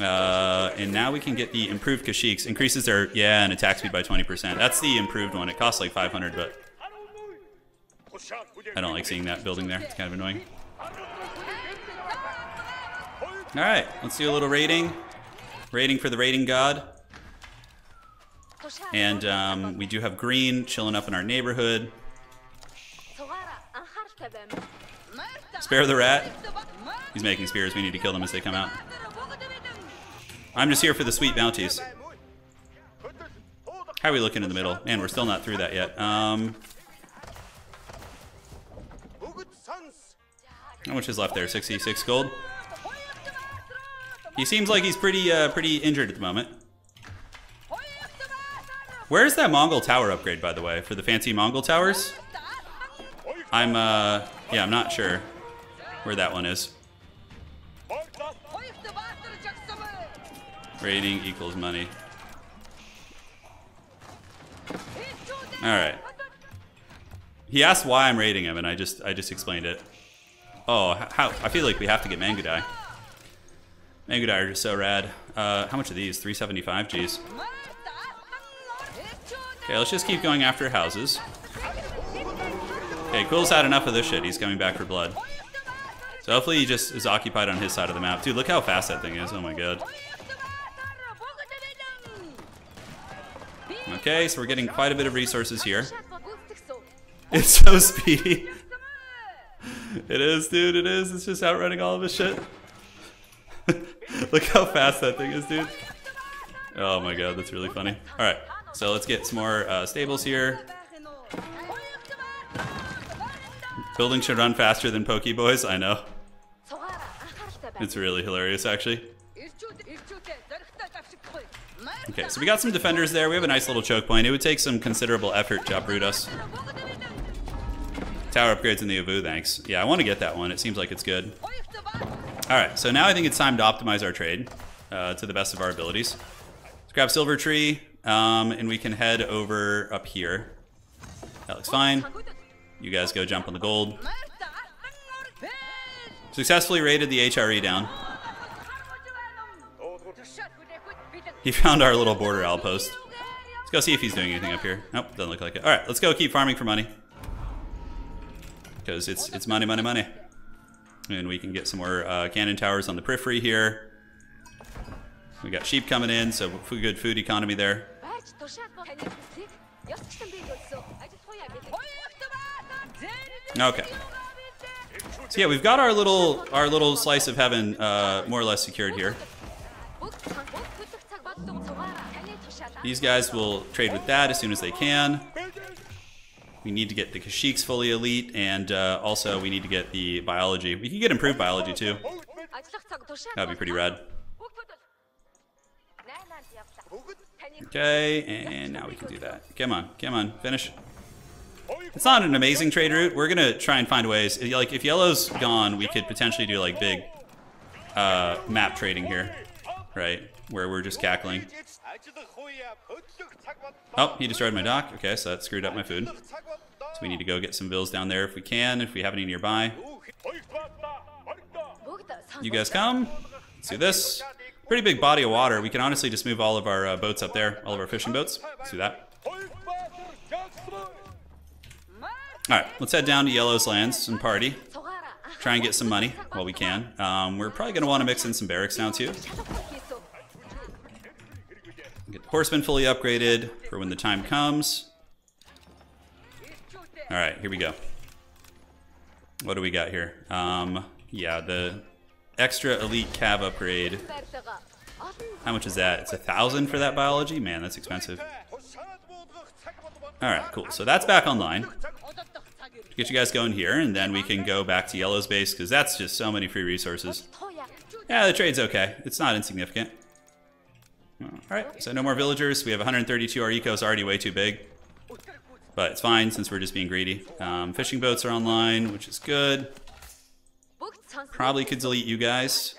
Uh, and now we can get the improved Keshiks. Increases their, yeah, and attack speed by 20%. That's the improved one. It costs like 500, but I don't like seeing that building there. It's kind of annoying. All right, let's do a little raiding. Raiding for the raiding god. And um, we do have green chilling up in our neighborhood. Spare the rat. He's making spears. We need to kill them as they come out. I'm just here for the sweet bounties. How are we looking in the middle? Man, we're still not through that yet. Um, how much is left there? 66 gold? He seems like he's pretty uh, pretty injured at the moment. Where's that Mongol tower upgrade, by the way, for the fancy Mongol towers? I'm, uh, yeah, I'm not sure where that one is. Rating equals money. Alright. He asked why I'm rating him, and I just I just explained it. Oh, how I feel like we have to get Mangudai. Mangudai are just so rad. Uh, how much are these? 375? Jeez. Okay, let's just keep going after houses. Okay, Quill's had enough of this shit. He's coming back for blood. So hopefully he just is occupied on his side of the map. Dude, look how fast that thing is. Oh my god. Okay, so we're getting quite a bit of resources here. <laughs> It's so speedy. <laughs> it is, dude, it is. It's just outrunning all of his shit. <laughs> Look how fast that thing is, dude. Oh my god, that's really funny. Alright, so let's get some more uh, stables here. Building should run faster than Pokeboys, I know. It's really hilarious, actually. Okay, so we got some defenders there. We have a nice little choke point. It would take some considerable effort to uproot us. Tower upgrades in the Ovoo, thanks. Yeah, I want to get that one. It seems like it's good. All right, so now I think it's time to optimize our trade uh, to the best of our abilities. Let's grab Silver Tree, um, and we can head over up here. That looks fine. You guys go jump on the gold. Successfully raided the HRE down. He found our little border outpost. Let's go see if he's doing anything up here. Nope, doesn't look like it. All right, let's go keep farming for money. Because it's, it's money, money, money. And we can get some more uh, cannon towers on the periphery here. We got sheep coming in, so good food economy there. Okay. So yeah, we've got our little our little slice of heaven uh, more or less secured here. These guys will trade with that as soon as they can. We need to get the Keshiks fully elite, and uh, also we need to get the biology. We can get improved biology too. That'd be pretty rad. Okay, and now we can do that. Come on, come on, finish. It's not an amazing trade route. We're gonna try and find ways. Like if yellow's gone, we could potentially do like big uh, map trading here, right? Where we're just cackling. Oh, he destroyed my dock. Okay, so that screwed up my food. So we need to go get some bills down there if we can, if we have any nearby. You guys come. Let's do this. Pretty big body of water. We can honestly just move all of our uh, boats up there, all of our fishing boats. Let's do that. Alright, let's head down to Yellow's Lands and party. Try and get some money while we can. Um, we're probably going to want to mix in some barracks now too. Get the horsemen fully upgraded for when the time comes. Alright, here we go. What do we got here? Um, yeah, the extra elite cav upgrade. How much is that? It's a thousand for that biology? Man, that's expensive. Alright, cool. So that's back online get you guys going here, and then we can go back to Yellow's base, because that's just so many free resources. Yeah, the trade's okay. It's not insignificant. Alright, so no more villagers. We have 132. Our eco's already way too big. But it's fine, since we're just being greedy. Um, fishing boats are online, which is good. Probably could delete you guys.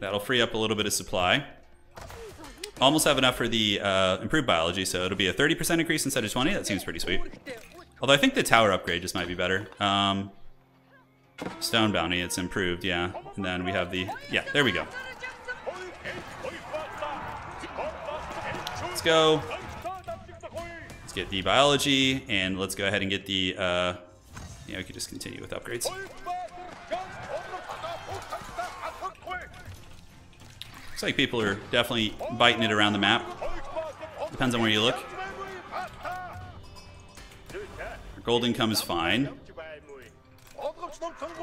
That'll free up a little bit of supply. Almost have enough for the uh, improved biology, so it'll be a 30% increase instead of 20. That seems pretty sweet. Although I think the tower upgrade just might be better. Um, stone bounty, it's improved, yeah. And then we have the... Yeah, there we go. Let's go. Let's get the biology, and let's go ahead and get the... Uh, yeah, we could just continue with upgrades. Looks like people are definitely biting it around the map. Depends on where you look. Gold income is fine.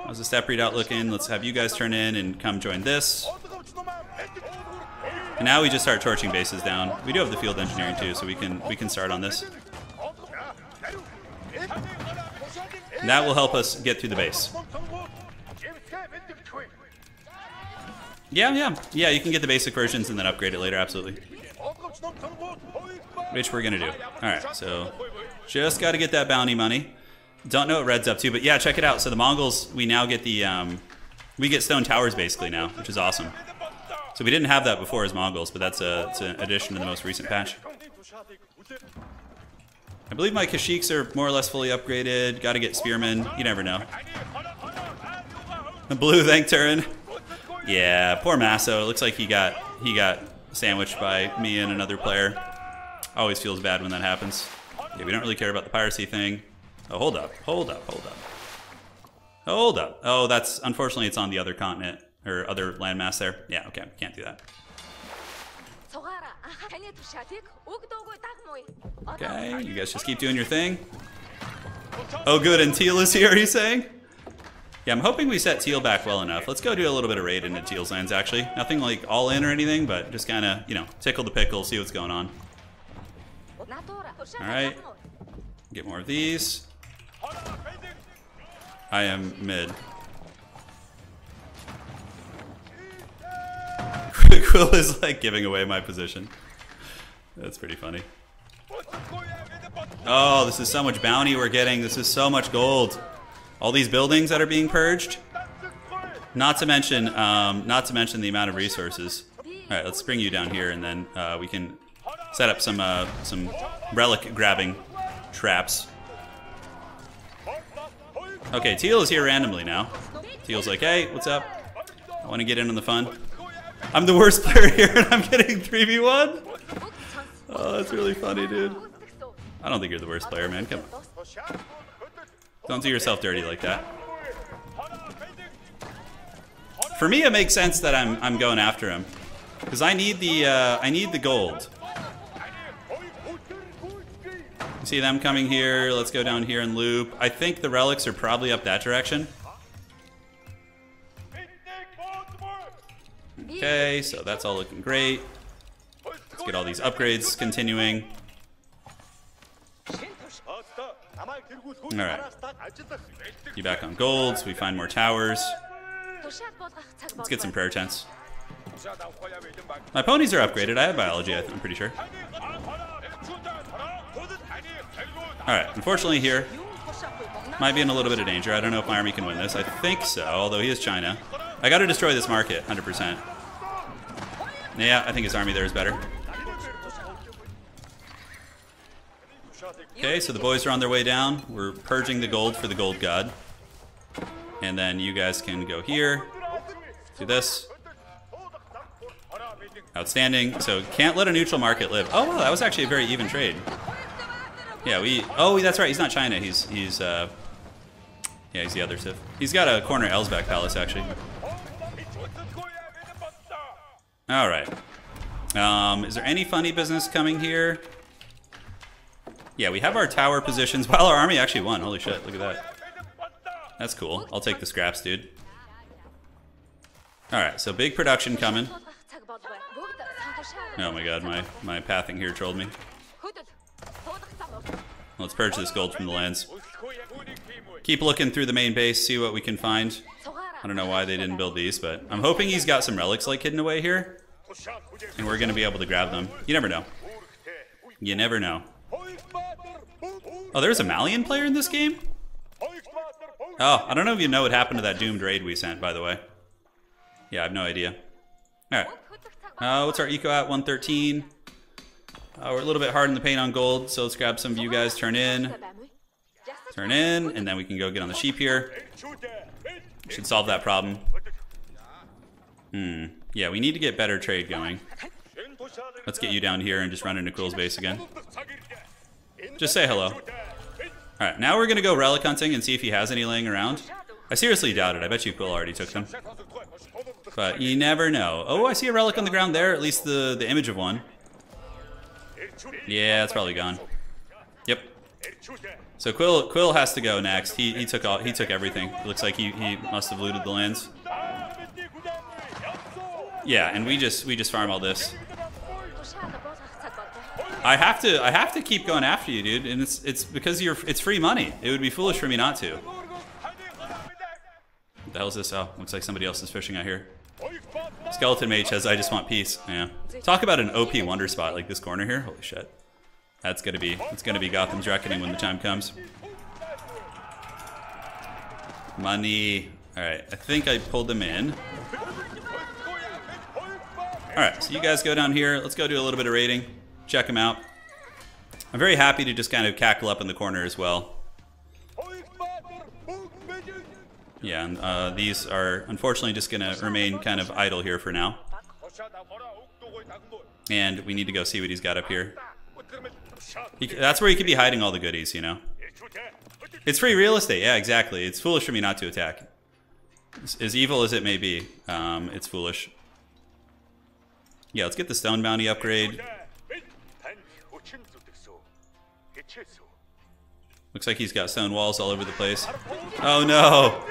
How's the Steppe Redoubt looking? Let's have you guys turn in and come join this. And now we just start torching bases down. We do have the field engineering too, so we can we can start on this. And that will help us get through the base. Yeah, yeah. Yeah, you can get the basic versions and then upgrade it later, absolutely. Which we're gonna do. Alright, so just gotta get that bounty money. Don't know what Red's up to, but yeah, check it out. So the Mongols, we now get the, um, we get stone towers basically now, which is awesome. So we didn't have that before as Mongols, but that's a, it's an addition to the most recent patch. I believe my Keshiks are more or less fully upgraded. Gotta get Spearmen. You never know. The blue, thank Turin. Yeah, poor Masso. It looks like he got he got sandwiched by me and another player. Always feels bad when that happens. Yeah, we don't really care about the piracy thing. Oh, hold up, hold up, hold up. Hold up. Oh, that's, unfortunately, it's on the other continent, or other landmass there. Yeah, okay, can't do that. Okay, you guys just keep doing your thing. Oh, good, and Teal is here, he's saying? Yeah, I'm hoping we set Teal back well enough. Let's go do a little bit of raid into Teal's lands, actually. Nothing like all in or anything, but just kind of, you know, tickle the pickle, see what's going on. Alright. Get more of these. I am mid. <laughs> Quill is like giving away my position. That's pretty funny. Oh, this is so much bounty we're getting. This is so much gold. All these buildings that are being purged. Not to mention, um, not to mention the amount of resources. All right, let's bring you down here, and then uh, we can set up some uh, some relic grabbing traps. Okay, Teal is here randomly now. Teal's like, hey, what's up? I want to get in on the fun. I'm the worst <laughs> player here, and I'm getting 3v1. Oh, that's really funny, dude. I don't think you're the worst player, man. Come on. Don't do yourself dirty like that. For me, it makes sense that I'm I'm going after him, because I need the uh, I need the gold. You see them coming here. Let's go down here and loop. I think the relics are probably up that direction. Okay, so that's all looking great. Let's get all these upgrades continuing. Alright. You back on golds. We find more towers. Let's get some prayer tents. My ponies are upgraded. I have biology, I'm pretty sure. Alright, unfortunately here, might be in a little bit of danger. I don't know if my army can win this. I think so, although he is China. I gotta destroy this market, 100%. Yeah, I think his army there is better. Okay, so the boys are on their way down. We're purging the gold for the gold god. And then you guys can go here. Do this. Outstanding. So can't let a neutral market live. Oh, wow, that was actually a very even trade. Yeah, we... Oh, that's right. He's not China. He's... he's uh, yeah, he's the other Civ. He's got a corner Elzbach Palace, actually. All right. Um, is there any funny business coming here? Yeah, we have our tower positions. <laughs> Wow, our army actually won. Holy shit, look at that. That's cool. I'll take the scraps, dude. Alright, so big production coming. Oh my god, my, my pathing here trolled me. Let's purge this gold from the lands. Keep looking through the main base, see what we can find. I don't know why they didn't build these, but I'm hoping he's got some relics like hidden away here. And we're going to be able to grab them. You never know. You never know. Oh, there's a Malian player in this game? Oh, I don't know if you know what happened to that doomed raid we sent, by the way. Yeah, I have no idea. Alright. Uh, what's our eco at? 113. Uh, we're a little bit hard in the paint on gold, so let's grab some of you guys. Turn in. Turn in, and then we can go get on the sheep here. Should solve that problem. Hmm. Yeah, we need to get better trade going. Let's get you down here and just run into Quill's base again. Just say hello. Alright, now we're gonna go relic hunting and see if he has any laying around. I seriously doubt it. I bet you Quill already took them. But you never know. Oh, I see a relic on the ground there, at least the, the image of one. Yeah, it's probably gone. Yep. So Quill Quill has to go next. He he took all he took everything. It looks like he, he must have looted the lands. Yeah, and we just we just farm all this. I have to I have to keep going after you, dude, and it's it's because you're it's free money. It would be foolish for me not to. What the hell is this? Oh, looks like somebody else is fishing out here. Skeleton Mage says, I just want peace. Yeah. Talk about an OP wonder spot like this corner here. Holy shit. That's gonna be it's gonna be Gotham's Reckoning when the time comes. Money. Alright, I think I pulled them in. Alright, so you guys go down here. Let's go do a little bit of raiding. Check them out. I'm very happy to just kind of cackle up in the corner as well. Yeah, and, uh, these are unfortunately just going to remain kind of idle here for now. And we need to go see what he's got up here. He, that's where he could be hiding all the goodies, you know? It's free real estate, yeah, exactly. It's foolish for me not to attack. As, evil as it may be, um, it's foolish. Yeah, let's get the stone bounty upgrade. Looks like he's got stone walls all over the place. Oh no!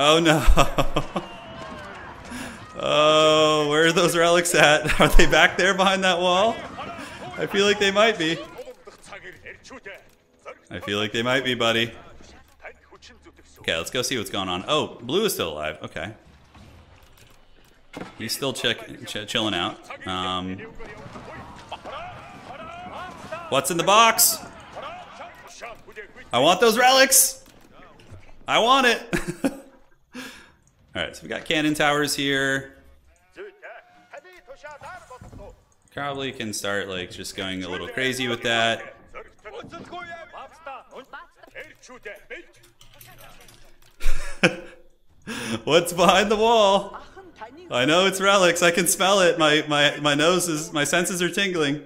Oh no! <laughs> oh, where are those relics at? <laughs> Are they back there behind that wall? I feel like they might be. I feel like they might be, buddy. Okay, let's go see what's going on. Oh, Blue is still alive. Okay. He's still check, ch chilling out. Um, what's in the box? I want those relics. I want it. <laughs> All right, so we got cannon towers here. Probably can start like just going a little crazy with that. <laughs> What's behind the wall? I know it's relics. I can smell it. My my my nose is my senses are tingling.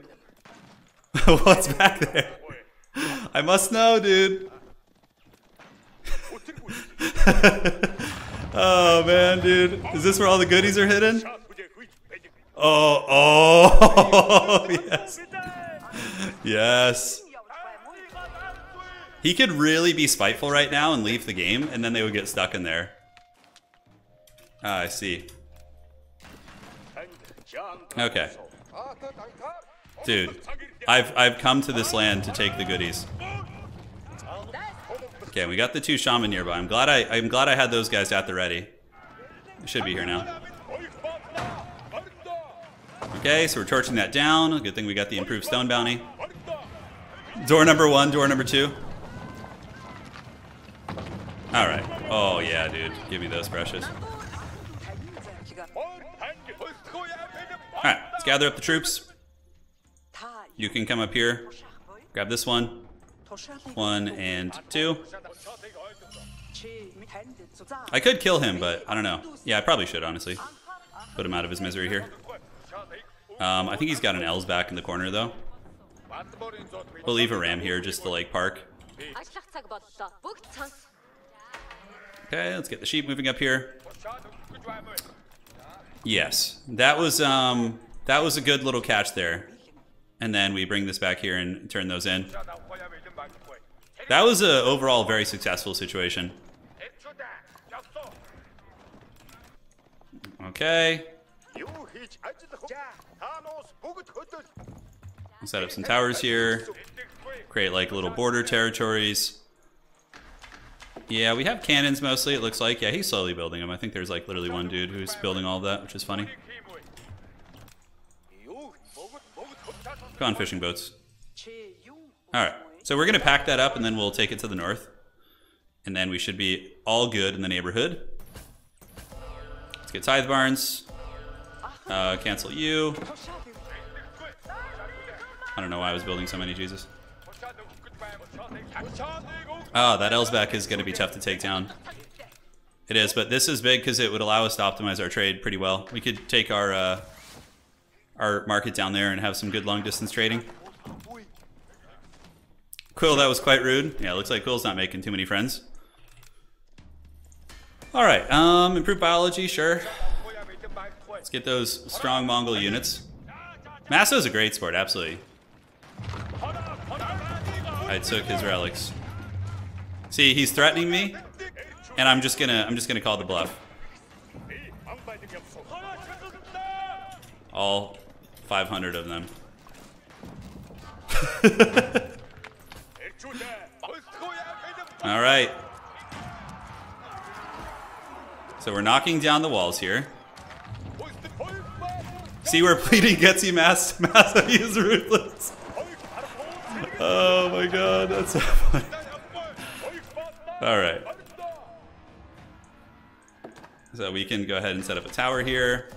<laughs> What's back there? I must know, dude. <laughs> oh man, dude. Is this where all the goodies are hidden? Oh, oh, <laughs> yes. Yes. He could really be spiteful right now and leave the game, and then they would get stuck in there. Ah, I see. Okay. Dude, I've I've come to this land to take the goodies. Okay, we got the two shaman nearby. I'm glad I I'm glad I had those guys at the ready. They should be here now. Okay, so we're torching that down. Good thing we got the improved stone bounty. Door number one, door number two. Alright. Oh yeah, dude. Give me those brushes. Alright, let's gather up the troops. You can come up here. Grab this one. One and two. I could kill him, but I don't know. Yeah, I probably should, honestly. Put him out of his misery here. Um, I think he's got an Elzbach in the corner, though. We'll leave a ram here just to, like, park. Okay, let's get the sheep moving up here. Yes, that was um, that was a good little catch there. And then we bring this back here and turn those in. That was a overall very successful situation. Okay. Set up some towers here. Create like little border territories. Yeah, we have cannons mostly, it looks like. Yeah, he's slowly building them. I think there's like literally one dude who's building all that, which is funny. Come on, fishing boats. Alright, so we're going to pack that up and then we'll take it to the north. And then we should be all good in the neighborhood. Let's get tithe barns. Uh, cancel you. I don't know why I was building so many, Jesus. Oh, that Elzbach is going to be tough to take down. It is, but this is big because it would allow us to optimize our trade pretty well. We could take our uh, our market down there and have some good long distance trading. Quill, that was quite rude. Yeah, looks like Quill's not making too many friends. All right, um, improved biology, sure. Let's get those strong Mongol units. Masso's a great sport, absolutely. I took his relics. See, he's threatening me, and I'm just gonna I'm just gonna call the bluff. All 500 of them. <laughs> All right. So we're knocking down the walls here. See where pleading gets you, mass <laughs> mass is ruthless. Oh my god, that's so funny. Alright. So we can go ahead and set up a tower here.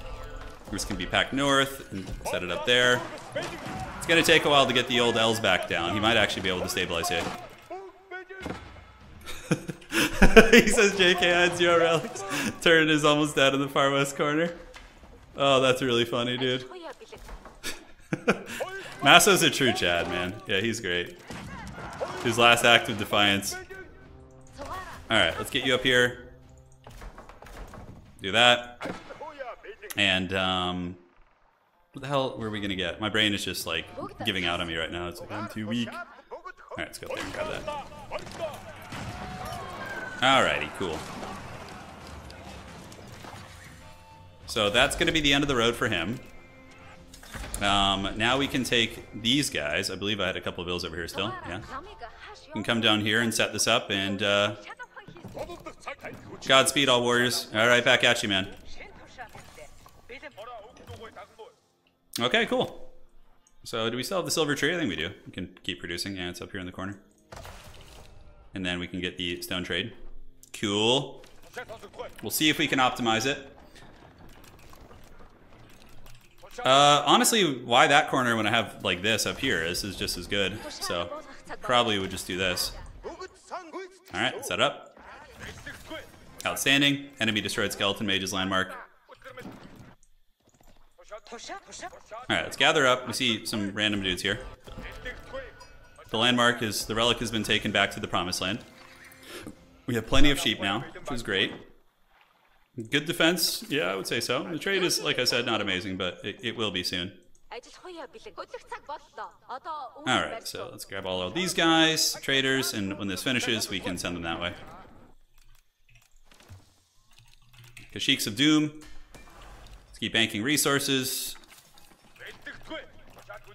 This can be packed north and set it up there. It's going to take a while to get the old Elzbach down. He might actually be able to stabilize it. <laughs> he says JK had zero relics. Turn is almost dead in the far west corner. Oh, that's really funny, dude. <laughs> Masso's a true Chad, man. Yeah, he's great. His last act of defiance. Alright, let's get you up here. Do that. And, um... What the hell were we gonna get? My brain is just, like, giving out on me right now. It's like, I'm too weak. Alright, let's go up there and grab that. Alrighty, cool. So that's gonna be the end of the road for him. Um, now we can take these guys. I believe I had a couple of vills over here still. Yeah. We can come down here and set this up and uh, Godspeed, all warriors. All right, back at you, man. Okay, cool. So do we still have the silver tree? I think we do. We can keep producing. Yeah, it's up here in the corner. And then we can get the stone trade. Cool. We'll see if we can optimize it. Uh, honestly, why that corner when I have like this up here? This is just as good. So probably would just do this. All right, set up. Outstanding. Enemy destroyed skeleton mage's landmark. All right, let's gather up. We see some random dudes here. The landmark is the relic has been taken back to the promised land. We have plenty of sheep now, which is great. Good defense, yeah, I would say so. The trade is, like I said, not amazing, but it, it will be soon. Alright, so let's grab all of these guys, traders, and when this finishes, we can send them that way. Keshiks of Doom. Let's keep banking resources.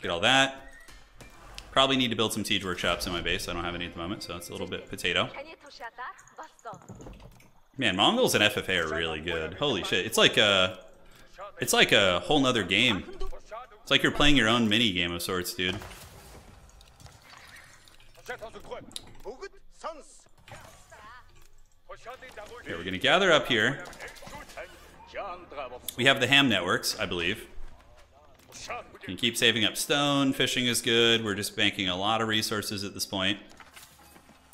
Get all that. Probably need to build some siege workshops in my base. I don't have any at the moment, so it's a little bit potato. Man, Mongols and FFA are really good. Holy shit. It's like a it's like a whole nother game. It's like you're playing your own mini game of sorts, dude. Okay, we're gonna gather up here. We have the Yam networks, I believe. Can keep saving up stone. Fishing is good. We're just banking a lot of resources at this point.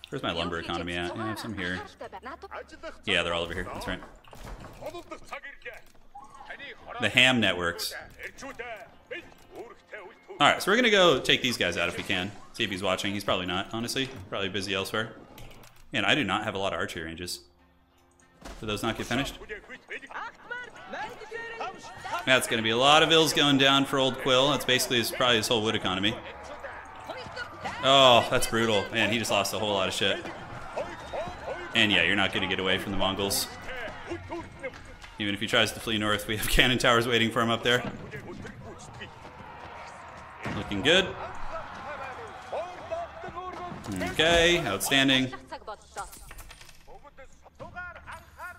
Where's my lumber economy at? Yeah, I have some here. Yeah, they're all over here. That's right. The Yam networks. Alright, so we're gonna go take these guys out if we can. See if he's watching. He's probably not, honestly. Probably busy elsewhere. And I do not have a lot of archery ranges. Do those not get finished? That's gonna be a lot of vills going down for old Quill. That's basically his, probably his whole wood economy. Oh, that's brutal. Man, he just lost a whole lot of shit. And yeah, you're not gonna get away from the Mongols. Even if he tries to flee north, we have <laughs> cannon towers waiting for him up there. Looking good. Okay, outstanding.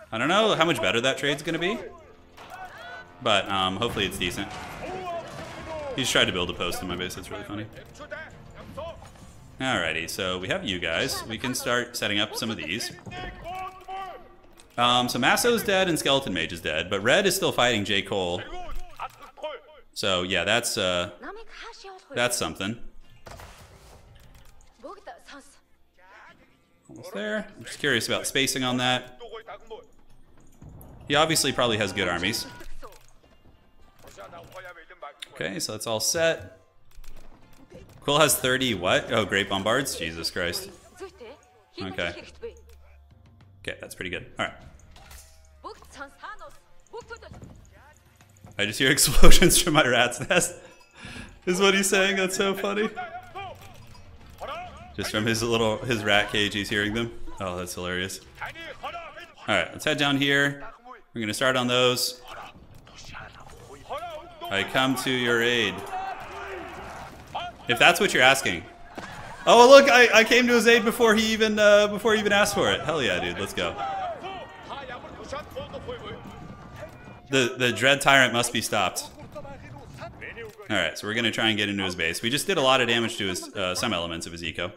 I don't know how much better that trade's gonna be, but um, hopefully it's decent. He's tried to build a post in my base, that's really funny. Alrighty, so we have you guys. We can start setting up some of these. Um, so Masso's dead and Skeleton Mage is dead, but Red is still fighting J. Cole. So yeah, that's uh, that's something. Almost there. I'm just curious about spacing on that. He obviously probably has good armies. Okay, so that's all set. Quill has 30 what? Oh, great bombards? Jesus Christ. Okay. Okay, that's pretty good. Alright. I just hear <laughs> explosions from my rat's nest. <laughs> is what he's saying. That's so funny. Just from his little his rat cage, he's hearing them. Oh, that's hilarious. All right, let's head down here. We're gonna start on those. I come to your aid. If that's what you're asking. Oh look, I, I came to his aid before he even uh, before he even asked for it. Hell yeah, dude, let's go. The the dread tyrant must be stopped. All right, so we're gonna try and get into his base. We just did a lot of damage to his uh, some elements of his eco.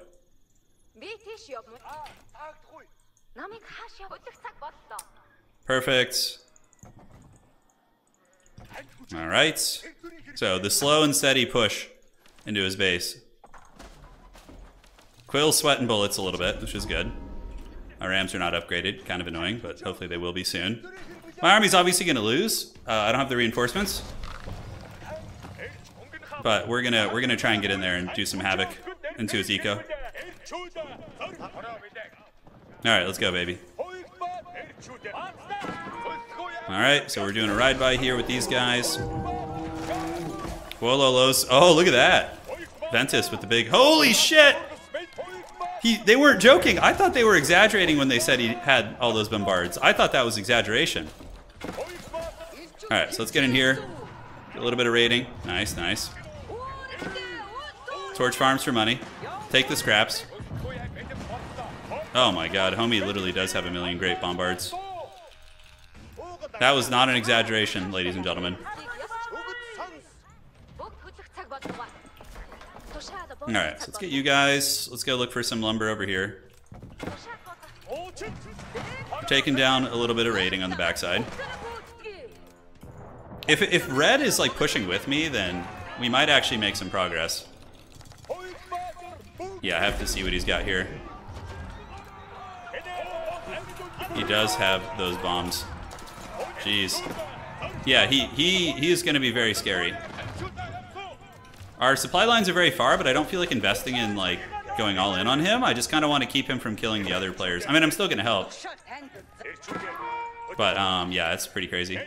Perfect. All right. So the slow and steady push into his base. Quill's sweating bullets a little bit, which is good. Our rams are not upgraded, kind of annoying, but hopefully they will be soon. My army's obviously going to lose. Uh, I don't have the reinforcements. But we're gonna we're gonna try and get in there and do some havoc into his eco. Alright, let's go, baby. Alright, so we're doing a ride by here with these guys. Los. Oh, look at that. Ventus with the big. Holy shit! He, they weren't joking. I thought they were exaggerating when they said he had all those bombards. I thought that was exaggeration. Alright, so let's get in here. Get a little bit of raiding. Nice, nice. Torch farms for money. Take the scraps. Oh my god, homie literally does have a million great bombards. That was not an exaggeration, ladies and gentlemen. Alright, so let's get you guys. Let's go look for some lumber over here. We're taking down a little bit of raiding on the backside. If, if red is like pushing with me, then we might actually make some progress. Yeah, I have to see what he's got here. He does have those bombs. Jeez. Yeah, he, he, he is going to be very scary. Our supply lines are very far, but I don't feel like investing in like going all in on him. I just kind of want to keep him from killing the other players. I mean, I'm still going to help. But um, yeah, it's pretty crazy.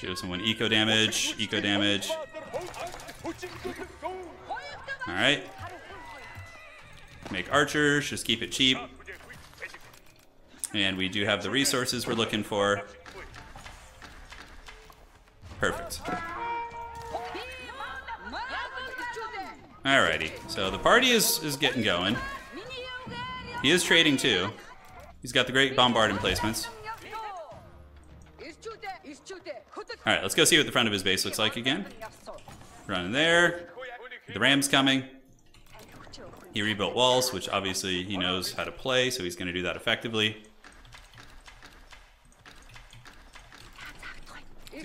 Do someone eco damage, eco damage. Alright. Make archers, just keep it cheap. And we do have the resources we're looking for. Perfect. Alrighty, so the party is, is getting going. He is trading too. He's got the great bombard emplacements. Alright, let's go see what the front of his base looks like again. Running there. The ram's coming. He rebuilt walls, which obviously he knows how to play, so he's going to do that effectively.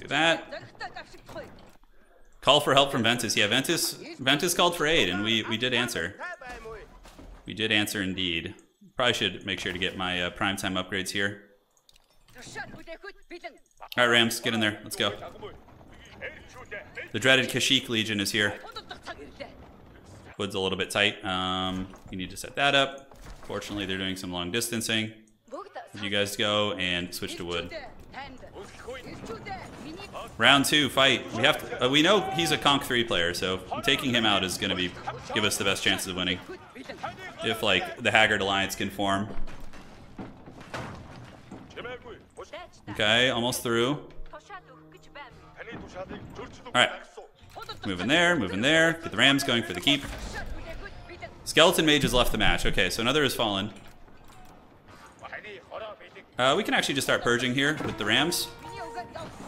Do that. Call for help from Ventus. Yeah, Ventus Ventus called for aid, and we, we did answer. We did answer indeed. Probably should make sure to get my uh, primetime upgrades here. Alright, Rams, get in there. Let's go. The dreaded Keshik Legion is here. Wood's a little bit tight. Um, you need to set that up. Fortunately, they're doing some long distancing. You guys go and switch to wood. Round two, fight. We have to, uh, we know he's a Conk 3 player, so taking him out is going to be give us the best chances of winning. If, like, the Haggard Alliance can form. Okay, almost through. Alright. Moving there, moving there. Get the Rams going for the keep. Skeleton Mage has left the match. Okay, so another has fallen. Uh, we can actually just start purging here with the Rams.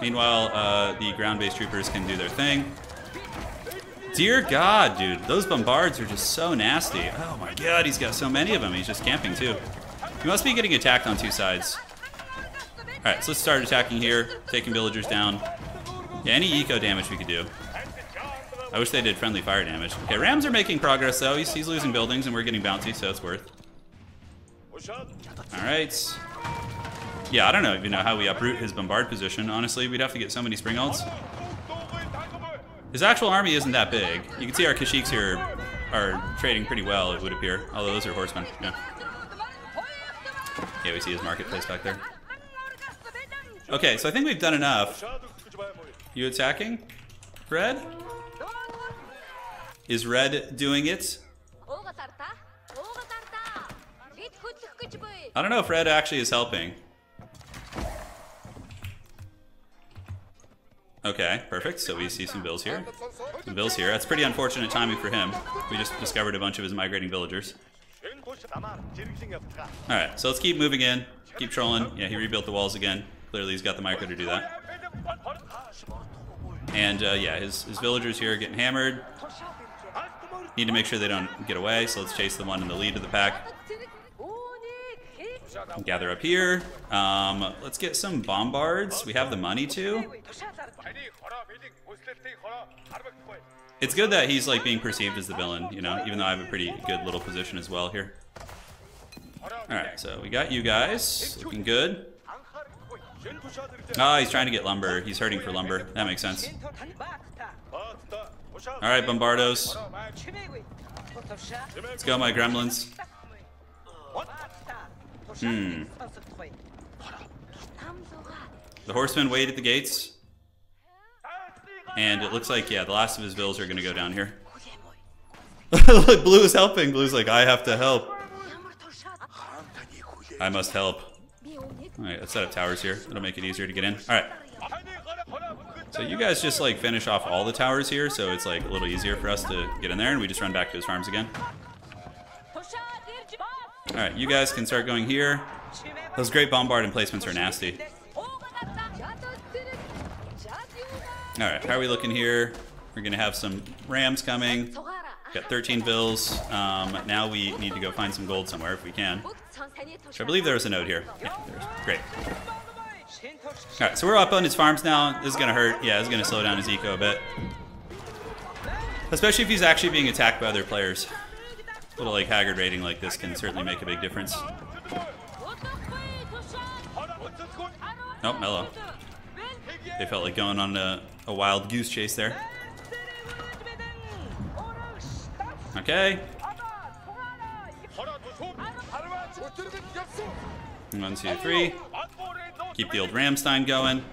Meanwhile, uh, the ground-based troopers can do their thing. Dear God, dude, those bombards are just so nasty. Oh my God, he's got so many of them. He's just camping too. He must be getting attacked on two sides. All right, so let's start attacking here, taking villagers down. Yeah, any eco damage we could do. I wish they did friendly fire damage. Okay, Rams are making progress though. He's, he's losing buildings and we're getting bounty, so it's worth. All right. Yeah, I don't know even know how we uproot his bombard position. Honestly, we'd have to get so many Springalds. His actual army isn't that big. You can see our Keshiks here are trading pretty well, it would appear. Although those are horsemen, yeah. Yeah, we see his marketplace back there. Okay, so I think we've done enough. You attacking? Red? Is Red doing it? I don't know if Red actually is helping. Okay, perfect. So we see some vills here. Some vills here. That's pretty unfortunate timing for him. We just discovered a bunch of his migrating villagers. Alright, so let's keep moving in. Keep trolling. Yeah, he rebuilt the walls again. Clearly he's got the micro to do that. And uh, yeah, his, his villagers here are getting hammered. Need to make sure they don't get away, so let's chase the one in the lead of the pack. Gather up here. Um, let's get some bombards. We have the money to. It's good that he's like being perceived as the villain, you know, even though I have a pretty good little position as well here. Alright, so we got you guys. Looking good. Ah, oh, he's trying to get lumber. He's hurting for lumber. That makes sense. Alright, Bombardos. Let's go, my gremlins. Hmm. The horsemen wait at the gates. And it looks like, yeah, the last of his vills are going to go down here. <laughs> Look, Blue is helping. Blue's like, I have to help. I must help. Alright, let's set up towers here. It'll make it easier to get in. Alright. So you guys just like finish off all the towers here, so it's like a little easier for us to get in there, and we just run back to his farms again. Alright, you guys can start going here. Those great bombard emplacements are nasty. Alright, how are we looking here? We're gonna have some rams coming. Got 13 vills. Um, now we need to go find some gold somewhere if we can. Which I believe there was a note here. Yeah. Great. Alright, so we're up on his farms now. This is to hurt. Yeah, this is to slow down his eco a bit. Especially if he's actually being attacked by other players. A little like Haggard rating like this can certainly make a big difference. Oh, mellow. They felt like going on a, a wild goose chase there. Okay. One, two, three. Keep the old Ramstein going.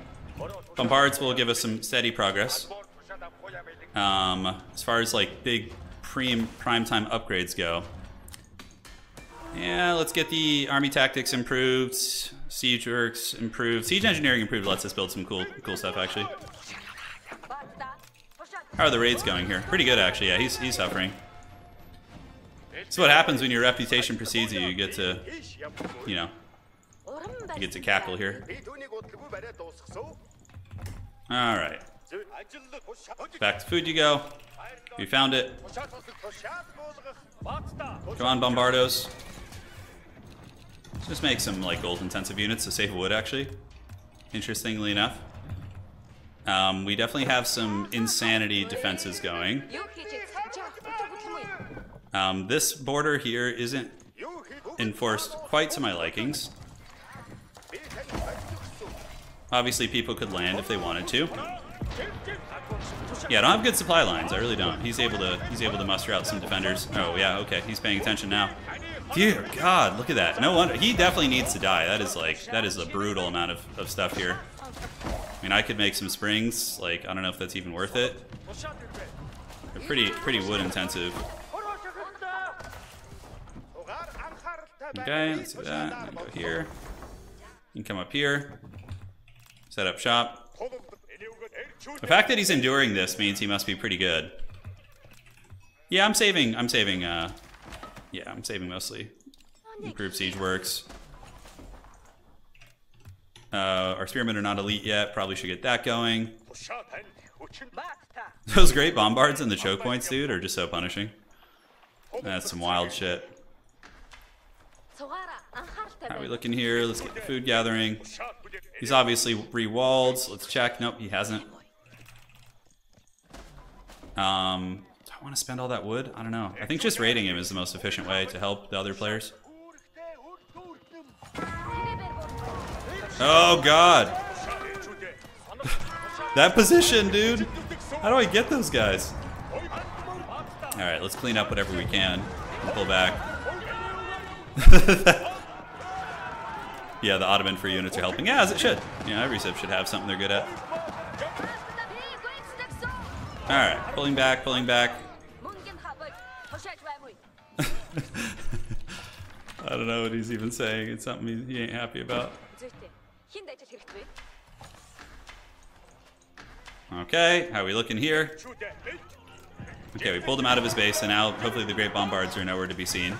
Bombards will give us some steady progress. Um, as far as like big prime prime time upgrades go, yeah, let's get the army tactics improved, siege works improved, siege engineering improved. Lets us build some cool cool stuff actually. How are the raids going here? Pretty good actually. Yeah, he's he's suffering. Is what happens when your reputation precedes you. You get to, you know, you get to cackle here. All right. Back to food you go. We found it. Come on, Bombardos. Just make some like gold intensive units to save wood actually. Interestingly enough. Um, we definitely have some insanity defenses going. Um, this border here isn't enforced quite to my likings. Obviously people could land if they wanted to. Yeah, I don't have good supply lines. I really don't. He's able to he's able to muster out some defenders. Oh yeah, okay. He's paying attention now. Dear God, look at that. No wonder he definitely needs to die. That is like that is a brutal amount of, of stuff here. I mean I could make some springs, like I don't know if that's even worth it. They're pretty pretty wood intensive. Okay, let's do that. Go here. You can come up here. Set up shop. The fact that he's enduring this means he must be pretty good. Yeah, I'm saving, I'm saving, uh, yeah, I'm saving mostly. Group Siege works. Uh, our Spearmen are not elite yet, probably should get that going. <laughs> Those great bombards and the choke points, dude, are just so punishing. That's some wild shit. How are we looking here? Let's get the food gathering. He's obviously re-walled. Let's check. Nope, he hasn't. Um, I want to spend all that wood? I don't know. I think just raiding him is the most efficient way to help the other players. Oh, God. <laughs> that position, dude. How do I get those guys? All right, let's clean up whatever we can and pull back. <laughs> yeah, the Ottoman free units are helping. Yeah, as it should. You know, every civ should have something they're good at. Alright, pulling back, pulling back. I don't know what he's even saying. It's something he ain't happy about. Okay, how are we looking here? Okay, we pulled him out of his base, and now hopefully the Great Bombards are nowhere to be seen.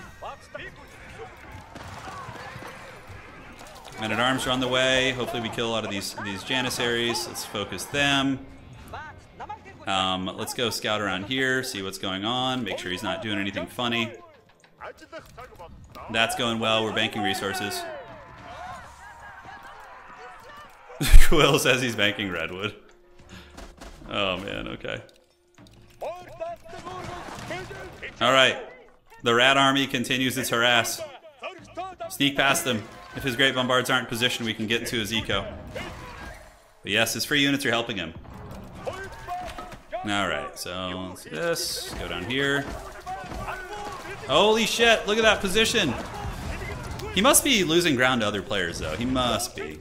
Men at arms are on the way. Hopefully we kill a lot of these these Janissaries. Let's focus them. Um, let's go scout around here, see what's going on, make sure he's not doing anything funny. That's going well. We're banking resources. <laughs> Quill says he's banking redwood. Oh man, okay. Alright. The rat army continues its harass. Sneak past them. If his great bombards aren't positioned, we can get into his eco. But yes, his free units are helping him. Alright, so let's do this. Go down here. Holy shit, look at that position. He must be losing ground to other players, though. He must be.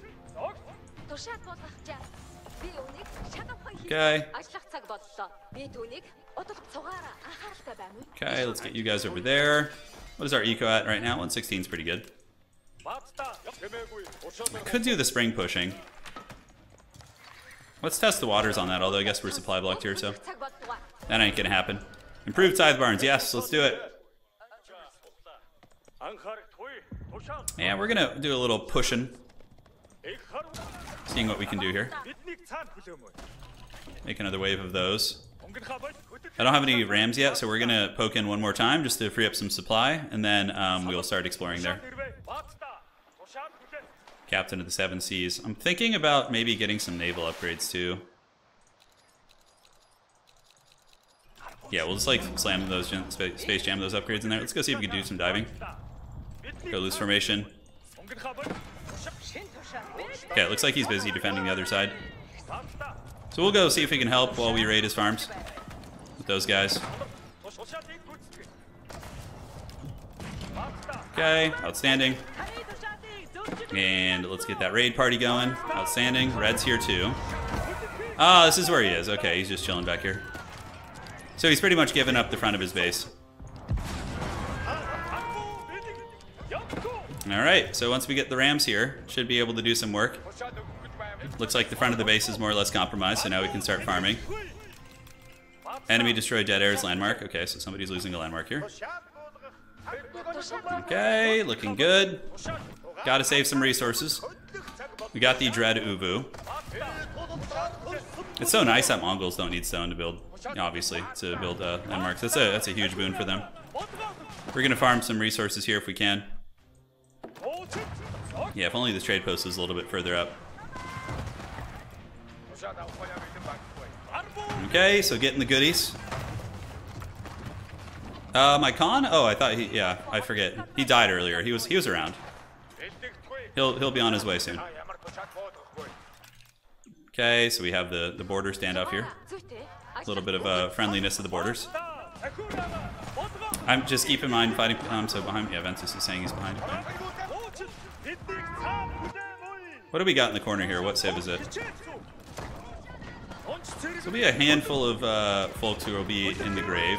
Okay. Okay, let's get you guys over there. What is our eco at right now? 116 is pretty good. I could do the spring pushing. Let's test the waters on that, although I guess we're supply blocked here, so that ain't gonna happen. Improved tithe barns, yes, let's do it. Yeah, we're gonna do a little pushing. Seeing what we can do here. Make another wave of those. I don't have any rams yet, so we're to poke in one more time just to free up some supply, and then um, we'll start exploring there. Captain of the Seven Seas. I'm thinking about maybe getting some naval upgrades too. Yeah, we'll just like slam those space jam those upgrades in there. Let's go see if we can do some diving. Go loose formation. Okay, it looks like he's busy defending the other side. So we'll go see if we can help while we raid his farms with those guys. Okay, outstanding. And let's get that raid party going. Outstanding. Red's here too. Ah, oh, this is where he is. Okay, he's just chilling back here. So he's pretty much given up the front of his base. Alright, so once we get the rams here, should be able to do some work. Looks like the front of the base is more or less compromised, so now we can start farming. Enemy destroyed Dead Air's landmark. Okay, so somebody's losing a landmark here. Okay, looking good. Gotta save some resources. We got the Dread Ovoo. It's so nice that Mongols don't need stone to build, obviously, to build uh, landmarks. That's a, that's a huge boon for them. We're gonna farm some resources here if we can. Yeah, if only this trade post was a little bit further up. Okay, so getting the goodies. Uh, my Khan? Oh, I thought he. Yeah, I forget. He died earlier. He was he was around. He'll he'll be on his way soon. Okay, so we have the the border standoff here. A little bit of uh, friendliness of the borders. I'm just keep in mind fighting. Um, so behind. Yeah, Ventus is saying he's behind. What do we got in the corner here? What civ is it? There'll be a handful of uh, folks who will be in the grave.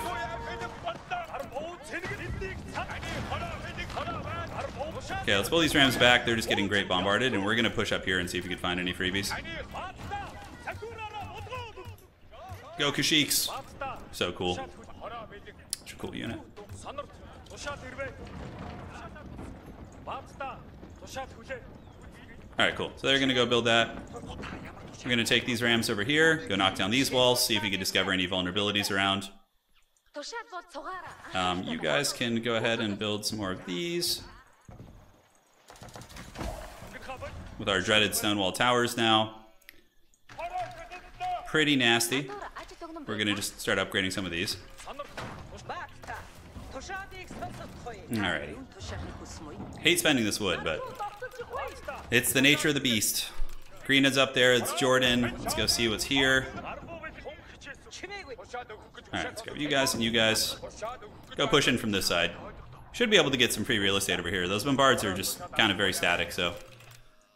Okay, let's pull these rams back. They're just getting great bombarded, and we're going to push up here and see if we can find any freebies. Go Keshiks. So cool. Such a cool unit. Alright, cool. So they're going to go build that. We're going to take these rams over here, go knock down these walls, see if we can discover any vulnerabilities around. Um, you guys can go ahead and build some more of these. With our dreaded Stonewall Towers now. Pretty nasty. We're going to just start upgrading some of these. Alrighty. Hate spending this wood, but it's the nature of the beast. Green is up there. It's Jordan. Let's go see what's here. Alright, let's go you guys and you guys. Go push in from this side. Should be able to get some free real estate over here. Those bombards are just kind of very static, so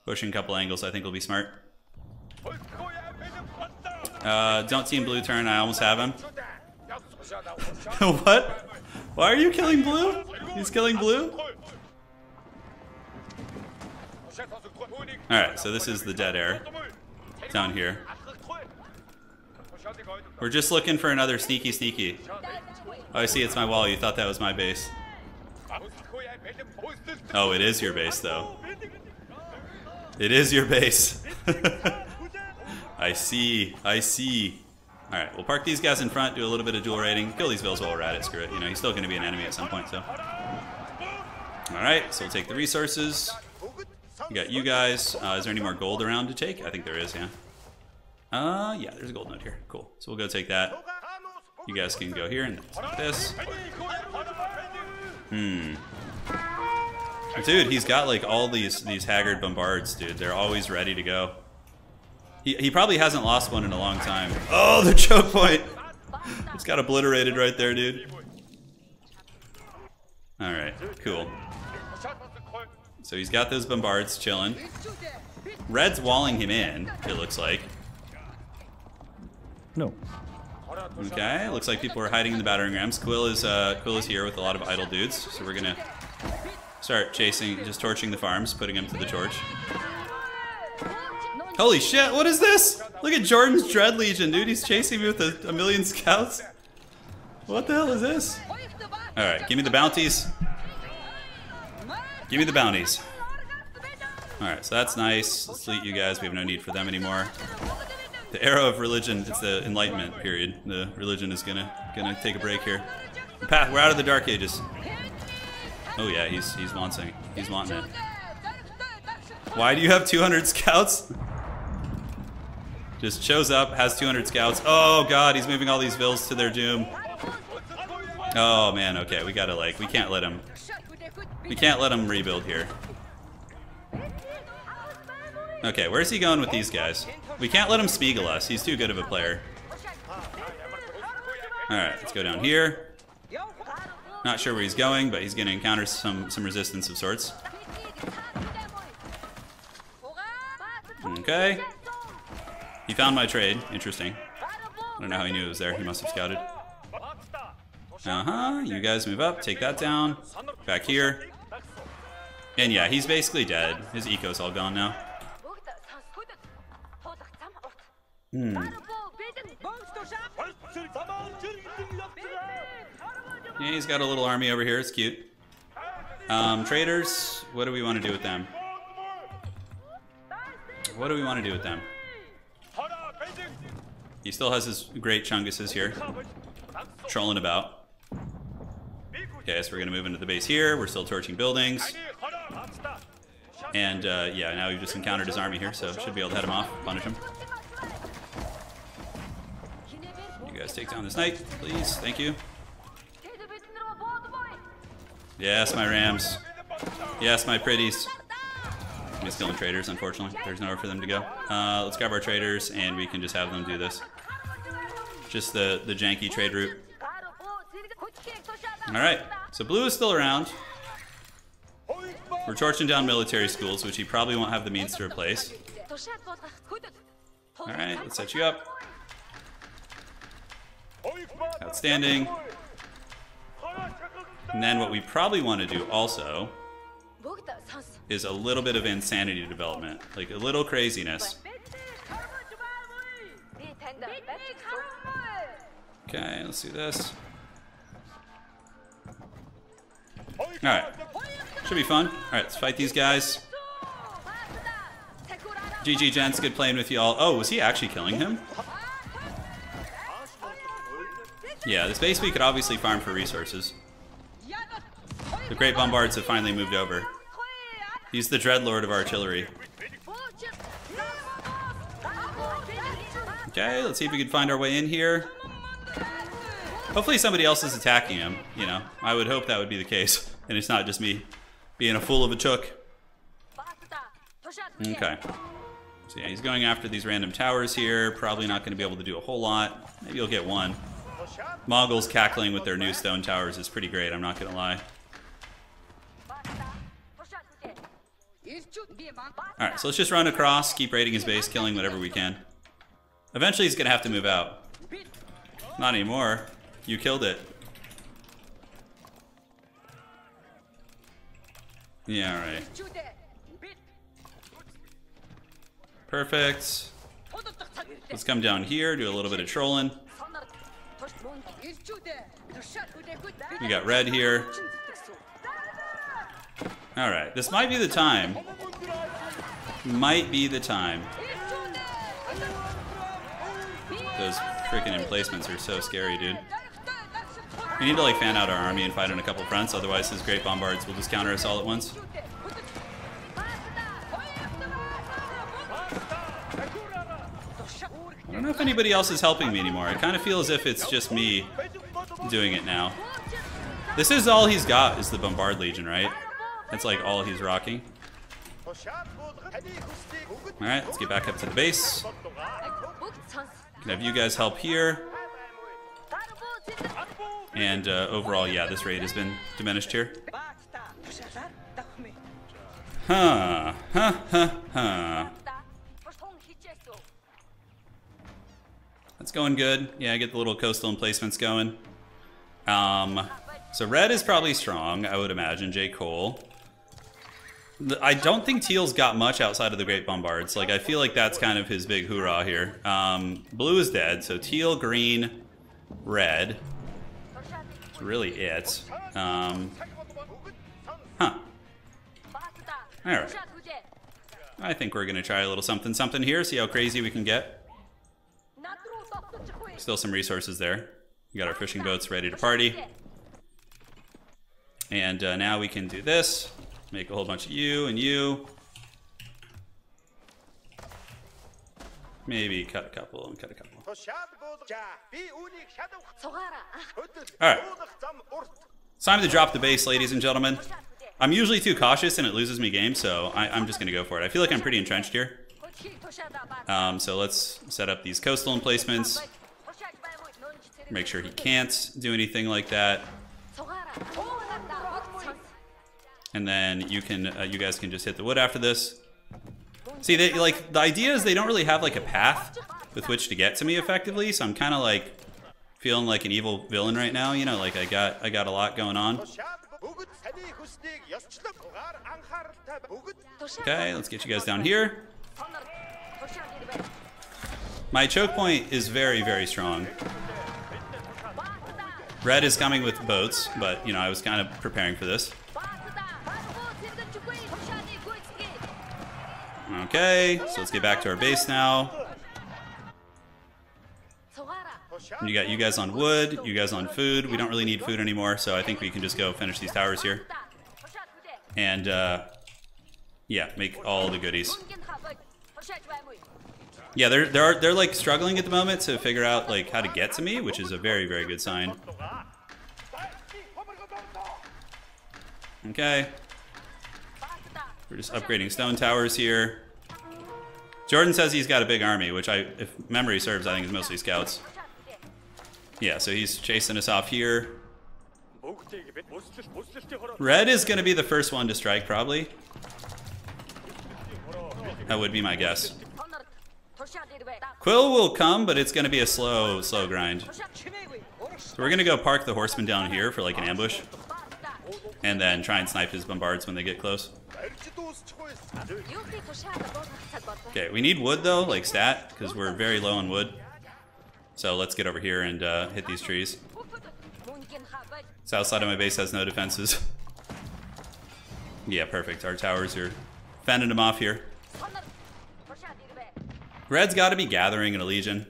pushing a couple angles I think will be smart. Uh, don't team blue turn. I almost have him. <laughs> what? Why are you killing blue? He's killing blue? Alright, so this is the dead air down here. We're just looking for another sneaky sneaky. Oh, I see it's my wall. You thought that was my base. Oh, it is your base, though. It is your base. <laughs> I see. I see. Alright, we'll park these guys in front, do a little bit of dual raiding, kill these vills while we're at it, screw it. You know, he's still going to be an enemy at some point, so. Alright, so we'll take the resources. We got you guys. Uh, is there any more gold around to take? I think there is, yeah. Uh, yeah, there's a gold note here. Cool. So we'll go take that. You guys can go here and this. Hmm. Dude, he's got like all these these haggard bombards, dude. They're always ready to go. He, he probably hasn't lost one in a long time. Oh, the choke point! It's got obliterated right there, dude. Alright, cool. So he's got those bombards chilling. Red's walling him in, it looks like. No. Okay, looks like people are hiding in the battering rams. Quill is uh, Quill is here with a lot of idle dudes, so we're gonna start chasing, just torching the farms, putting them to the torch. Holy shit, what is this? Look at Jordan's Dread Legion, dude. He's chasing me with a, a million scouts. What the hell is this? Alright, give me the bounties. Give me the bounties. Alright, so that's nice. Let's you guys. We have no need for them anymore. The era of religion, it's the enlightenment period. The religion is gonna gonna take a break here. Path, we're out of the dark ages. Oh yeah, he's he's wanting he's wanting it. Why do you have 200 scouts? Just shows up, has 200 scouts. Oh god, he's moving all these vills to their doom. Oh man, okay, we gotta like, we can't let him, we can't let him rebuild here. Okay, where's he going with these guys? We can't let him Spiegel us, he's too good of a player. Alright, let's go down here. Not sure where he's going, but he's gonna encounter some, some resistance of sorts. Okay. He found my trade, interesting. I don't know how he knew it was there, he must have scouted. Uh-huh, you guys move up, take that down. Back here. And yeah, he's basically dead. His eco's all gone now. Hmm. Yeah, he's got a little army over here. It's cute. Um, traders, what do we want to do with them? What do we want to do with them? He still has his great chunguses here. Trolling about. Okay, so we're going to move into the base here. We're still torching buildings. And uh, yeah, now we've just encountered his army here, so should be able to head him off, punish him. You guys take down this knight, please. Thank you. Yes, my rams. Yes, my pretties. I'm just killing traders, unfortunately. There's nowhere for them to go. Uh, let's grab our traders, and we can just have them do this. Just the, the janky trade route. Alright, so blue is still around. We're torching down military schools, which he probably won't have the means to replace. Alright, let's set you up. Outstanding. And then what we probably want to do also is a little bit of insanity development, like a little craziness. Okay, let's do this. Alright. Should be fun. Alright, let's fight these guys. GG gents, good playing with y'all. Oh, was he actually killing him? Yeah, this base we could obviously farm for resources. The Great Bombards have finally moved over. He's the Dreadlord of artillery. Okay, let's see if we can find our way in here. Hopefully somebody else is attacking him, you know. I would hope that would be the case. <laughs> And it's not just me being a fool of a chook. Okay. So yeah, he's going after these random towers here. Probably not going to be able to do a whole lot. Maybe he'll get one. Mongols cackling with their new stone towers is pretty great, I'm not going to lie. Alright, so let's just run across, keep raiding his base, killing whatever we can. Eventually he's to have to move out. Not anymore. You killed it. Yeah, alright. Perfect. Let's come down here, do a little bit of trolling. We got red here. Alright, this might be the time. Might be the time. Those freaking emplacements are so scary, dude. We need to like fan out our army and fight on a couple fronts, otherwise his great bombards will just counter us all at once. I don't know if anybody else is helping me anymore. I kind of feel as if it's just me doing it now. This is all he's got, is the Bombard Legion, right? That's like all he's rocking. Alright, let's get back up to the base. Can have you guys help here. And uh, overall, yeah, this raid has been diminished here. Huh, huh, huh, huh. That's going good. Yeah, I get the little coastal emplacements going. Um, so red is probably strong, I would imagine, J. Cole. I don't think Teal's got much outside of the Great Bombards. Like, I feel like that's kind of his big hoorah here. Um, blue is dead, so teal, green, red. That's really it. Um, huh. Alright. I think we're going to try a little something something here, see how crazy we can get. Still some resources there. We got our fishing boats ready to party. And uh, now we can do this. Make a whole bunch of you and you. Maybe cut a couple and cut a couple. Alright. It's time to drop the base, ladies and gentlemen. I'm usually too cautious and it loses me games, so I, am just going to go for it. I feel like I'm pretty entrenched here. Um, so let's set up these coastal emplacements. Make sure he can't do anything like that. And then you can, uh, you guys can just hit the wood after this. See, they like the idea is they don't really have like a path with which to get to me effectively, so I'm kind of like feeling like an evil villain right now. You know, like I got I got a lot going on. Okay, let's get you guys down here. My choke point is very, very strong. Red is coming with boats, but, you know, I was kind of preparing for this. Okay, so let's get back to our base now. You got you guys on wood, you guys on food. We don't really need food anymore, so I think we can just go finish these towers here. And, uh, yeah, make all the goodies. Yeah, they're they're they're like struggling at the moment to figure out like how to get to me, which is a very very good sign. Okay. We're just upgrading stone towers here. Jordan says he's got a big army, which I, if memory serves, I think is mostly scouts. Yeah, so he's chasing us off here. Red is going to be the first one to strike, probably. That would be my guess. Quill will come, but it's going to be a slow, slow grind. So we're going to go park the horseman down here for like an ambush. And then try and snipe his bombards when they get close. Okay, we need wood though, like stat, because we're very low on wood. So let's get over here and uh, hit these trees. South side of my base has no defenses. yeah, perfect. Our towers are fending them off here. Red's got to be gathering in a legion.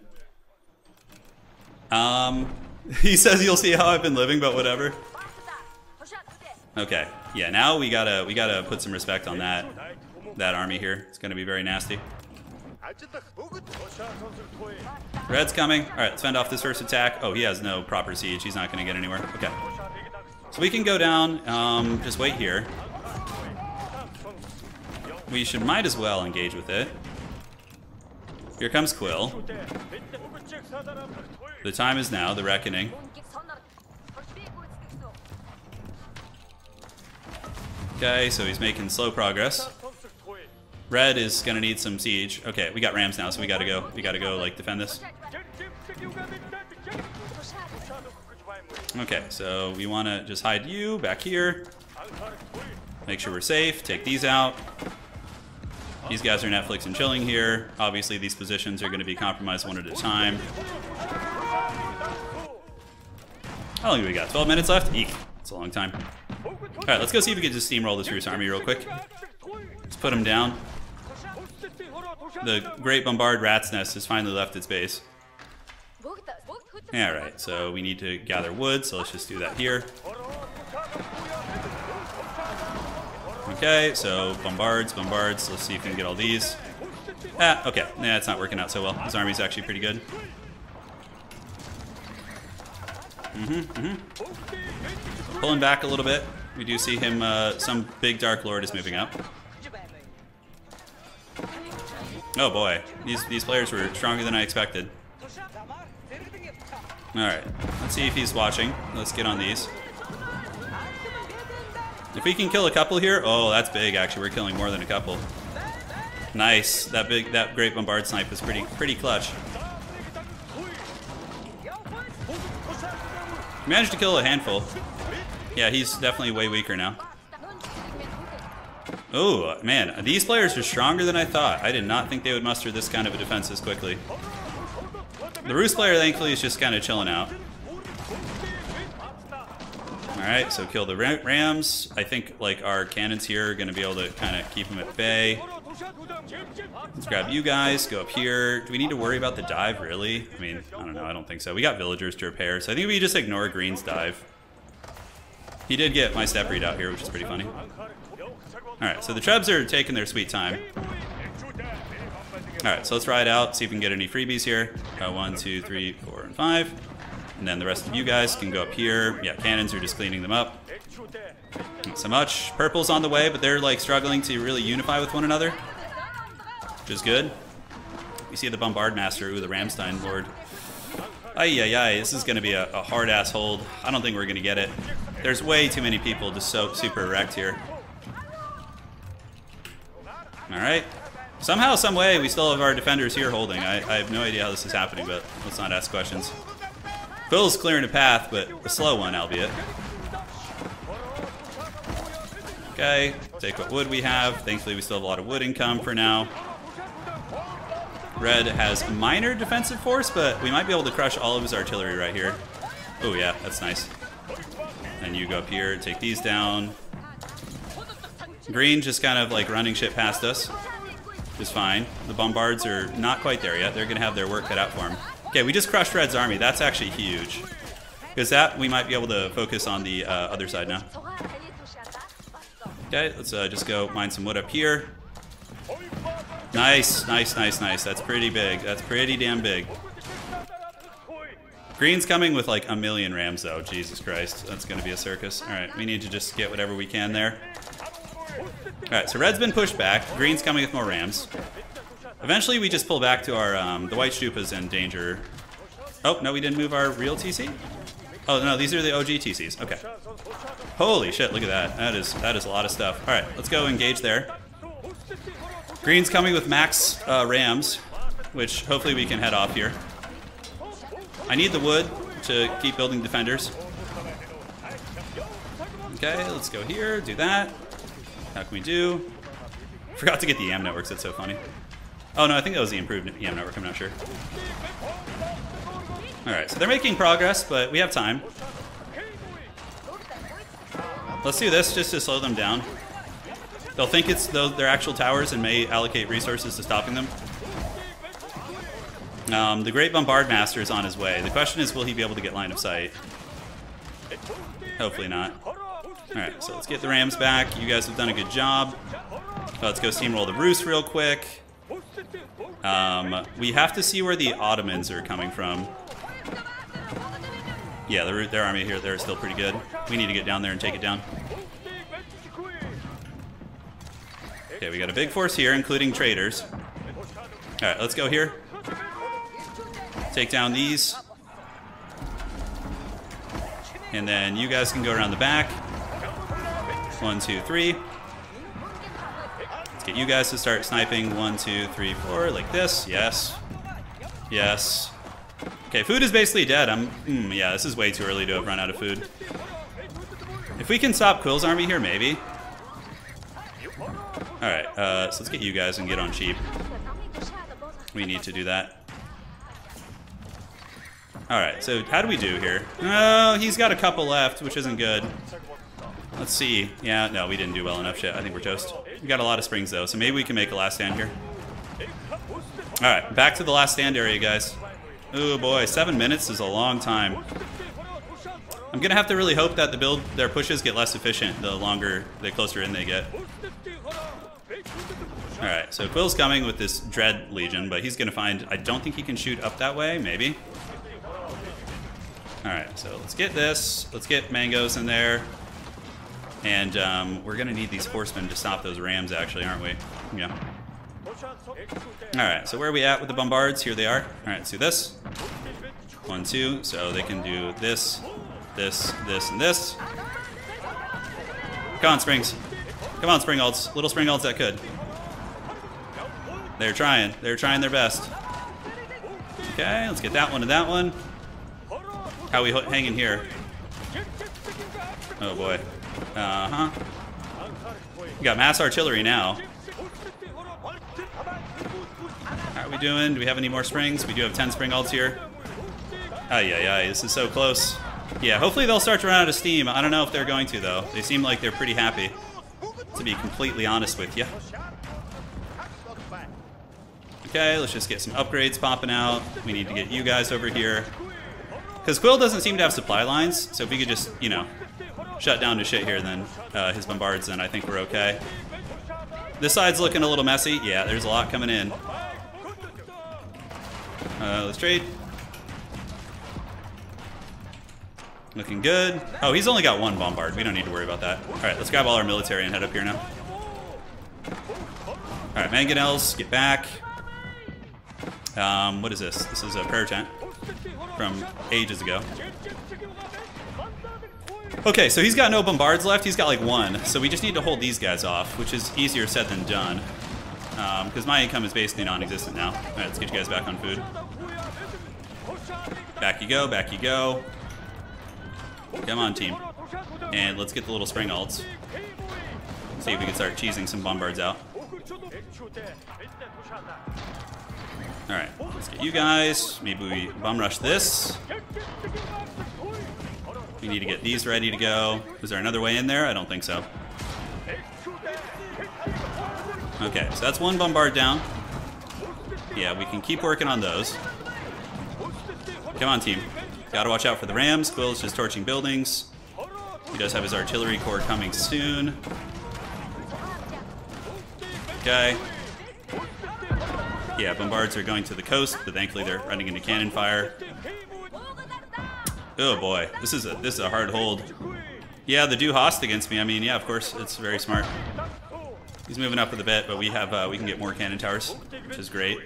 Um, <laughs> he says you'll see how I've been living, but whatever. Okay, yeah. Now we gotta we gotta put some respect on that that army here. It's gonna be very nasty. Red's coming. All right, let's fend off this first attack. Oh, he has no proper siege. He's not gonna get anywhere. Okay. So we can go down. Um, just wait here. We should might as well engage with it. Here comes Quill. The time is now, the reckoning. Okay, so he's making slow progress. Red is gonna need some siege. Okay, we got rams now, so we gotta go. We gotta go, like, defend this. Okay, so we wanna just hide you back here. Make sure we're safe. Take these out. These guys are Netflix and chilling here. Obviously, these positions are to be compromised one at a time. How long do we got? 12 minutes left? Eek. It's a long time. Alright, let's go see if we can just steamroll this Rus army real quick. Let's put him down. The Great Bombard Rat's Nest has finally left its base. Alright, so we need to gather wood, so let's just do that here. Okay, so bombards, bombards. Let's see if we can get all these. Ah, okay. Nah, it's not working out so well. His army's actually pretty good. Mm-hmm, mm-hmm. Pulling back a little bit. We do see him, uh, some big Dark Lord is moving up. Oh boy, these, these players were stronger than I expected. Alright, let's see if he's watching. Let's get on these. If we can kill a couple here, oh, that's big. Actually, we're killing more than a couple. Nice. That big, that great bombard snipe was pretty, pretty clutch. Managed to kill a handful. Yeah, he's definitely way weaker now. Oh, man. These players are stronger than I thought. I did not think they would muster this kind of a defense as quickly. The Rus player, thankfully, is just kind of chilling out. Alright, so kill the rams. I think like our cannons here are going to be able to kind of keep them at bay. Let's grab you guys, go up here. Do we need to worry about the dive, really? I mean, I don't know, I don't think so. We got villagers to repair, so I think we just ignore Green's dive. He did get my Steppe Redoubt here, which is pretty funny. Alright, so the Trebs are taking their sweet time. Alright, so let's ride out, see if we can get any freebies here. Uh, one, two, three, four, and five. And then the rest of you guys can go up here. Yeah, cannons are just cleaning them up. Not so much. Purple's on the way, but they're like struggling to really unify with one another. Which is good. We see the Bombard Master, ooh, the Ramstein Lord. Ay, ay, ay, this is going to be a, a hard-ass hold. I don't think we're going to get it. There's way too many people just so super wrecked here. Alright. Somehow, some way, we still have our defenders here holding. I, I have no idea how this is happening, but let's not ask questions. Phil's clearing a path, but a slow one, albeit. Okay, take what wood we have. Thankfully, we still have a lot of wood income for now. Red has a minor defensive force, but we might be able to crush all of his artillery right here. Oh yeah, that's nice. And you go up here, take these down. Green just kind of like running shit past us. Is fine. The bombards are not quite there yet. They're going to have their work cut out for them. Okay, we just crushed Red's army. That's actually huge. Because that, we might be able to focus on the uh, other side now. Okay, let's uh, just go mine some wood up here. Nice, nice, nice, nice. That's pretty big. That's pretty damn big. Green's coming with like a million rams though. Jesus Christ. That's going to be a circus. All right, we need to just get whatever we can there. All right, so red's been pushed back. Green's coming with more rams. Eventually, we just pull back to our, um, the white Stupa's in danger. Oh, no, we didn't move our real TC? Oh, no, these are the OG TCs. Okay. Holy shit, look at that. That is, that is a lot of stuff. All right, let's go engage there. Green's coming with max uh, rams, which hopefully we can head off here. I need the wood to keep building defenders. Okay, let's go here, do that. How can we do? Forgot to get the Yam networks, that's so funny. Oh no, I think that was the improved Yam network, I'm not sure. Alright, so they're making progress, but we have time. Let's do this just to slow them down. They'll think it's their actual towers and may allocate resources to stopping them. Um, the Great Bombard Master is on his way. The question is, will he be able to get line of sight? Hopefully not. Alright, so let's get the Rams back. You guys have done a good job. let's go steamroll the Rus real quick. Um, we have to see where the Ottomans are coming from. Yeah, their, their army here, they're still pretty good. We need to get down there and take it down. Okay, we got a big force here, including traders. Alright, let's go here. Take down these. And then you guys can go around the back. One, two, three. Let's Get you guys to start sniping. One, two, three, four, like this. Yes. Yes. Okay, food is basically dead. I'm, mm, yeah, this is way too early to have run out of food. If we can stop Quill's army here, maybe. Alright, uh, so let's get you guys and get on cheap. We need to do that. Alright, so how do we do here? Oh, he's got a couple left, which isn't good. Let's see. Yeah, no, we didn't do well enough. Shit, I think we're toast. We got a lot of springs, though, so maybe we can make a last stand here. Alright, back to the last stand area, guys. Oh boy, seven minutes is a long time. I'm gonna have to really hope that the build, their pushes get less efficient the longer, the closer in they get. Alright, so Quill's coming with this Dread Legion, but he's gonna find, I don't think he can shoot up that way, maybe. Alright, so let's get this. Let's get Mangoes in there. And um, we're going to need these horsemen to stop those rams, actually, aren't we? Yeah. Alright, so where are we at with the bombards? Here they are. Alright, do this. One, two. So they can do this, this, this, and this. Come on, Springs. Come on, Springalds. Little Springalds that could. They're trying. They're trying their best. Okay, let's get that one and that one. How we hanging here? Oh boy. Uh-huh. We got mass artillery now. How are we doing? Do we have any more springs? We do have 10 Springalds here. Ay, ay, ay, this is so close. Yeah, hopefully they'll start to run out of steam. I don't know if they're going to, though. They seem like they're pretty happy, to be completely honest with you. Okay, let's just get some upgrades popping out. We need to get you guys over here. Because Quill doesn't seem to have supply lines, so if we could just, you know, shut down to shit here, then uh, his bombards, then I think we're okay. This side's looking a little messy. Yeah, there's a lot coming in. Uh, let's trade. Looking good. Oh, he's only got one bombard. We don't need to worry about that. All right, let's grab all our military and head up here now. All right, mangonels, get back. Um, what is this? This is a prayer tent from ages ago. Okay, so he's got no bombards left. He's got like one. So we just need to hold these guys off, which is easier said than done. Because um, my income is basically non-existent now. All right, let's get you guys back on food. Back you go, back you go. Come on, team. And let's get the little Springalds. See if we can start cheesing some bombards out. Alright, let's get you guys. Maybe we bum rush this. We need to get these ready to go. Is there another way in there? I don't think so. Okay, so that's one bombard down. Yeah, we can keep working on those. Come on, team. Gotta watch out for the Rams. Quill's just torching buildings. He does have his artillery corps coming soon. Okay. Yeah, bombards are going to the coast, but thankfully they're running into cannon fire. Oh boy, this is a this is a hard hold. Yeah, the do host against me. I mean, yeah, of course, it's very smart. He's moving up with a bit, but we have uh, we can get more cannon towers, which is great.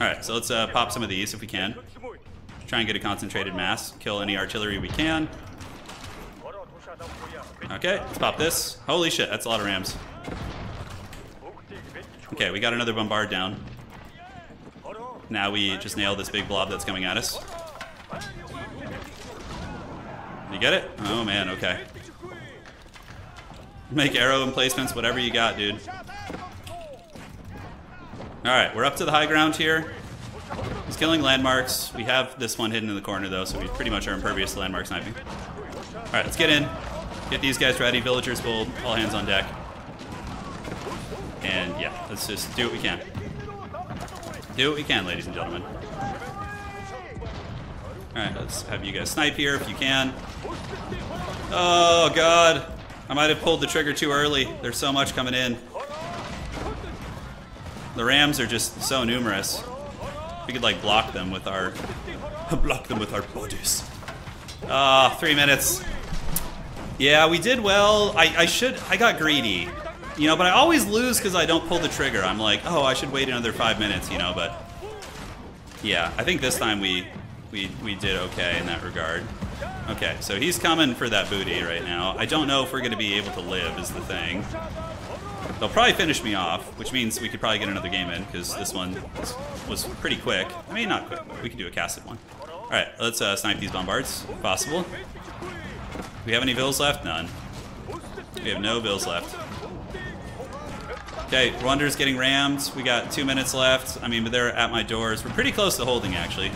Alright, so let's uh, pop some of these if we can. Try and get a concentrated mass. Kill any artillery we can. Okay, let's pop this. Holy shit, that's a lot of rams. Okay, we got another bombard down. Now we just nail this big blob that's coming at us. You get it? Oh man, okay. Make arrow emplacements, whatever you got, dude. Alright, we're up to the high ground here. He's killing landmarks. We have this one hidden in the corner though, so we pretty much are impervious to landmark sniping. Alright, let's get in. Get these guys ready. Villagers pulled. All hands on deck. And yeah, let's just do what we can. Do what we can, ladies and gentlemen. Alright, let's have you guys snipe here if you can. Oh god. I might have pulled the trigger too early. There's so much coming in. The Rams are just so numerous. We could like block them with our <laughs> block them with our bodies. Ah, three minutes. Yeah, we did well. I, I should I got greedy. You know, but I always lose because I don't pull the trigger. I'm like, oh, I should wait another five minutes, you know, but yeah, I think this time we we we did okay in that regard. Okay, so he's coming for that booty right now. I don't know if we're gonna be able to live is the thing. They'll probably finish me off, which means we could probably get another game in, because this one was pretty quick. I mean, not quick, but we can do a casted one. Alright, let's uh, snipe these bombards, if possible. Do we have any vills left? None. We have no vills left. Okay, Rwander's getting rammed. We got two minutes left. I mean, but they're at my doors. We're pretty close to holding, actually.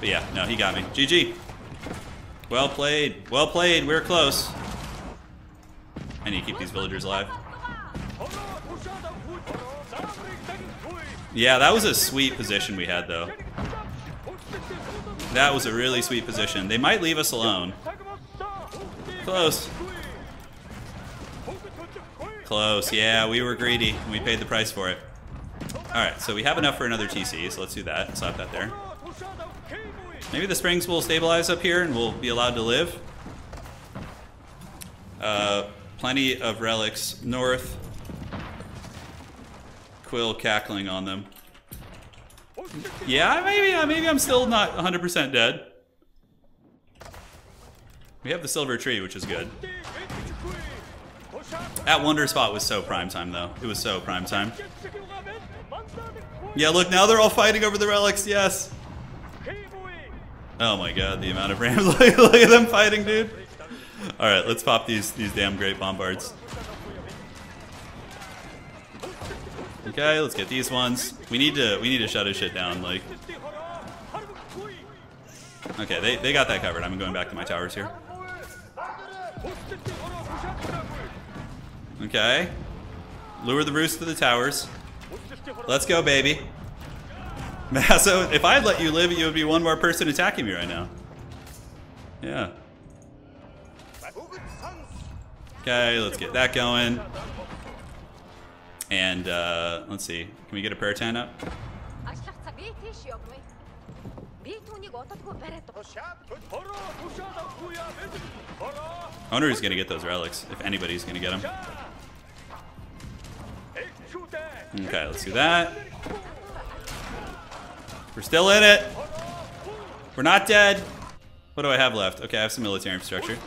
But yeah, no, he got me. GG. Well played. Well played. We're close. I need to keep these villagers alive. Yeah, that was a sweet position we had, though. That was a really sweet position. They might leave us alone. Close. Close. Yeah, we were greedy. We paid the price for it. Alright, so we have enough for another TC, so let's do that. Slap that there. Maybe the springs will stabilize up here and we'll be allowed to live. Uh, plenty of relics north. Quill cackling on them. Yeah, maybe, uh, maybe I'm still not 100% dead. We have the silver tree, which is good. That wonder spot was so prime time, though. It was so prime time. Yeah, look, now they're all fighting over the relics, yes. Oh my god, the amount of <laughs> rams. look at them fighting, dude. Alright, let's pop these, these damn great bombards. Okay, let's get these ones. We need to we need to shut his shit down, like. Okay, they, they got that covered. I'm going back to my towers here. Okay. Lure the Rus to the towers. Let's go, baby. <laughs> So if I'd let you live, you would be one more person attacking me right now. Yeah. Okay, let's get that going. And uh, let's see. Can we get a prayer tent up? I wonder who's gonna get those relics, if anybody's gonna get them. Okay, let's do that. We're still in it. We're not dead. What do I have left? Okay, I have some military infrastructure.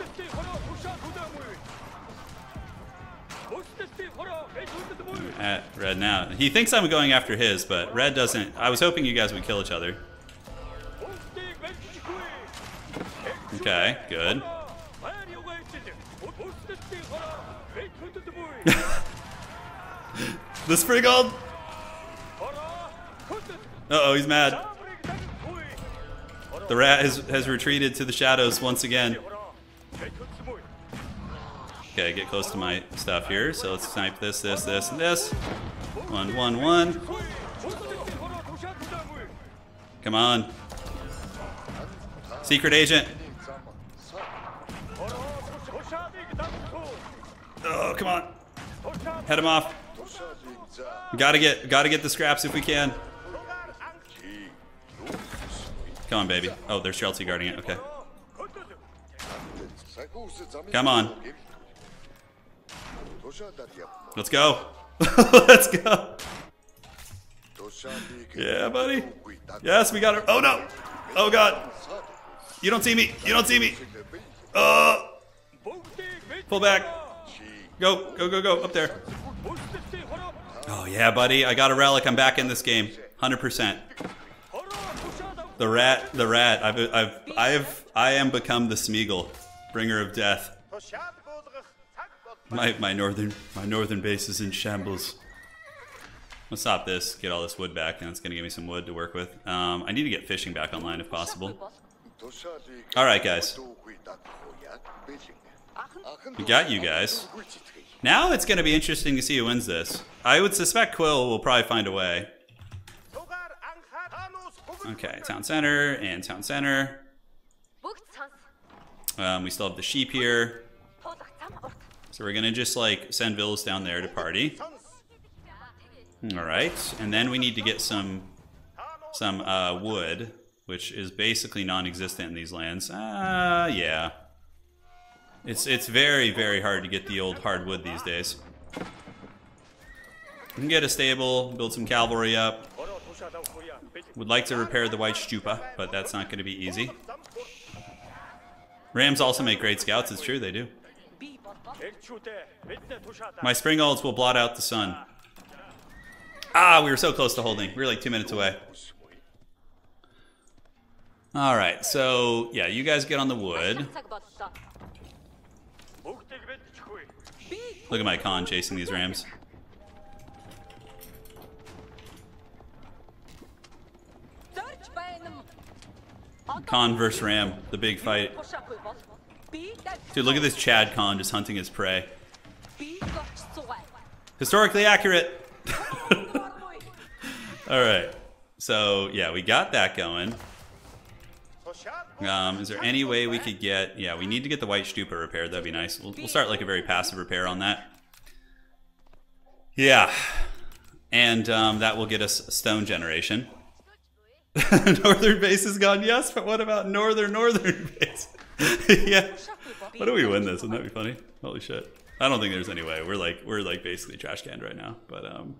At Red now. He thinks I'm going after his, but Red doesn't. I was hoping you guys would kill each other. Okay, good. <laughs> <laughs> the Springald! Uh-oh, he's mad. The rat has, has retreated to the shadows once again. Okay, get close to my stuff here. So let's snipe this, this, this, and this. One, one, one. Come on. Secret agent. Oh, come on. Head him off. Gotta get, gotta get the scraps if we can. Come on, baby. Oh, there's Chelsea guarding it. Okay. Come on. Let's go. <laughs> Let's go. Yeah, buddy. Yes, we got her. Oh, no. Oh, God. You don't see me. You don't see me. Oh. Pull back. Go, go, go, go. Up there. Oh, yeah, buddy. I got a relic. I'm back in this game. 100%. The rat, the rat. I've, I've, I've, I am become the Smeagol, bringer of death. My, my northern, my northern base is in shambles. Let's stop this, get all this wood back, and it's gonna give me some wood to work with. Um, I need to get fishing back online if possible. All right, guys. We got you guys. Now it's gonna be interesting to see who wins this. I would suspect Quill will probably find a way. Okay, town center and town center. Um, we still have the sheep here. So we're gonna just like send Villas down there to party. All right, and then we need to get some some uh, wood, which is basically non-existent in these lands. Ah, uh, yeah. It's it's very very hard to get the old hardwood these days. We can get a stable, build some cavalry up. Would like to repair the white stupa, but that's not going to be easy. Rams also make great scouts. It's true, they do. My Springalds will blot out the sun. Ah, we were so close to holding. We were like two minutes away. All right, so yeah, you guys get on the wood. Look at my Khan chasing these rams. Khan versus Ram, the big fight. Dude, look at this Chad Khan just hunting his prey. Historically accurate. <laughs> All right. So, yeah, we got that going. Um, is there any way we could get... Yeah, we need to get the White Stupa repaired. That'd be nice. We'll, we'll start like a very passive repair on that. Yeah. And um, that will get us stone generation. <laughs> northern base is gone, yes, but what about northern northern base? <laughs> yeah. What do we win this? Wouldn't that be funny? Holy shit. I don't think there's any way. We're like we're like basically trash canned right now. But um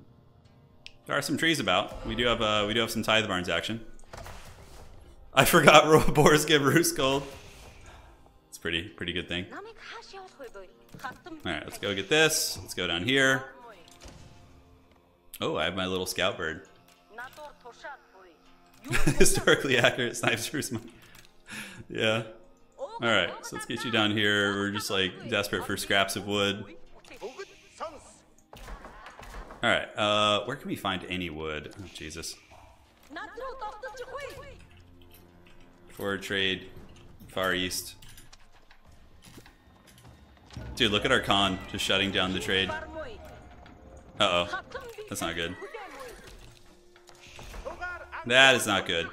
there are some trees about. We do have uh we do have some tithe barns action. I forgot <laughs> Roboars give Rus Gold. It's pretty pretty good thing. Alright, let's go get this. Let's go down here. Oh, I have my little scout bird. <laughs> Historically accurate snipers. yeah. Alright, so let's get you down here. We're just like desperate for scraps of wood. Alright, uh, where can we find any wood? Oh, Jesus. For trade far east. Dude, look at our Khan just shutting down the trade. Uh oh. That's not good. That is not good.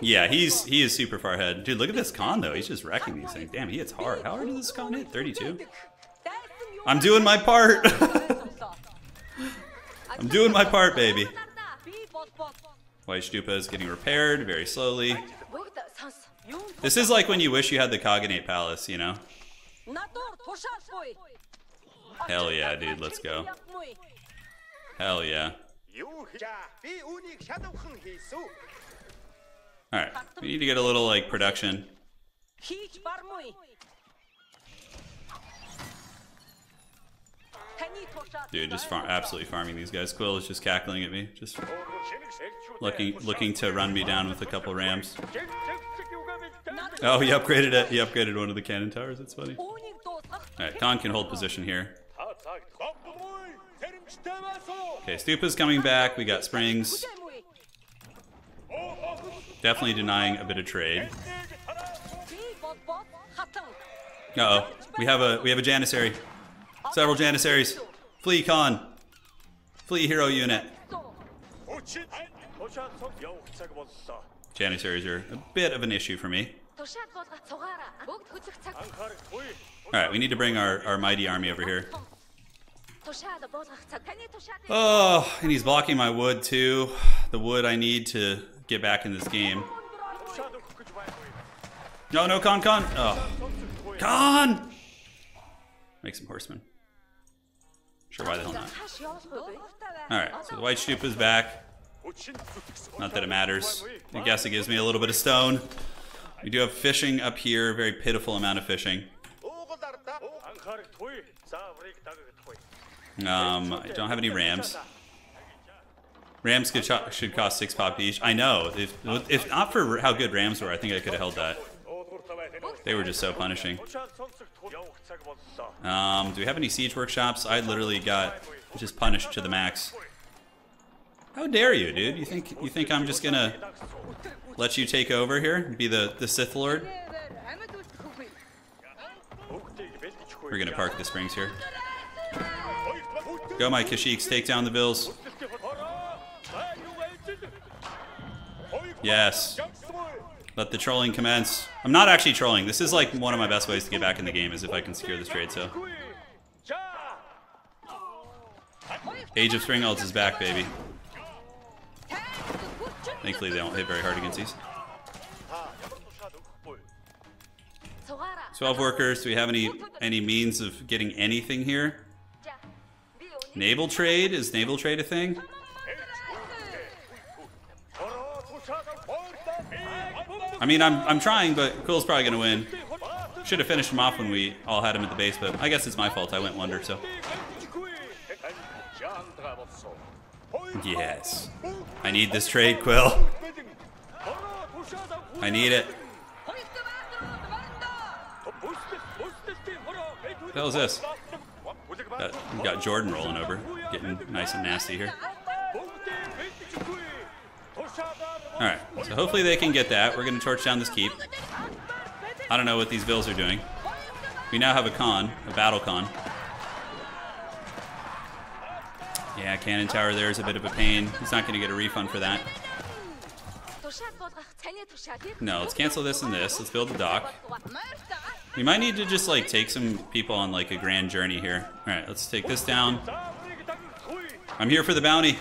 Yeah, he's he is super far ahead. Dude, look at this Khan though. He's just wrecking these things. Damn, he hits hard. How hard does this Khan hit? 32? I'm doing my part. <laughs> I'm doing my part, baby. White Stupa is getting repaired very slowly. This is like when you wish you had the Khaganate Palace, you know? Hell yeah, dude, let's go. Hell yeah. Alright, we need to get a little, like, production. Dude, just far absolutely farming these guys. Quill is just cackling at me, just looking looking to run me down with a couple rams. Oh, he upgraded it. He upgraded one of the cannon towers. That's funny. Alright, Khan can hold position here. Okay, Stupa's coming back. We got Springs. Definitely denying a bit of trade. Uh oh. We have a we have a Janissary. Several Janissaries. Flee Khan. Flee hero unit. Janissaries are a bit of an issue for me. Alright, we need to bring our, our mighty army over here. Oh, and he's blocking my wood too. The wood I need to get back in this game. No, no, Khan, Khan. Oh. Khan! Make some horsemen. Sure, why the hell not? Alright, so the white stupa is back. Not that it matters. I guess it gives me a little bit of stone. We do have fishing up here, very pitiful amount of fishing. Um, I don't have any rams. Rams could should cost six pop each. I know. If if not for how good rams were, I think I could have held that. They were just so punishing. Um, do we have any siege workshops? I literally got just punished to the max. How dare you, dude? You think you think I'm just gonna let you take over here? And be the, the Sith Lord? We're gonna park the springs here. Go, my Keshiks, take down the Vills. Yes. Let the trolling commence. I'm not actually trolling. This is like one of my best ways to get back in the game is if I can secure this trade, so. Age of Springalds is back, baby. Thankfully they don't hit very hard against these. 12 workers, do we have any any means of getting anything here? Naval trade? Is naval trade a thing? I mean, I'm, I'm trying, but Quill's probably going to win. Should have finished him off when we all had him at the base, but I guess it's my fault. I went Wonder, so. Yes. I need this trade, Quill. I need it. The hell is this? Got, got Jordan rolling over, getting nice and nasty here. Alright, so hopefully they can get that. We're going to torch down this keep. I don't know what these vills are doing. We now have a Khan, a battle Khan. Yeah, cannon tower there is a bit of a pain. He's not going to get a refund for that. No, let's cancel this and this. Let's build the dock. We might need to just like take some people on like a grand journey here. All right, let's take this down. I'm here for the bounty.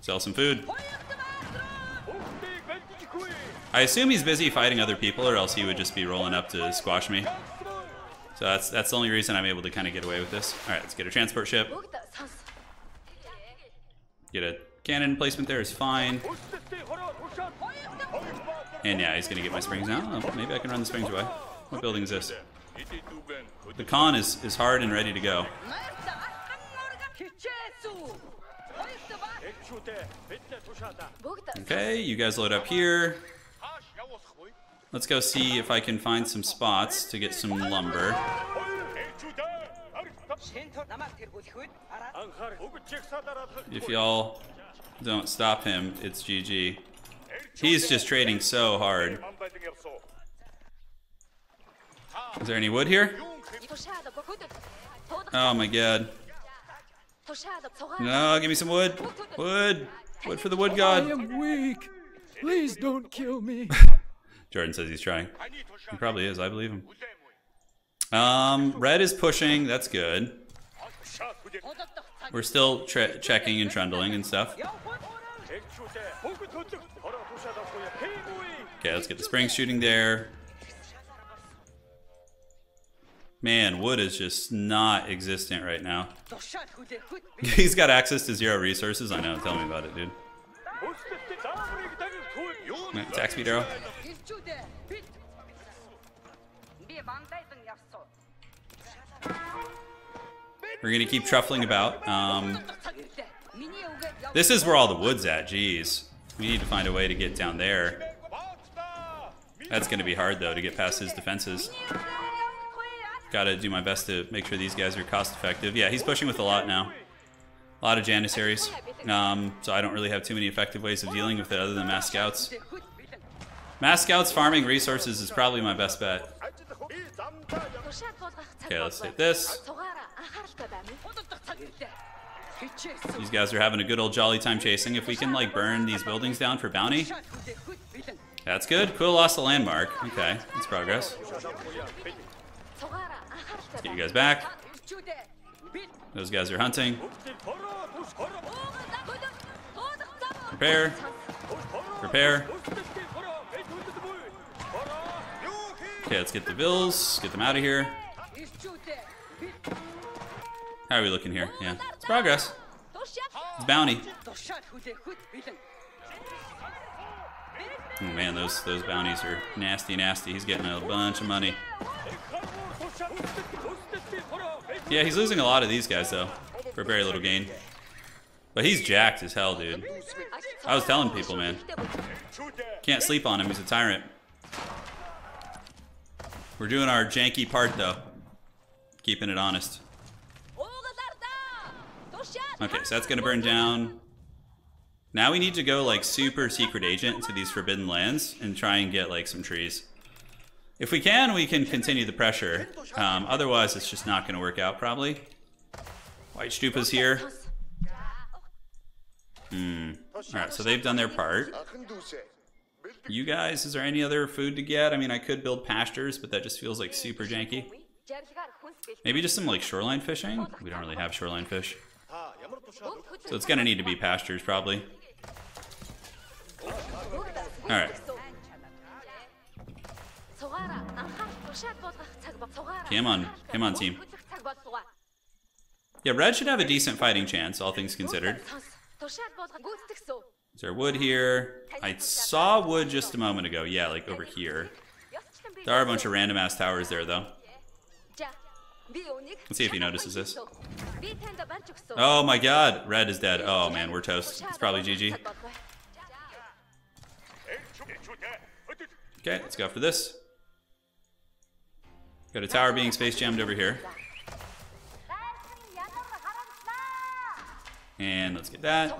Sell some food. I assume he's busy fighting other people or else he would just be rolling up to squash me. So that's that's the only reason I'm able to kind of get away with this. All right, let's get a transport ship. Get a cannon placement there is fine. And yeah, he's gonna get my springs now. Oh, maybe I can run the springs away. What building is this? The Khan is, is hard and ready to go. Okay, you guys load up here. Let's go see if I can find some spots to get some lumber. If y'all don't stop him, it's GG. He's just trading so hard. Is there any wood here? Oh my god. No, give me some wood. Wood. Wood for the wood god. I am weak. Please don't kill me. <laughs> Jordan says he's trying. He probably is. I believe him. Um, red is pushing. That's good. We're still checking and trundling and stuff. Okay, let's get the spring shooting there. Man, wood is just not existent right now. <laughs> He's got access to zero resources. I know. Tell me about it, dude. Attack speed arrow. We're gonna keep truffling about. Um, this is where all the wood's at. Jeez, we need to find a way to get down there. That's gonna be hard though to get past his defenses. Gotta do my best to make sure these guys are cost effective. Yeah, he's pushing with a lot now. A lot of Janissaries. Um, so I don't really have too many effective ways of dealing with it other than mass scouts. Mass scouts farming resources is probably my best bet. Okay, let's hit this. These guys are having a good old jolly time chasing. If we can like burn these buildings down for bounty, that's good. Cool, lost the landmark. Okay, that's progress. Let's get you guys back. Those guys are hunting. Prepare. Prepare. Okay, let's get the vills. Get them out of here. How are we looking here? Yeah, it's progress. It's bounty. Oh man, those those bounties are nasty, nasty. He's getting a bunch of money. Yeah, he's losing a lot of these guys though, for very little gain. But he's jacked as hell, dude. I was telling people, man. Can't sleep on him. He's a tyrant. We're doing our janky part though. Keeping it honest. Okay, so that's gonna burn down. Now we need to go like super secret agent into these forbidden lands and try and get like some trees. If we can, we can continue the pressure. Um, otherwise, it's just not gonna work out probably. White Stupa's here. Hmm. Alright, so they've done their part. You guys, is there any other food to get? I mean, I could build pastures, but that just feels like super janky. Maybe just some like shoreline fishing? We don't really have shoreline fish. So it's gonna need to be pastures probably. Alright. Come on, come on team. Yeah, red should have a decent fighting chance, all things considered. Is there wood here? I saw wood just a moment ago. Yeah, like over here. There are a bunch of random ass towers there though. Let's see if he notices this. Oh my god, red is dead. Oh man, we're toast. It's probably GG. Okay, let's go after this. Got a tower being space jammed over here. And let's get that.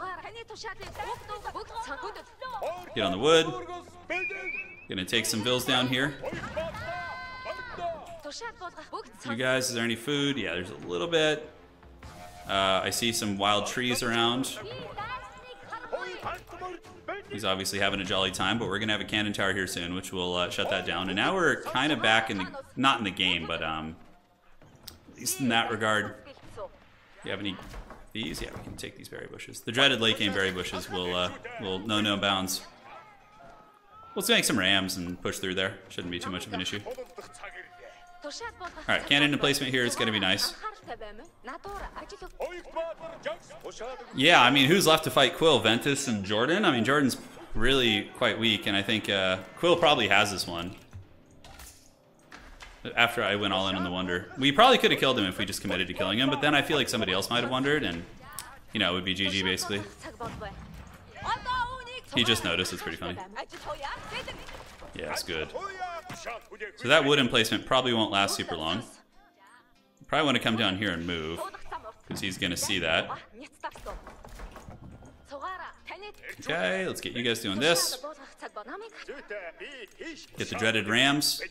Get on the wood. Gonna take some vills down here. You guys, is there any food? Yeah, there's a little bit. Uh, I see some wild trees around. He's obviously having a jolly time, but we're gonna have a cannon tower here soon, which will uh, shut that down. And now we're kind of back in the, not in the game, but um, at least in that regard. Do you have any these? Yeah, we can take these berry bushes. The dreaded late game berry bushes will uh, will no no bounds. Let's make some rams and push through there. Shouldn't be too much of an issue. Alright, cannon placement here is going to be nice. Yeah, I mean, who's left to fight Quill? Ventus and Jordan? I mean, Jordan's really quite weak, and I think uh, Quill probably has this one. After I went all in on the Wonder. We probably could have killed him if we just committed to killing him, but then I feel like somebody else might have wondered, and, you know, it would be GG, basically. He just noticed, it's pretty funny. Yeah, it's good. So that wood emplacement probably won't last super long. Probably want to come down here and move, because he's going to see that. Okay, let's get you guys doing this. Get the dreaded rams.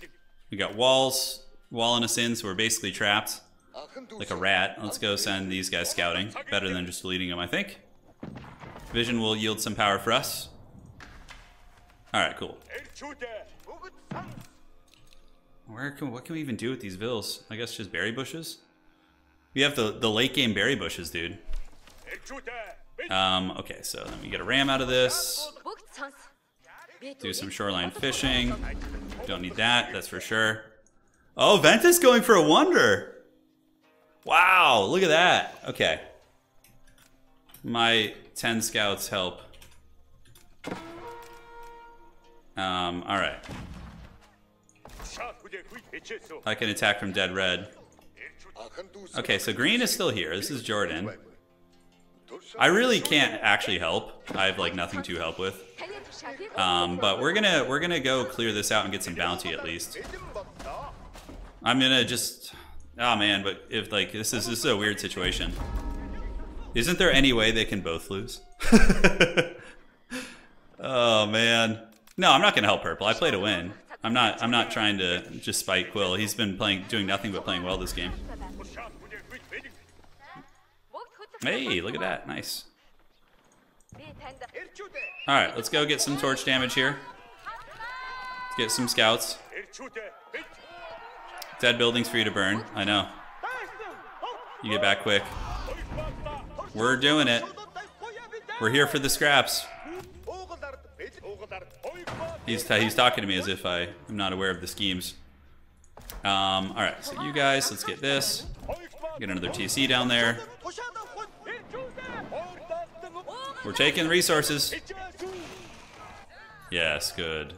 We got walls walling us in, so we're basically trapped like a rat. Let's go send these guys scouting. Better than just deleting them, I think. Vision will yield some power for us. Alright, cool. Where can what can we even do with these vills? I guess just berry bushes? We have the, the late game berry bushes, dude. Um, okay, so then we get a ram out of this. Do some shoreline fishing. Don't need that, that's for sure. Oh, Ventus going for a wonder. Wow, look at that. Okay. My 10 scouts help. Um, alright. I can attack from dead red. Okay, so green is still here. This is Jordan. I really can't actually help. I have like nothing to help with. Um, but we're gonna we're gonna go clear this out and get some bounty at least. I'm gonna just oh man, but if like this is this is a weird situation. Isn't there any way they can both lose? <laughs> oh man. No, I'm not gonna help purple. I play to win. I'm not I'm not trying to just spite Quill. He's been playing doing nothing but playing well this game. Hey, look at that. Nice. Alright, let's go get some torch damage here. Let's get some scouts. Dead buildings for you to burn. I know. You get back quick. We're doing it. We're here for the scraps. He's, he's talking to me as if I am not aware of the schemes. Um, Alright, so you guys, let's get this. Get another TC down there. We're taking resources. Yes, good.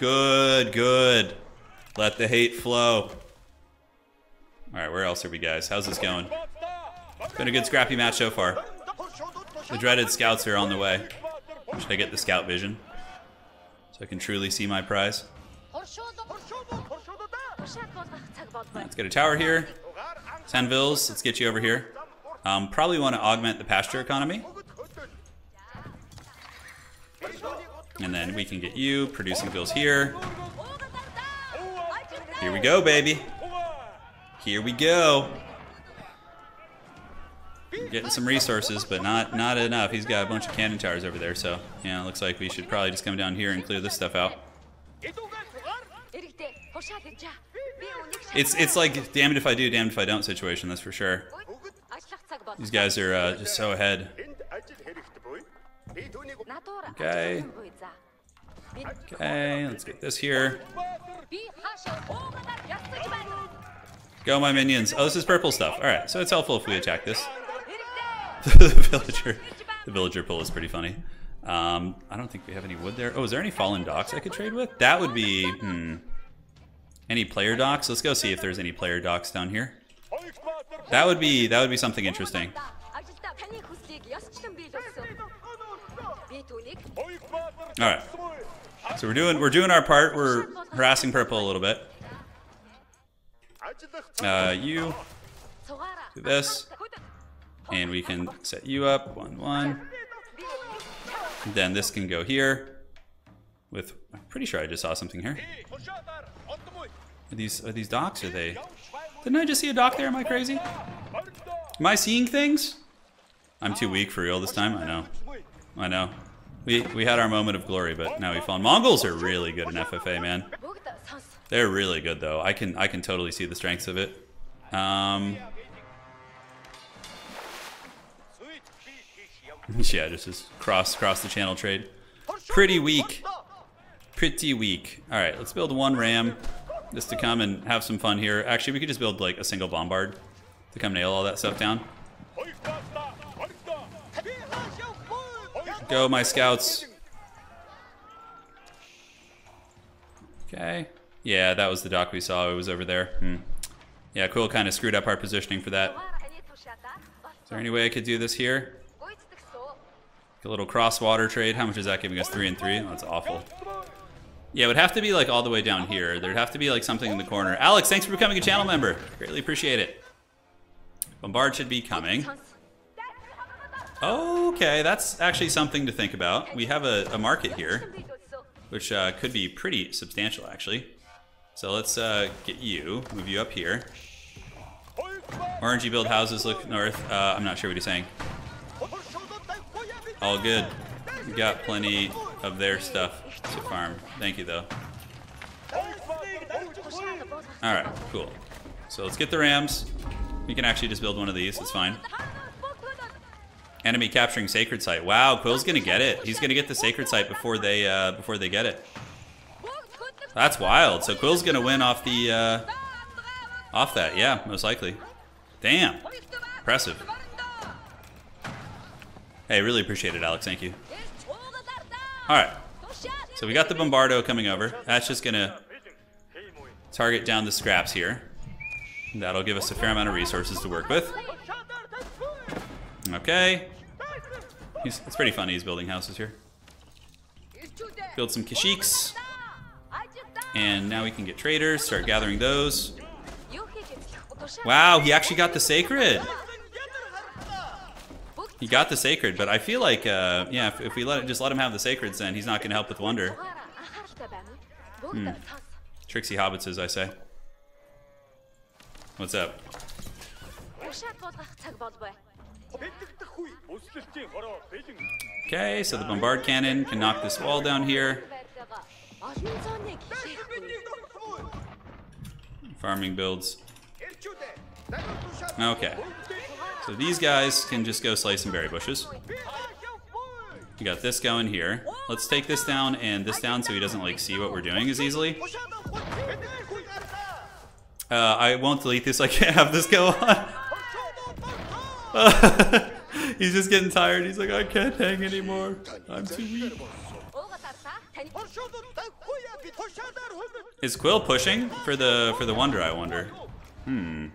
Good, good. Let the hate flow. Alright, where else are we, guys? How's this going? Been a good scrappy match so far. The dreaded scouts are on the way. Should I get the scout vision? So I can truly see my prize. Let's get a tower here. Sanvils, let's get you over here. Um, probably want to augment the pasture economy. And then we can get you producing vills here. Here we go, baby. Here we go. We're getting some resources, but not not enough. He's got a bunch of cannon towers over there, so yeah, it looks like we should probably just come down here and clear this stuff out. It's it's like damned if I do, damned if I don't situation. That's for sure. These guys are uh, just so ahead. Okay. Okay, let's get this here. Go, my minions. Oh, this is purple stuff. All right, so it's helpful if we attack this. <laughs> the villager, the villager pull is pretty funny. Um, I don't think we have any wood there. Oh, is there any fallen docks I could trade with? That would be, hmm. Any player docks? Let's go see if there's any player docks down here. That would be that would be something interesting. All right. So we're doing we're doing our part. We're harassing purple a little bit. Uh, you do this, and we can set you up one one. Then this can go here. With I'm pretty sure I just saw something here. Are these are these docks? Are they? Didn't I just see a dock there? Am I crazy? Am I seeing things? I'm too weak for real this time. I know. I know. We we had our moment of glory, but now we fall. Mongols are really good in FFA, man. They're really good though. I can I can totally see the strengths of it. Um, <laughs> yeah, just is cross cross the channel trade. Pretty weak. Pretty weak. All right, let's build one ram just to come and have some fun here. Actually, we could just build like a single bombard to come nail all that stuff down. Go, my scouts. Okay. Yeah, that was the dock we saw. It was over there. Hmm. Yeah, cool. kind of screwed up our positioning for that. Is there any way I could do this here? A little cross water trade. How much is that giving us? Three and three? That's awful. Yeah, it would have to be like all the way down here. There'd have to be like something in the corner. Alex, thanks for becoming a channel member. Greatly appreciate it. Bombard should be coming. Okay, that's actually something to think about. We have a, a market here, which uh, could be pretty substantial, actually. So let's uh, get you, move you up here. Orangey build houses, look north. Uh, I'm not sure what he's saying. All good. We got plenty of their stuff to farm. Thank you, though. Alright, cool. So let's get the rams. We can actually just build one of these, it's fine. Enemy capturing sacred site. Wow, Quill's gonna get it. He's gonna get the sacred site before they uh, before they get it. That's wild. So Quill's gonna win off the uh, off that. Yeah, most likely. Damn, impressive. Hey, really appreciate it, Alex. Thank you. All right. So we got the Bombardo coming over. That's just gonna target down the scraps here. That'll give us a fair amount of resources to work with. Okay. He's, it's pretty funny he's building houses here. Build some Keshiks. And now we can get traders, start gathering those. Wow, he actually got the Sacred. He got the Sacred, but I feel like, uh, yeah, if, if, we let it, just let him have the Sacreds, then he's not going to help with Wonder. Hmm. Tricksy Hobbits, as I say. What's up? Okay, so the bombard cannon can knock this wall down here. Farming builds. Okay. So these guys can just go slay some berry bushes. We got this going here. Let's take this down and this down so he doesn't like see what we're doing as easily. Uh, I won't delete this. I can't have this go on. <laughs> He's just getting tired. He's like, I can't hang anymore. I'm too weak. Is Quill pushing for the for the wonder? I wonder. Hmm.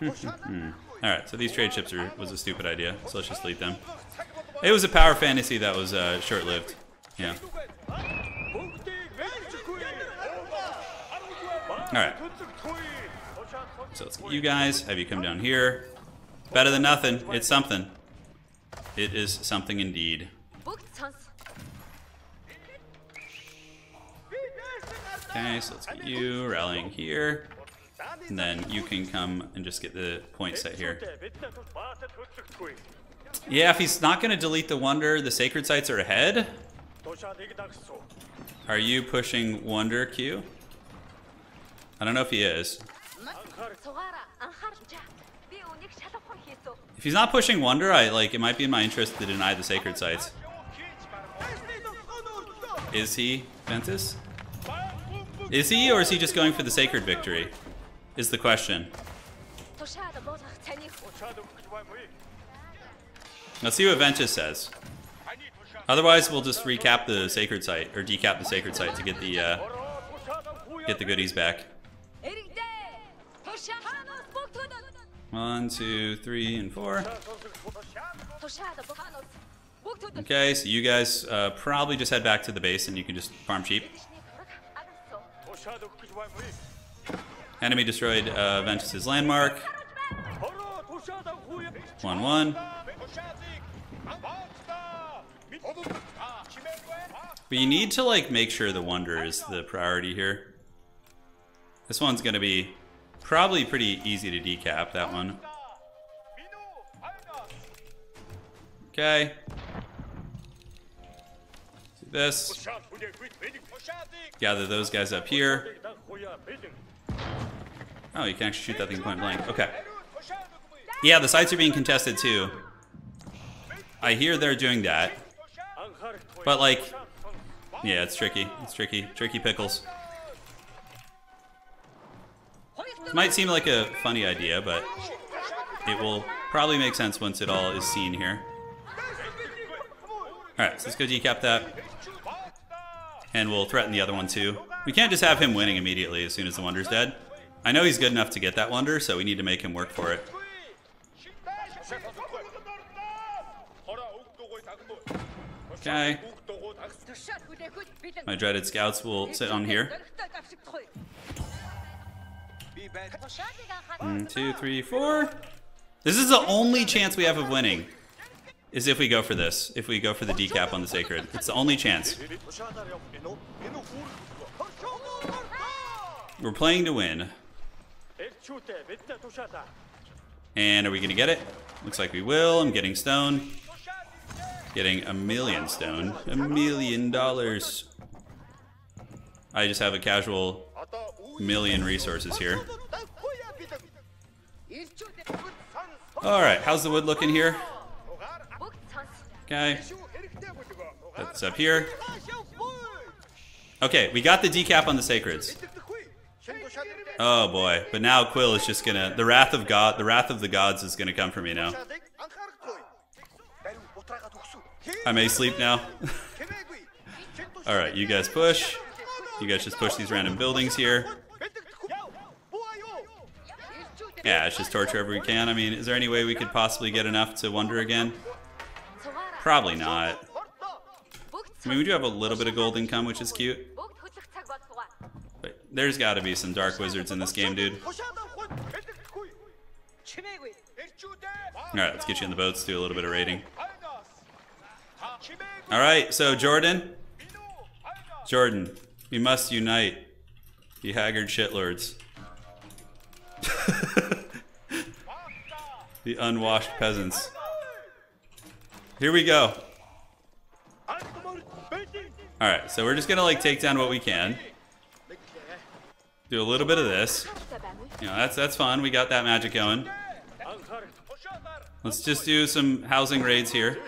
hmm. All right. So these trade ships are, was a stupid idea. So let's just delete them. It was a power fantasy that was uh, short-lived. Yeah. All right. So let's get you guys. Have you come down here? Better than nothing. It's something. It is something indeed. Okay, so let's get you rallying here. And then you can come and just get the point set here. Yeah, if he's not going to delete the Wonder, the Sacred Sites are ahead. Are you pushing Wonder Q? I don't know if he is. If he's not pushing Wonder, I like it might be in my interest to deny the Sacred Sites. Is he, Ventus? Is he, or is he just going for the Sacred Victory? Is the question. Let's see what Ventus says. Otherwise, we'll just recap the Sacred Site, or decap the Sacred Site to get the, uh, get the goodies back. One, two, three, and four. Okay, so you guys uh, probably just head back to the base and you can just farm cheap. Enemy destroyed uh, Ventus's landmark. 1 1. But you need to like make sure the wonder is the priority here. This one's gonna be Probably pretty easy to decap, that one. Okay. Do this. Gather those guys up here. Oh, you can actually shoot that thing point blank. Okay. Yeah, the sites are being contested too. I hear they're doing that. But like, yeah, it's tricky. It's tricky. Tricky pickles. Might seem like a funny idea, but it will probably make sense once it all is seen here. Alright, so let's go decap that. And we'll threaten the other one too. We can't just have him winning immediately as soon as the Wonder's dead. I know he's good enough to get that Wonder, so we need to make him work for it. Okay. My dreaded scouts will sit on here. One, two, three, four. This is the only chance we have of winning. is if we go for this. If we go for the decap on the Sacred. It's the only chance. We're playing to win. And are we going to get it? Looks like we will. I'm getting stone. Getting a million stone. A million dollars. I just have a casual million resources here. Alright, how's the wood looking here? Okay. That's up here. Okay, we got the decap on the sacreds. Oh boy, but now Quill is just gonna the wrath of God the wrath of the gods is gonna come for me now. I may sleep now. <laughs> Alright, you guys push. You guys just push these random buildings here. Yeah, it's just torture wherever we can. I mean, is there any way we could possibly get enough to Wonder again? Probably not. I mean, we do have a little bit of gold income, which is cute. But there's got to be some Dark Wizards in this game, dude. Alright, let's get you in the boats, do a little bit of raiding. Alright, so Jordan. Jordan, we must unite. The haggard shitlords. <laughs> the unwashed peasants. Here we go. Alright, so we're just gonna like take down what we can. Do a little bit of this. You know, that's that's fun. We got that magic going. Let's just do some housing raids here.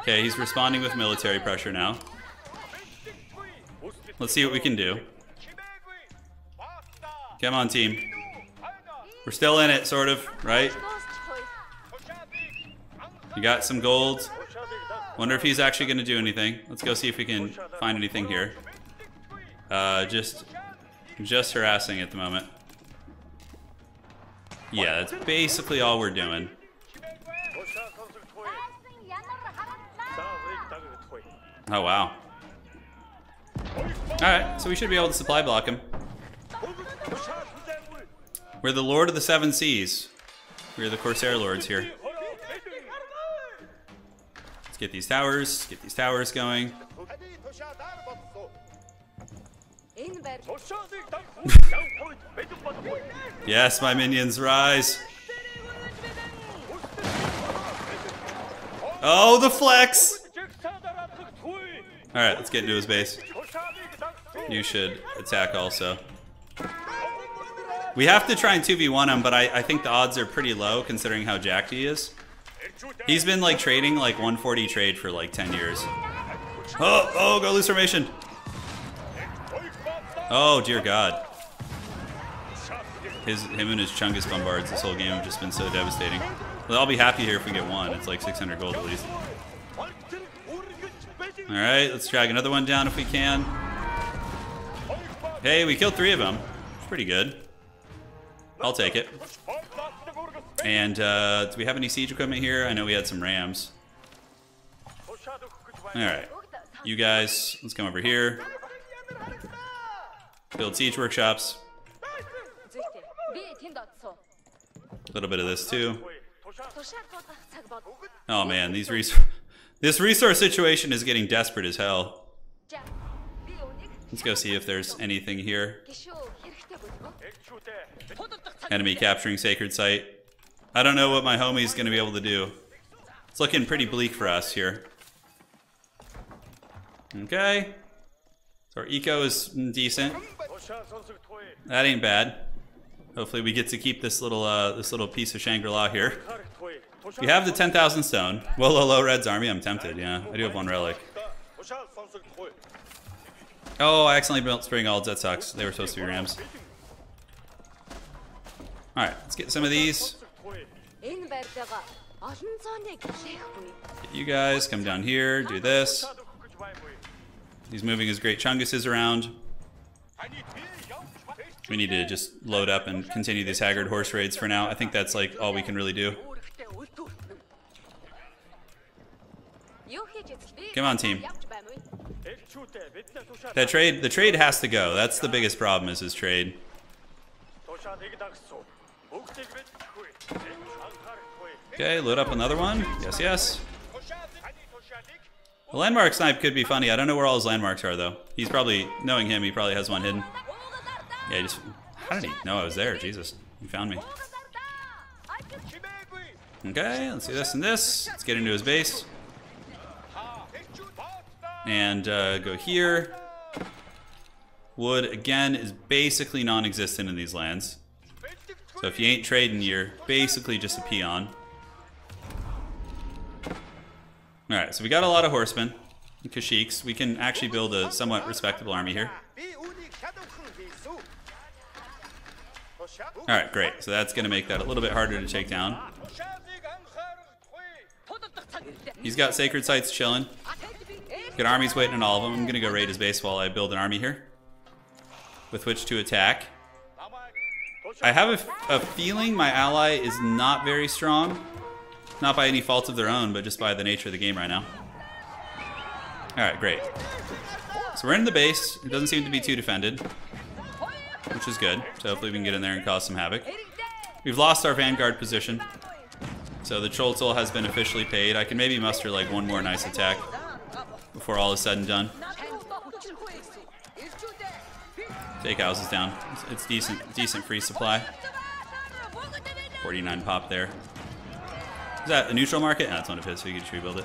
Okay, he's responding with military pressure now. Let's see what we can do. Come on, team. We're still in it, sort of, right? You got some gold. Wonder if he's actually going to do anything. Let's go see if we can find anything here. Uh, just, just harassing at the moment. Yeah, that's basically all we're doing. Oh, wow. Alright, so we should be able to supply block him. We're the Lord of the Seven Seas. We're the Corsair Lords here. Let's get these towers, get these towers going. <laughs> yes, my minions, rise. Oh, the flex! Alright, let's get into his base. You should attack also. We have to try and 2v1 him, but I, I think the odds are pretty low considering how jacked he is. He's been like trading like 140 trade for like 10 years. Oh, oh, go loose formation. Oh, dear God. His, him and his Chungus bombards this whole game have just been so devastating. Well, I'll be happy here if we get one. It's like 600 gold at least. Alright, let's drag another one down if we can. Hey, we killed three of them. Pretty good. I'll take it. And uh, do we have any siege equipment here? I know we had some rams. Alright. You guys, let's come over here. Build siege workshops. A little bit of this too. Oh man, these resources. This resource situation is getting desperate as hell. Let's go see if there's anything here. Enemy capturing sacred site. I don't know what my homie's gonna be able to do. It's looking pretty bleak for us here. Okay. So our eco is decent. That ain't bad. Hopefully we get to keep this little uh, this little piece of Shangri-La here. You have the 10,000 stone. Well, low Red's army. I'm tempted. Yeah, I do have one relic. Oh, I accidentally built Springalds. That sucks. They were supposed to be rams. All right, let's get some of these. Get you guys come down here. Do this. He's moving his great chunguses around. We need to just load up and continue these Haggard horse raids for now. I think that's like all we can really do. Come on, team. That trade, the trade has to go. That's the biggest problem is his trade. Okay, load up another one. Yes, yes. The landmark snipe could be funny. I don't know where all his landmarks are, though. He's probably, knowing him, he probably has one hidden. Yeah, he just... How did he know I was there? Jesus. He found me. Okay, let's do this and this. Let's get into his base. And uh, go here. Wood, again, is basically non-existent in these lands. So if you ain't trading, you're basically just a peon. Alright, so we got a lot of horsemen. Keshiks. We can actually build a somewhat respectable army here. Alright, great. So that's going to make that a little bit harder to take down. He's got sacred sites chilling. Good armies waiting on all of them. I'm going to go raid his base while I build an army here. With which to attack. I have a, a feeling my ally is not very strong. Not by any fault of their own, but just by the nature of the game right now. Alright, great. So we're in the base. It doesn't seem to be too defended. Which is good. So hopefully we can get in there and cause some havoc. We've lost our vanguard position. So the Tzoltzol has been officially paid. I can maybe muster like one more nice attack before all is said and done. Take houses down. It's, decent, decent free supply. 49 pop there. Is that a neutral market? that's one of his, so you can tree build it.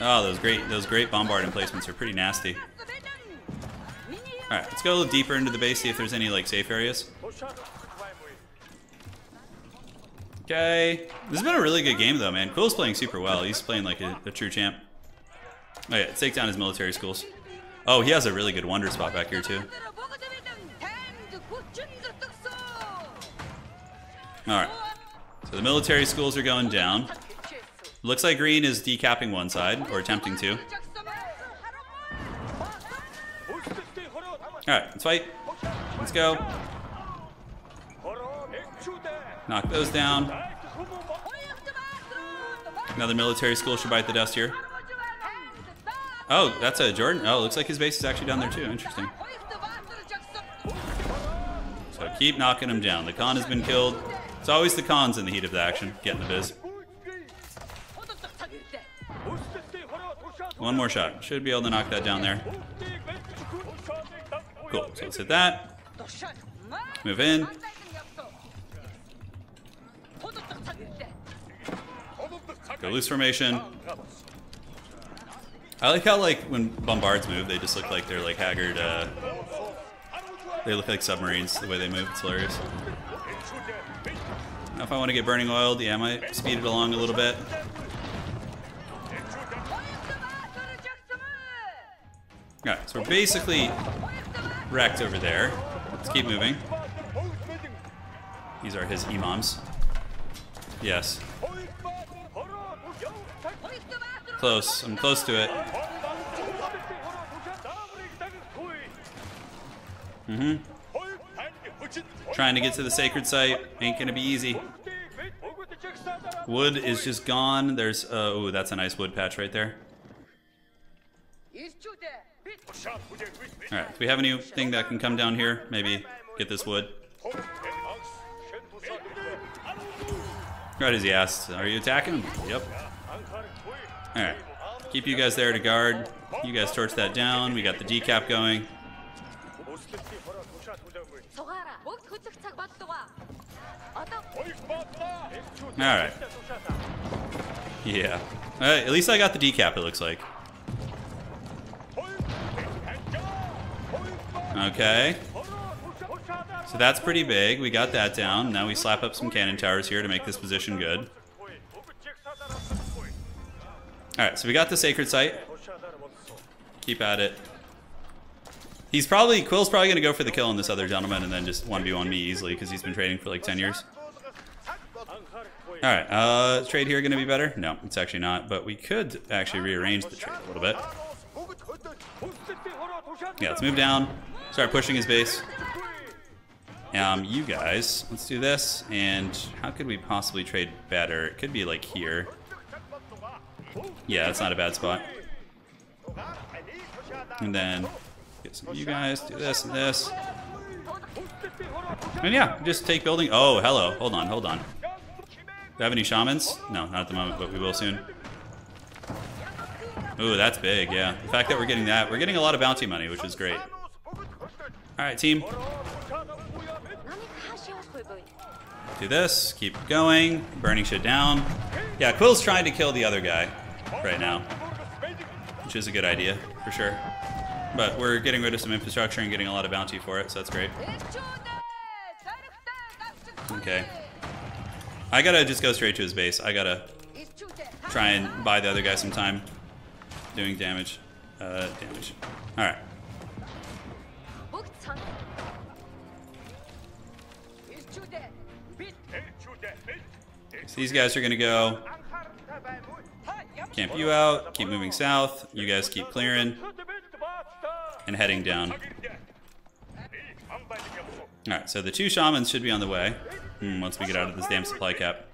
Oh, those great those great bombard emplacements are pretty nasty. Alright, let's go a little deeper into the base, see if there's any like safe areas. Okay. This has been a really good game though, man. Quill's playing super well. He's playing like a, a true champ. Oh yeah, take down his military schools. Oh, he has a really good wonder spot back here too. Alright. So the military schools are going down. Looks like green is decapping one side, or attempting to. Alright, let's fight. Let's go. Knock those down. Another military school should bite the dust here. Oh, that's a Jordan. Oh, looks like his base is actually down there too. Interesting. So keep knocking him down. The Khan has been killed. It's always the Khans in the heat of the action, getting the biz. One more shot. Should be able to knock that down there. Cool. So let's hit that. Move in. Go loose formation. I like how like when bombards move, they just look like they're like haggard. Uh, they look like submarines the way they move. It's hilarious. Now if I want to get burning oiled, yeah, I might speed it along a little bit. Alright, so we're basically wrecked over there. Let's keep moving. These are his imams. Yes. Close. I'm close to it. Mm-hmm. Trying to get to the sacred site ain't gonna be easy. Wood is just gone. There's, uh, oh, that's a nice wood patch right there. Alright, do we have anything that can come down here? Maybe get this wood. Right as he asks, are you attacking? Yep. Alright, keep you guys there to guard. You guys torch that down. We got the decap going. Alright. Yeah. All right, at least I got the decap, it looks like. Okay. So that's pretty big. We got that down. Now we slap up some cannon towers here to make this position good. Alright, so we got the sacred site. Keep at it. He's probably, Quill's probably going to go for the kill on this other gentleman and then just 1v1 me easily because he's been trading for like 10 years. Alright, uh, trade here going to be better? No, it's actually not, but we could actually rearrange the trade a little bit. Yeah, let's move down, start pushing his base. Um, you guys, let's do this, and how could we possibly trade better? It could be like here. Yeah, that's not a bad spot. And then get some of you guys, do this and this. And yeah, just take building. Oh, hello. Hold on, hold on. Do have any shamans? No, not at the moment, but we will soon. Ooh, that's big, yeah. The fact that we're getting that, we're getting a lot of bounty money, which is great. Alright, team. Do this, keep going, burning shit down. Yeah, Quill's trying to kill the other guy right now, which is a good idea, for sure. But we're getting rid of some infrastructure and getting a lot of bounty for it, so that's great. Okay. I gotta just go straight to his base. I gotta try and buy the other guy some time doing damage. Uh, damage. Alright. So these guys are gonna go camp you out, keep moving south, you guys keep clearing, and heading down. Alright, so the two shamans should be on the way hmm, once we get out of this damn supply cap.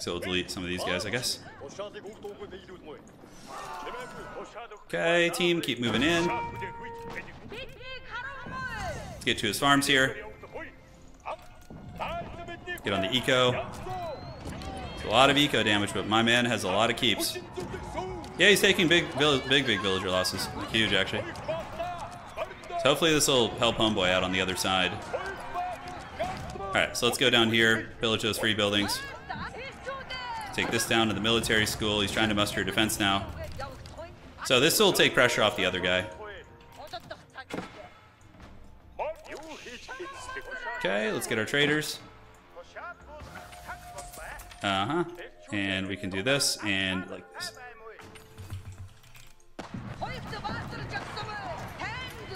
So we'll delete some of these guys, I guess. Okay, team, keep moving in. Let's get to his farms here. Get on the eco. It's a lot of eco damage, but my man has a lot of keeps. Yeah, he's taking big, big, big villager losses. Like huge, actually. So hopefully this will help Homeboy out on the other side. Alright, so let's go down here, pillage those three buildings. Take this down to the military school. He's trying to muster a defense now. So this will take pressure off the other guy. Okay, let's get our traders. Uh-huh. And we can do this and like this.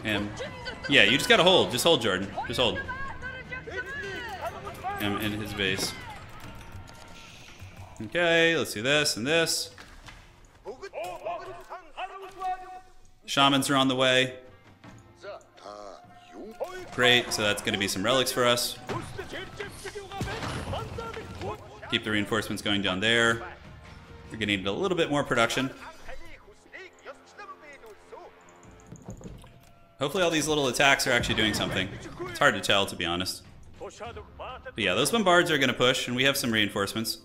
And yeah, you just gotta hold. Just hold, Jordan. Just hold. Him in his base. Okay, let's do this and this. Shamans are on the way. Great, so that's going to be some relics for us. Keep the reinforcements going down there. We're going to need a little bit more production. Hopefully all these little attacks are actually doing something. It's hard to tell, to be honest. But yeah, those bombards are going to push, and we have some reinforcements.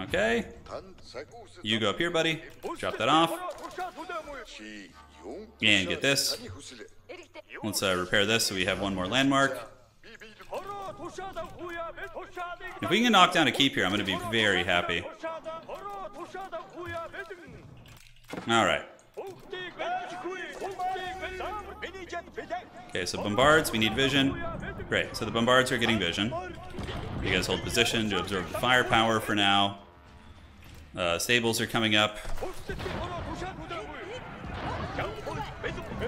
Okay. You go up here, buddy. Drop that off. And get this. Let's uh, repair this so we have one more landmark. If we can knock down a keep here, I'm going to be very happy. Alright. Okay, so bombards, we need vision. Great, so the bombards are getting vision. You guys hold position to absorb the firepower for now. Uh, stables are coming up.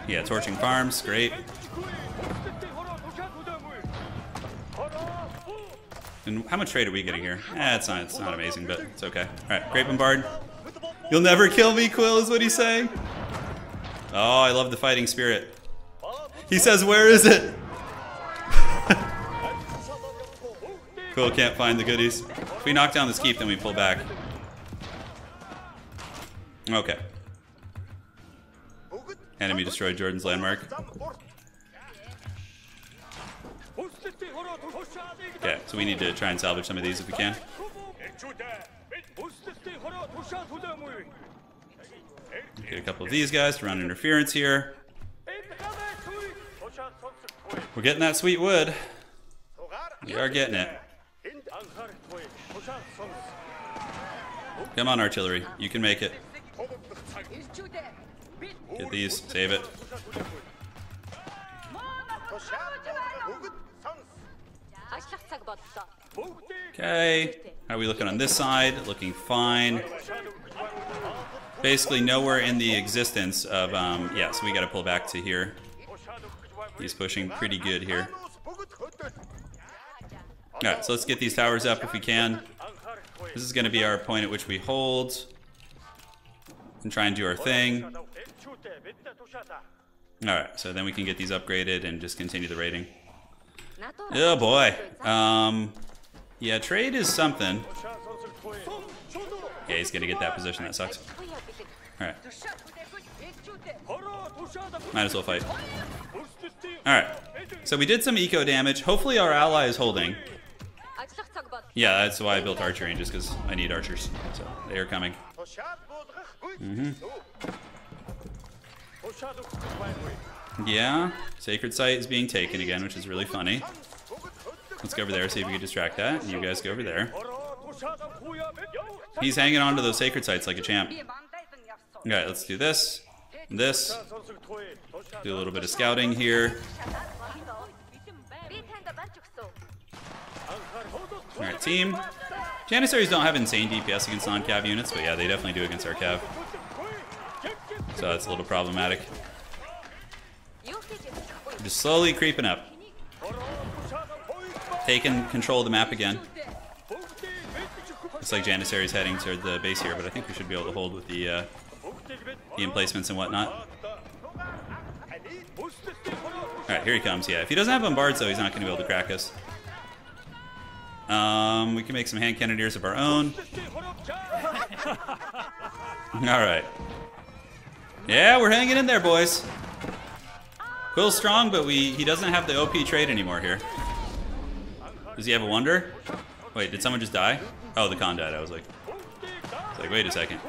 Yeah, torching farms, great. And how much trade are we getting here? Eh, it's not, it's not amazing, but it's okay. Alright, great bombard. You'll never kill me, Quill, is what he's saying. Oh, I love the fighting spirit. He says, where is it? <laughs> Quill can't find the goodies. If we knock down this keep, then we pull back. Okay. Enemy destroyed Jordan's landmark. Okay, so we need to try and salvage some of these if we can. Get a couple of these guys to run interference here. We're getting that sweet wood. We are getting it. Come on, artillery. You can make it. Get these. Save it. Okay. How are we looking on this side? Looking fine. Basically nowhere in the existence of, um, yeah, so we gotta pull back to here. He's pushing pretty good here. Alright, so let's get these towers up if we can. This is gonna be our point at which we hold. And try and do our thing. Alright, so then we can get these upgraded and just continue the raiding. Oh boy. Um, yeah, trade is something. Yeah, he's gonna get that position. That sucks. Alright. Might as well fight. Alright. So we did some eco damage. Hopefully our ally is holding. Yeah, that's why I built archer ranges, because I need archers. So they are coming. Mm -hmm. Yeah, Sacred Site is being taken again, which is really funny. Let's go over there, see if we can distract that. You guys go over there. He's hanging on to those Sacred Sites like a champ. Alright, let's do this. This. Do a little bit of scouting here. Alright, team. Janissaries don't have insane DPS against non-cav units, but yeah, they definitely do against our cav. So that's a little problematic. Just slowly creeping up. Taking control of the map again. Looks like Janissary's heading toward the base here, but I think we should be able to hold with the, uh, the emplacements and whatnot. Alright, here he comes. Yeah, if he doesn't have bombards, though, he's not going to be able to crack us. Um, we can make some hand cannoneers of our own. <laughs> Alright. Yeah, we're hanging in there, boys. Quill's strong, but we he doesn't have the OP trade anymore here. Does he have a wonder? Wait, did someone just die? Oh, the Khan died. I was like, I was like, wait a second.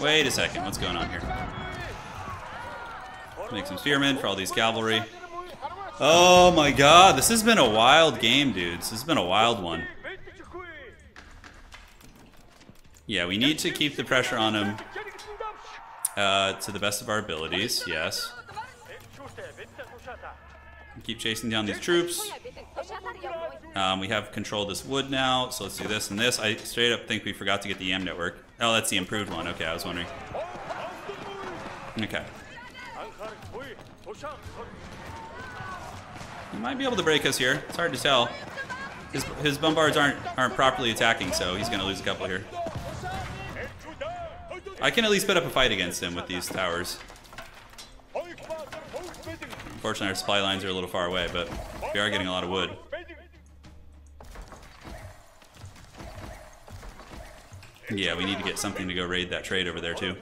Wait a second. What's going on here? Make some spearmen for all these cavalry. Oh my god, this has been a wild game, dudes. This has been a wild one. Yeah, we need to keep the pressure on him uh, to the best of our abilities, yes. Keep chasing down these troops. Um, we have control of this wood now, so let's do this and this. I straight up think we forgot to get the Yam network. Oh, that's the improved one. Okay, I was wondering. Okay. He might be able to break us here. It's hard to tell. His, his bombards aren't aren't properly attacking, so he's going to lose a couple here. I can at least put up a fight against him with these towers. Unfortunately, our supply lines are a little far away, but we are getting a lot of wood. Yeah, we need to get something to go raid that trade over there, too.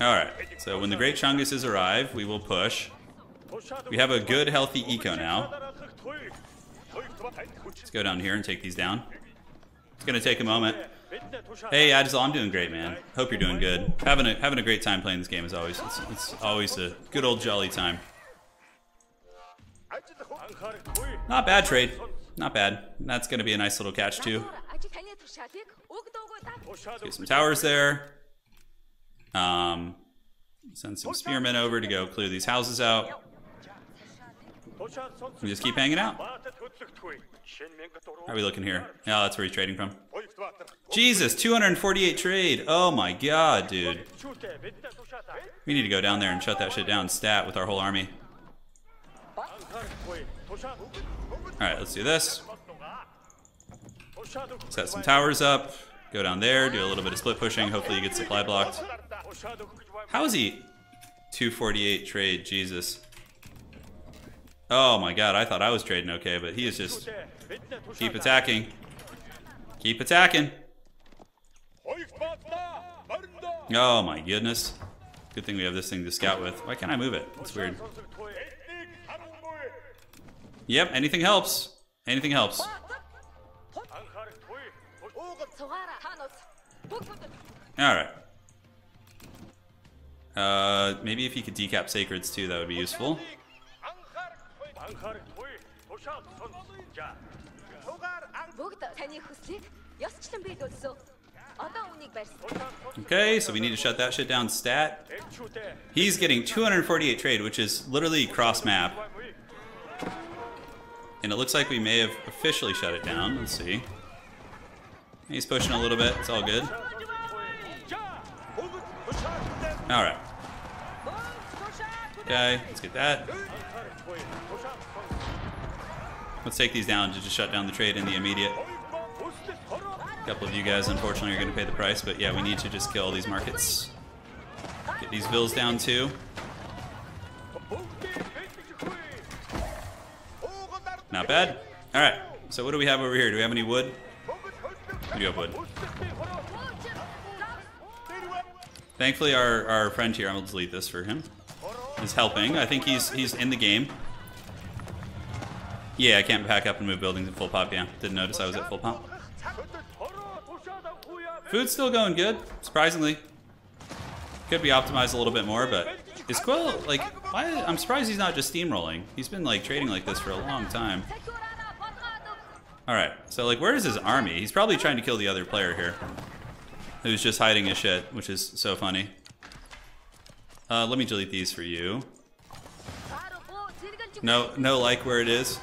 Alright, so when the Great Chunguses arrive, we will push. We have a good, healthy eco now. Let's go down here and take these down. It's going to take a moment. Hey, Adzel, I'm doing great, man. Hope you're doing good. Having a having a great time playing this game as always. It's, it's always a good old jolly time. Not bad trade. Not bad. That's to be a nice little catch, too. Get some towers there. Um, send some spearmen over to go clear these houses out. We just keep hanging out. How are we looking here? Yeah, that's where he's trading from. Jesus, 248 trade. Oh my god, dude. We need to go down there and shut that shit down stat with our whole army. Alright, let's do this. Set some towers up. Go down there, do a little bit of split pushing. Hopefully you get supply blocked. How is he 248 trade? Jesus. Oh my god, I thought I was trading okay, but he is just... Keep attacking. Keep attacking. Oh my goodness. Good thing we have this thing to scout with. Why can't I move it? That's weird. Yep, anything helps. Anything helps. Alright. Uh, maybe if you could decap Sacreds too, that would be useful. Okay, so we need to shut that shit down stat. He's getting 248 trade, which is literally cross map. And it looks like we may have officially shut it down. Let's see. He's pushing a little bit. It's all good. Alright. Okay, let's get that. Let's take these down to just shut down the trade in the immediate. A couple of you guys, unfortunately, are going to pay the price, but yeah, we need to just kill all these markets. Get these vills down too. Not bad. Alright, so what do we have over here? Do we have any wood? We do have wood. Thankfully, our, our friend here, gonna delete this for him, is helping. I think he's he's in the game. Yeah, I can't pack up and move buildings at full pop. Yeah, didn't notice I was at full pop. Food's still going good, surprisingly. Could be optimized a little bit more, but is Quill like? Why? I'm surprised he's not just steamrolling. He's been like trading like this for a long time. All right, so like, where is his army? He's probably trying to kill the other player here, who's just hiding his shit, which is so funny. Uh, let me delete these for you. No, no, like where it is.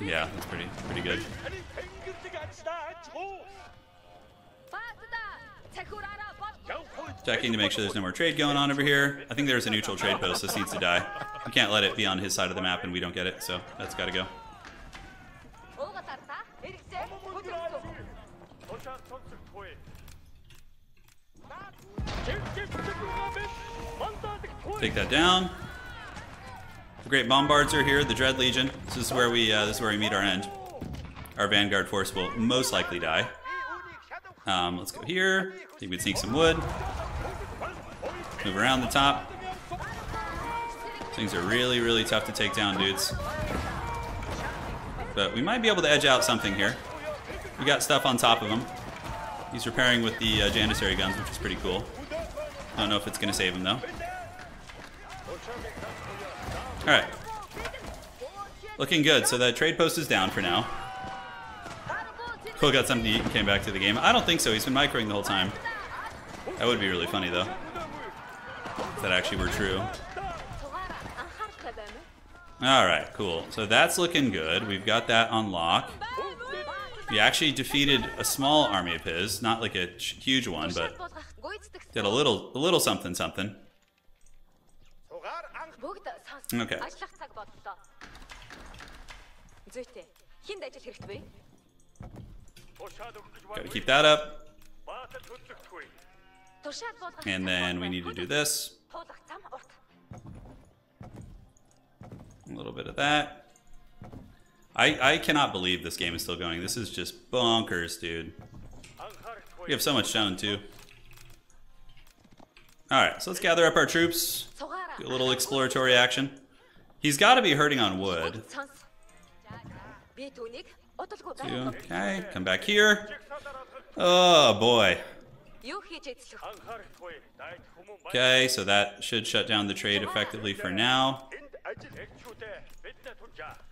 Yeah, that's pretty, pretty good. Checking to make sure there's no more trade going on over here. I think there's a neutral trade post. This needs to die. We can't let it be on his side of the map and we don't get it, so that's gotta go. Take that down. Great Bombards are here, the Dread Legion. This is where we uh, this is where we meet our end. Our Vanguard force will most likely die. Um, let's go here. I think we'd sneak some wood. Move around the top. Things are really, really tough to take down, dudes. But we might be able to edge out something here. We got stuff on top of him. He's repairing with the uh, Janissary guns, which is pretty cool. I don't know if it's going to save him, though. Alright. Looking good. So that trade post is down for now. Cole got something to eat and came back to the game. I don't think so. He's been microing the whole time. That would be really funny, though. If that actually were true. Alright, cool. So that's looking good. We've got that on lock. We actually defeated a small army of his. Not like a huge one, but did a little, a little something something. Okay. Gotta keep that up. And then we need to do this. A little bit of that. I, I cannot believe this game is still going. This is just bonkers, dude. We have so much shown, too. Alright, so let's gather up our troops. A little exploratory action. He's got to be hurting on wood. Two. Okay, come back here. Oh, boy. Okay, so that should shut down the trade effectively for now.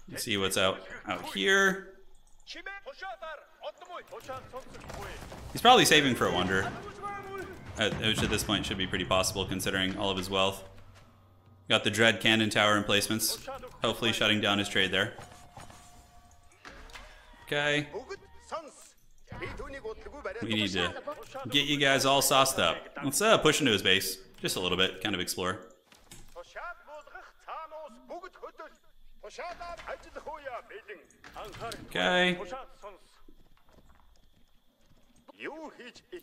Let's see what's out out here. He's probably saving for a wonder. Which at this point should be pretty possible considering all of his wealth. Got the Dread Cannon Tower emplacements. Hopefully shutting down his trade there. Okay. We need to get you guys all sauced up. Let's uh, push into his base. Just a little bit, kind of explore. Okay.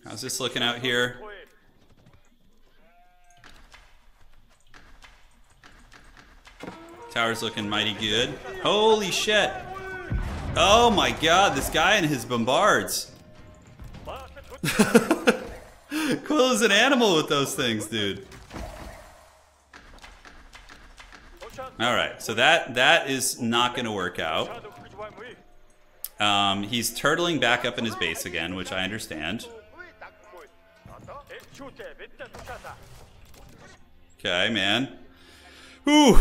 How's this looking out here? Tower's looking mighty good. Holy shit! Oh my god, this guy and his bombards. <laughs> Quill is an animal with those things, dude. All right, so that that is not going to work out. Um, he's turtling back up in his base again, which I understand. Okay, man. Whew.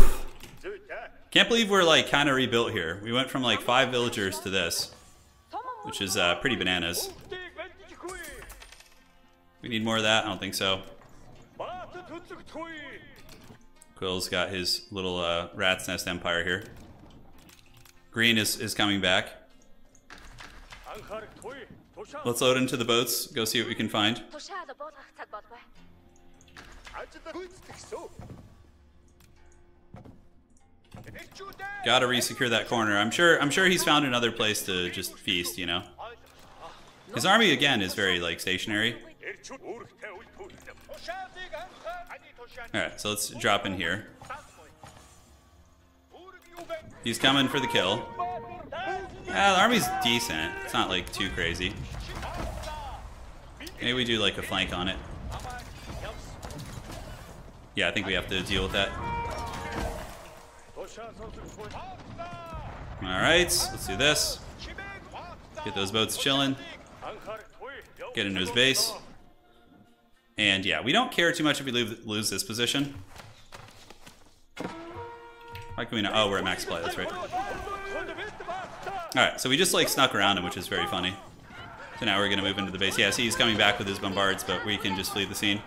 Can't believe we're like kind of rebuilt here. We went from like five villagers to this, which is uh, pretty bananas. We need more of that? I don't think so. Quill's got his little uh, rat's nest empire here. Green is, is coming back. Let's load into the boats, go see what we can find. Gotta resecure that corner. I'm sure I'm sure he's found another place to just feast, you know. His army again is very like stationary. Alright, so let's drop in here. He's coming for the kill. Yeah, the army's decent. It's not like too crazy. Maybe we do like a flank on it. Yeah, I think we have to deal with that. Alright, let's do this. Get those boats chilling. Get into his base. And yeah, we don't care too much if we lose this position. Why can we not? Oh, we're at max play, that's right. Alright, so we just like snuck around him, which is very funny. So now we're gonna move into the base. Yeah, see, he's coming back with his bombards, but we can just flee the scene.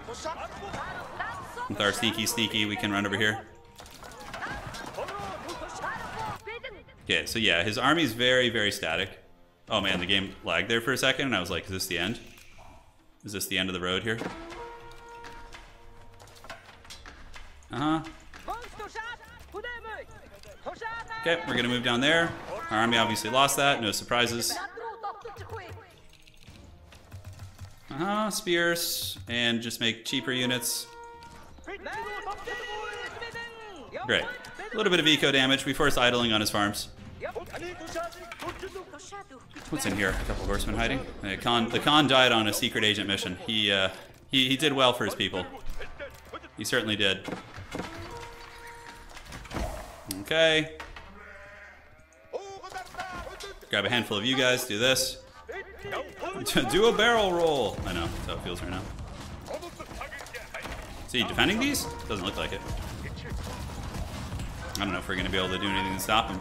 With our sneaky sneaky, we can run over here. Okay, so yeah, his army's very, very static. Oh man, the game lagged there for a second, and I was like, is this the end? Is this the end of the road here? Uh-huh. Okay, we're gonna move down there. Our army obviously lost that, no surprises. Uh-huh, spears, and just make cheaper units. Great. A little bit of eco damage. We force idling on his farms. What's in here? A couple horsemen hiding. The Khan, the Khan died on a secret agent mission. He, uh, he, he did well for his people. He certainly did. Okay. Grab a handful of you guys, do this. <laughs> do a barrel roll. I know, that's how it feels right now. Is he defending these? Doesn't look like it. I don't know if we're going to be able to do anything to stop him.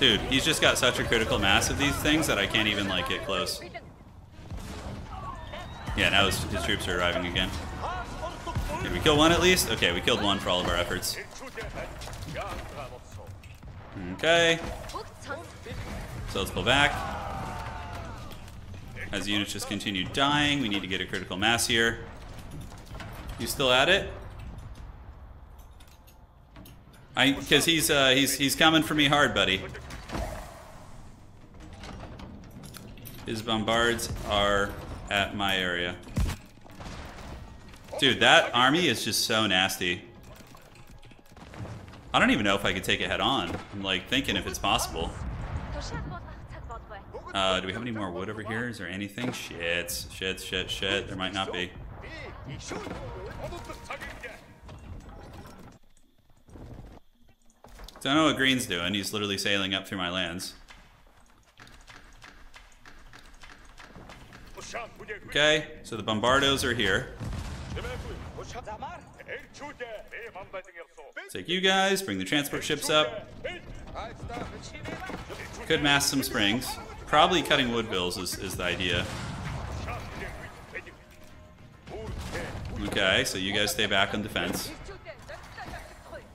Dude, he's just got such a critical mass of these things that I can't even, like, get close. Yeah, now his, his troops are arriving again. Did we kill one at least? Okay, we killed one for all of our efforts. Okay. So let's pull back. As units just continue dying, we need to get a critical mass here. You still at it? I because he's uh, he's he's coming for me hard, buddy. His bombards are at my area. Dude, that army is just so nasty. I don't even know if I could take it head on. I'm like thinking if it's possible. Uh, do we have any more wood over here? Is there anything? Shit, shit, shit, shit. There might not be. Don't know what Green's doing. He's literally sailing up through my lands. Okay, so the Bombardos are here. Take you guys, bring the transport ships up. Could mass some springs. Probably cutting wood vills is, is the idea. Okay, so you guys stay back on defense.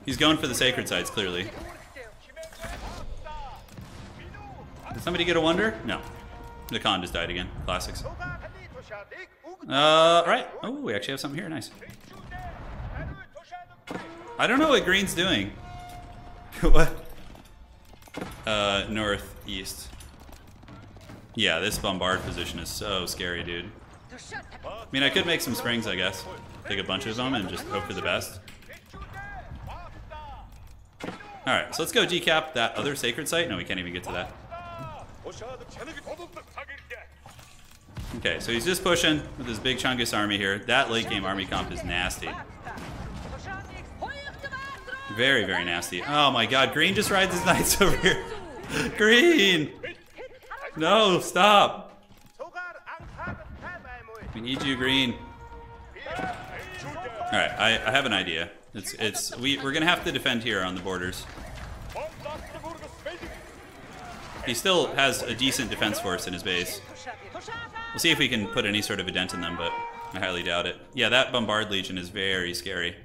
He's going for the sacred sites, clearly. Did somebody get a wonder? No. The Khan just died again. Classics. Uh, right. Oh, we actually have something here. Nice. I don't know what green's doing. <laughs> what? Uh, northeast. Yeah, this bombard position is so scary, dude. I mean, I could make some springs, I guess. Take a bunch of them and just hope for the best. Alright, so let's go decap that other sacred site. No, we can't even get to that. Okay, so he's just pushing with his big Chungus army here. That late game army comp is nasty. Very, very nasty. Oh my god, Green just rides his knights <laughs> over here. Green! No, stop! We need you, Green. Alright, I, I have an idea. It's it's we we're gonna have to defend here on the borders. He still has a decent defense force in his base. We'll see if we can put any sort of a dent in them, but I highly doubt it. Yeah, that Bombard Legion is very scary.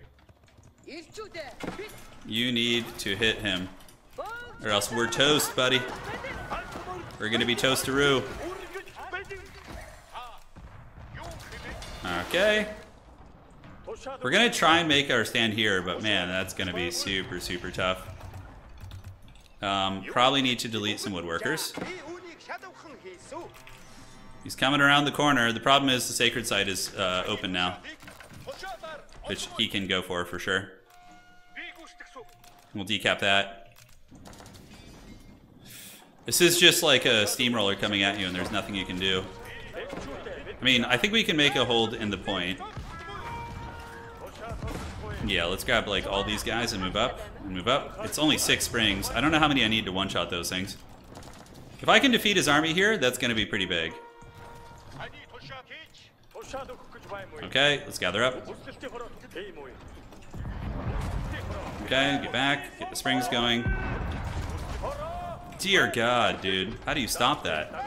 You need to hit him. Or else we're toast, buddy. We're gonna be toasteroo. Okay. We're gonna try and make our stand here, but man, that's gonna be super, super tough. Um, probably need to delete some woodworkers. He's coming around the corner. The problem is the sacred site is uh, open now, which he can go for for sure. We'll decap that. This is just like a steamroller coming at you and there's nothing you can do. I mean, I think we can make a hold in the point. Yeah, let's grab like all these guys and move up and move up. It's only six springs. I don't know how many I need to one-shot those things. If I can defeat his army here, that's going to be pretty big. Okay, let's gather up. Okay, get back, get the springs going. Dear God, dude. How do you stop that?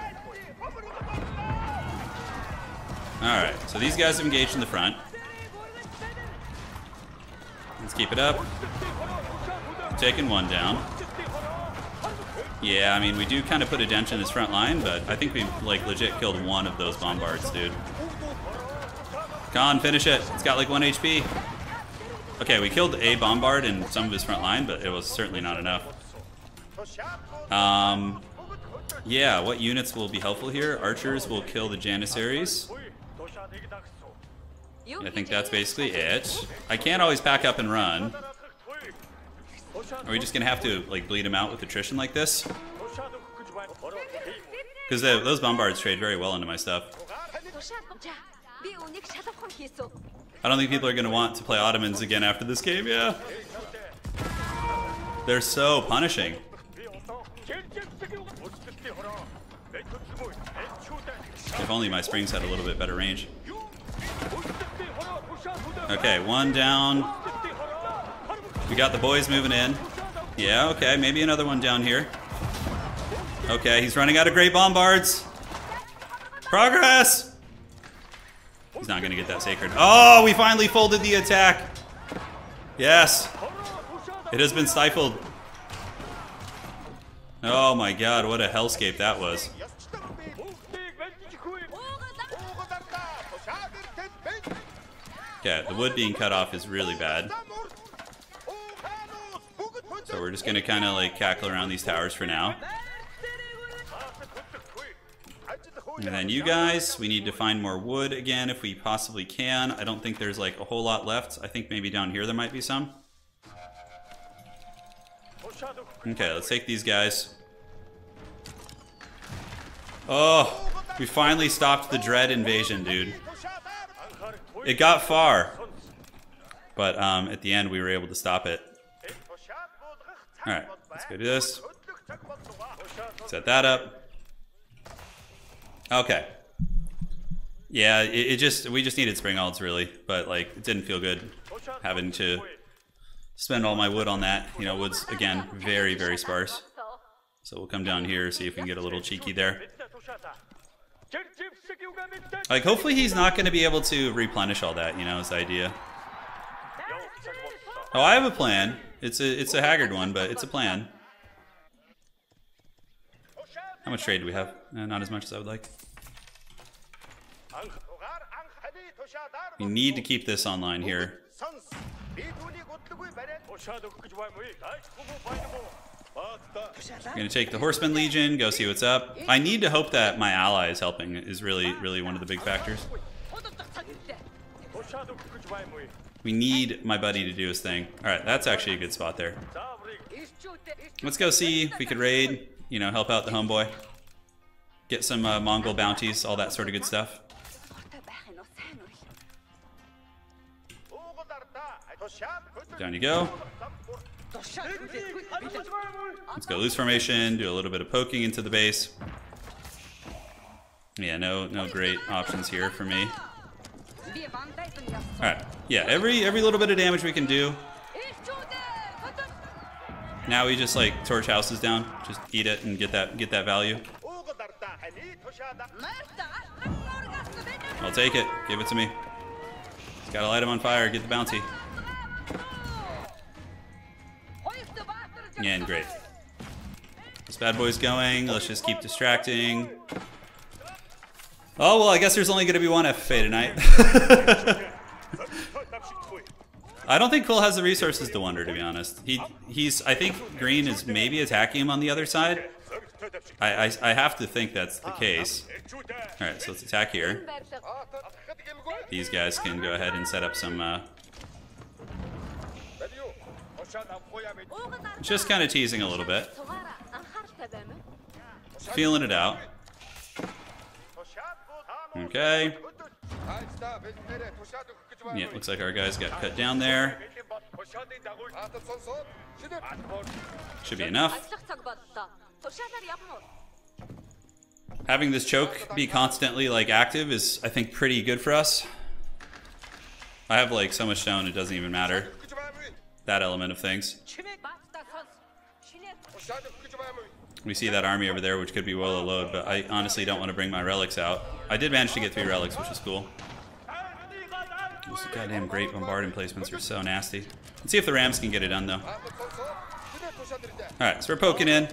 Alright, so these guys have engaged in the front. Let's keep it up. Taking one down. Yeah, I mean, we do kind of put a dent in his front line, but I think we, like, legit killed one of those bombards, dude. On, finish it. It's got, like, one HP. Okay, we killed a bombard in some of his front line, but it was certainly not enough. Um, yeah, what units will be helpful here? Archers will kill the Janissaries. I think that's basically it. I can't always pack up and run. Are we just gonna have to like bleed him out with attrition like this? Because those bombards trade very well into my stuff. I don't think people are gonna want to play Ottomans again after this game, yeah. They're so punishing. If only my springs had a little bit better range. Okay, one down. We got the boys moving in. Yeah, okay, maybe another one down here. Okay, he's running out of great bombards. Progress! He's not gonna get that sacred. Oh, we finally folded the attack. Yes. It has been stifled. Oh my god, what a hellscape that was. Okay, the wood being cut off is really bad. So we're just gonna kind of like cackle around these towers for now. And then you guys, we need to find more wood again if we possibly can. I don't think there's like a whole lot left. I think maybe down here there might be some. Okay, let's take these guys. Oh, we finally stopped the Dread invasion, dude. It got far. But um, at the end, we were able to stop it. Alright, let's go do this. Set that up. Okay. Yeah, it, it just we just needed Springalds really, but like it didn't feel good having to spend all my wood on that. You know, wood's again very very sparse. So we'll come down here see if we can get a little cheeky there. Like, hopefully he's not going to be able to replenish all that, you know, his idea. Oh, I have a plan. It's a, it's a haggard one, but it's a plan. How much trade do we have? Eh, not as much as I would like. We need to keep this online here. I'm gonna take the Horseman Legion, go see what's up. I need to hope that my ally is helping is really, really one of the big factors. We need my buddy to do his thing. Alright, that's actually a good spot there. Let's go see if we could raid, you know, help out the homeboy. Get some uh, Mongol bounties, all that sort of good stuff. Down you go. Let's go loose formation, do a little bit of poking into the base. Yeah, no no great options here for me. Alright, yeah, every every little bit of damage we can do. Now we just like torch houses down, just eat it and get that get that value. I'll take it. Give it to me. Gotta light him on fire, get the bounty. Yeah, and great. This bad boy's going. Let's just keep distracting. Oh, well, I guess there's only going to be one FFA tonight. <laughs> I don't think Cole has the resources to wonder, to be honest. He, he's, I think Green is maybe attacking him on the other side. I, I, I have to think that's the case. Alright, so let's attack here. These guys can go ahead and set up some uh, just kind of teasing a little bit. Feeling it out. Okay. Yeah, looks like our guys got cut down there. Should be enough. Having this choke be constantly like active is, I think, pretty good for us. I have like so much stone, it doesn't even matter. That element of things. We see that army over there, which could be well load, but I honestly don't want to bring my relics out. I did manage to get three relics, which is cool. Those goddamn great bombard emplacements are so nasty. Let's see if the Rams can get it done, though. Alright, so we're poking in.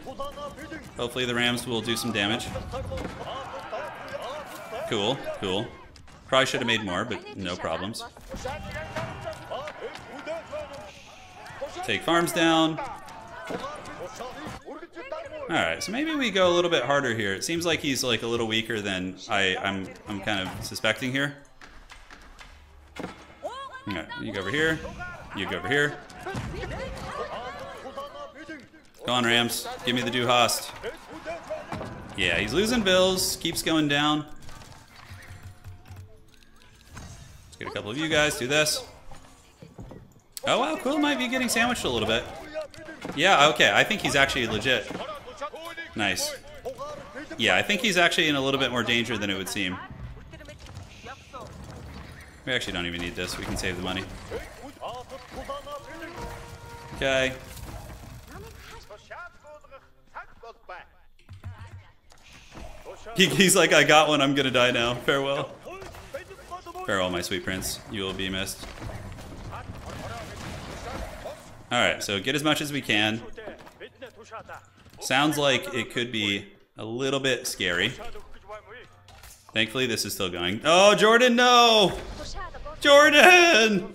Hopefully the Rams will do some damage. Cool, cool. Probably should have made more, but no problems. Take farms down. Alright, so maybe we go a little bit harder here. It seems like he's like a little weaker than I, I'm, I'm kind of suspecting here. You go over here. You go over here. Go on, Rams. Give me the Du Hast. Yeah, he's losing vills. Keeps going down. Let's get a couple of you guys. Do this. Oh, wow. Quill might be getting sandwiched a little bit. Yeah, okay. I think he's actually legit. Nice. Yeah, I think he's actually in a little bit more danger than it would seem. We actually don't even need this. We can save the money. Okay. He, he's like, I got one. I'm to die now. Farewell. Farewell, my sweet prince. You will be missed. Alright, so get as much as we can. Sounds like it could be a little bit scary. Thankfully, this is still going. Oh, Jordan, no! Jordan!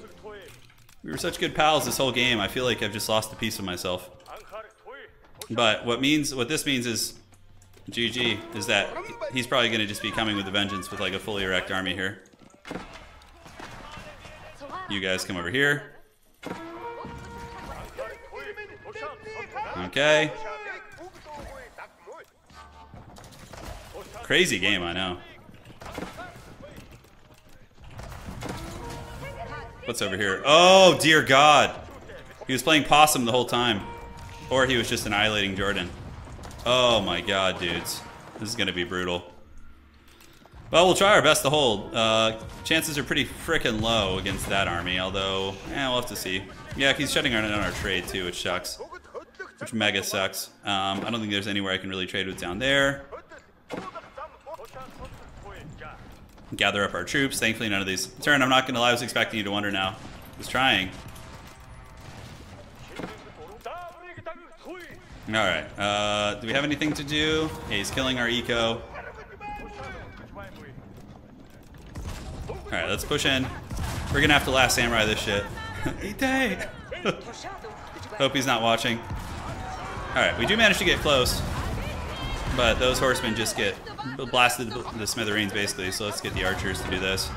We were such good pals this whole game. I feel like I've just lost a piece of myself. But what means what this means is GG is that he's probably going to just be coming with a vengeance with like a fully erect army here. You guys come over here. Okay. Crazy game, I know. What's over here? Oh, dear God. He was playing possum the whole time. Or he was just annihilating Jordan. Oh my god, dudes. This is going to be brutal. Well, we'll try our best to hold. Uh, chances are pretty freaking low against that army, although, eh, we'll have to see. Yeah, he's shutting on our trade too, which sucks. Which mega sucks. Um, I don't think there's anywhere I can really trade with down there. Gather up our troops. Thankfully, none of these. Turin, I'm not going to lie, I was expecting you to wonder now. I was trying. Alright, uh, do we have anything to do? Yeah, he's killing our eco. Alright, let's push in. We're gonna have to last samurai this shit. <laughs> Ite! <laughs> Hope he's not watching. Alright, we do manage to get close. But those horsemen just get blasted the smithereens basically, so let's get the archers to do this.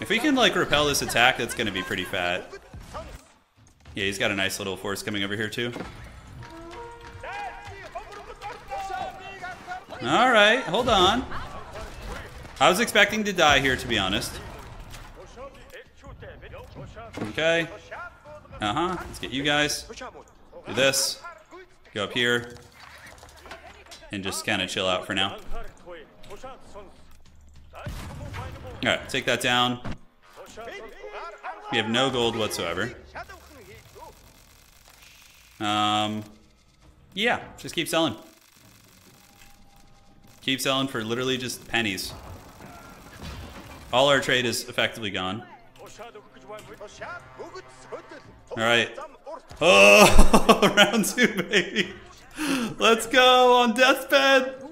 If we can like repel this attack, that's gonna be pretty fat. Yeah, he's got a nice little force coming over here too. Alright, hold on. I was expecting to die here, to be honest. Okay. Uh-huh. Let's get you guys. Do this. Go up here. And just kind of chill out for now. Alright, take that down. We have no gold whatsoever. Um, yeah, just keep selling. Keep selling for literally just pennies. All our trade is effectively gone. Alright. Oh, <laughs> round two, baby. Let's go on deathbed.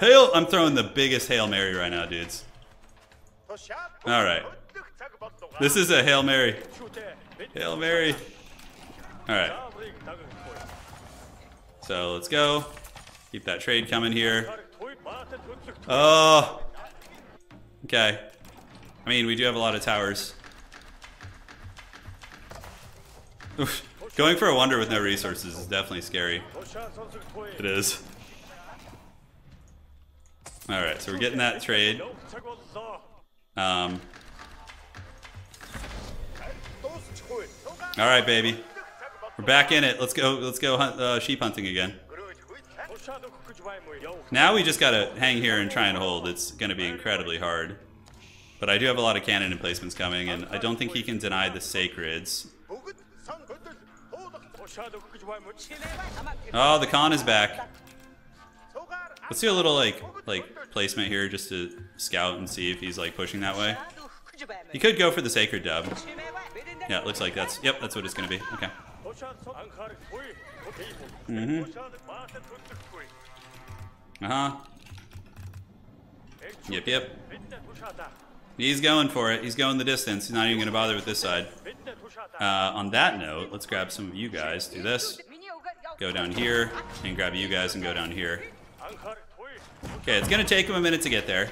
Hail. I'm throwing the biggest Hail Mary right now, dudes. Alright. This is a Hail Mary. Hail Mary. Alright. So let's go. Keep that trade coming here. Oh. Okay. I mean, we do have a lot of towers. Going for a wonder with no resources is definitely scary. It is. All right, so we're getting that trade. Um, all right, baby. We're back in it. Let's go. Let's go hunt, uh, sheep hunting again. Now we just gotta hang here and try and hold. It's gonna be incredibly hard. But I do have a lot of cannon emplacements coming, and I don't think he can deny the sacreds. Oh, the Khan is back. Let's do a little like like placement here just to scout and see if he's like pushing that way. He could go for the sacred dub. Yeah, it looks like that's yep, that's what it's gonna be. Okay. Mm-hmm. Uh-huh. Yep, yep. He's going for it. He's going the distance. He's not even going to bother with this side. Uh, on that note, let's grab some of you guys. Do this. Go down here, and grab you guys and go down here. Okay, it's going to take him a minute to get there.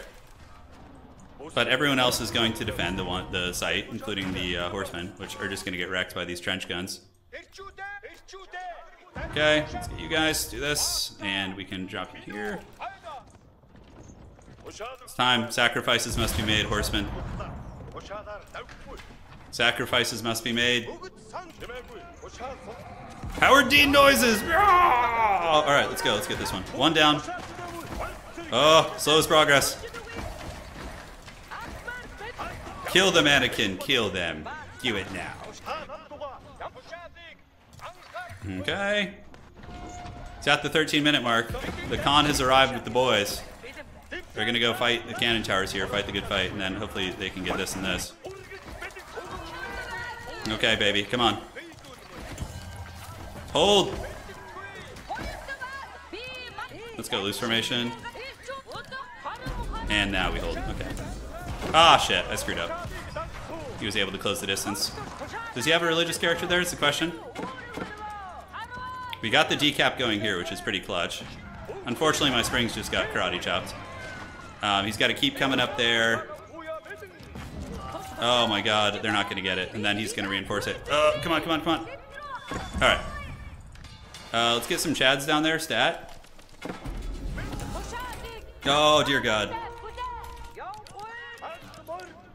But everyone else is going to defend the one, the site, including the uh, horsemen, which are just going to get wrecked by these trench guns. Okay, let's get you guys. Do this, and we can drop you here. It's time. Sacrifices must be made, horsemen. Sacrifices must be made. Howard Dean noises! Alright, let's go. Let's get this one. One down. Oh, slowest progress. Kill the mannequin. Kill them. Do it now. Okay. It's at the 13 minute mark. The Khan has arrived with the boys. They're gonna go fight the cannon towers here, fight the good fight, and then hopefully they can get this and this. Okay, baby, come on. Hold! Let's go, loose formation. And now we hold, okay. Ah, shit, I screwed up. He was able to close the distance. Does he have a religious character there, is the question? We got the decap going here, which is pretty clutch. Unfortunately, my springs just got karate chopped. Um, he's got to keep coming up there. Oh my god, they're not going to get it. And then he's going to reinforce it. Oh, come on, come on, come on. Alright. Uh, let's get some chads down there, stat. Oh, dear god.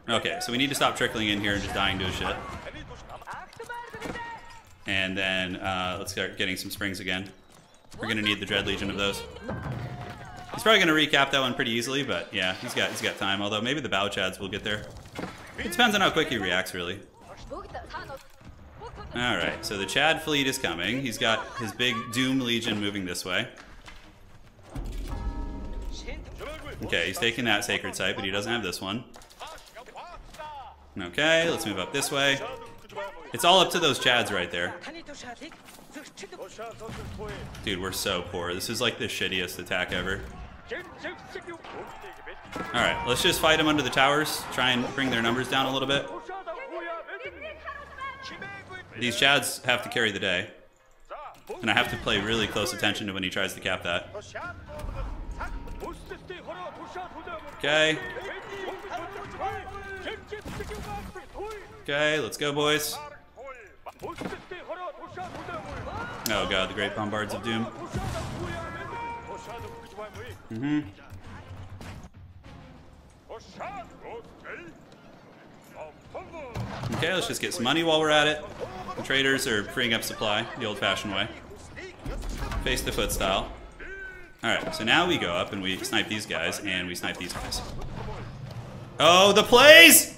Okay, so we need to stop trickling in here and just dying to a shit. And then uh, let's start getting some springs again. We're gonna need the Dread Legion of those. He's probably gonna recap that one pretty easily, but yeah, he's got he's got time. Although maybe the Bow Chads will get there. It depends on how quick he reacts, really. Alright, so the Chad fleet is coming. He's got his big Doom Legion moving this way. Okay, he's taking that Sacred Site, but he doesn't have this one. Okay, let's move up this way. It's all up to those Chads right there. Dude, we're so poor. This is like the shittiest attack ever. Alright, let's just fight them under the towers. Try and bring their numbers down a little bit. These Chads have to carry the day. And I have to pay really close attention to when he tries to cap that. Okay. Okay, let's go, boys. Oh god, the Great Bombards of Doom. Mm-hmm. Okay, let's just get some money while we're at it. The traders are freeing up supply, the old-fashioned way. Face the foot style. Alright, so now we go up and we snipe these guys, and we snipe these guys. Oh, the plays!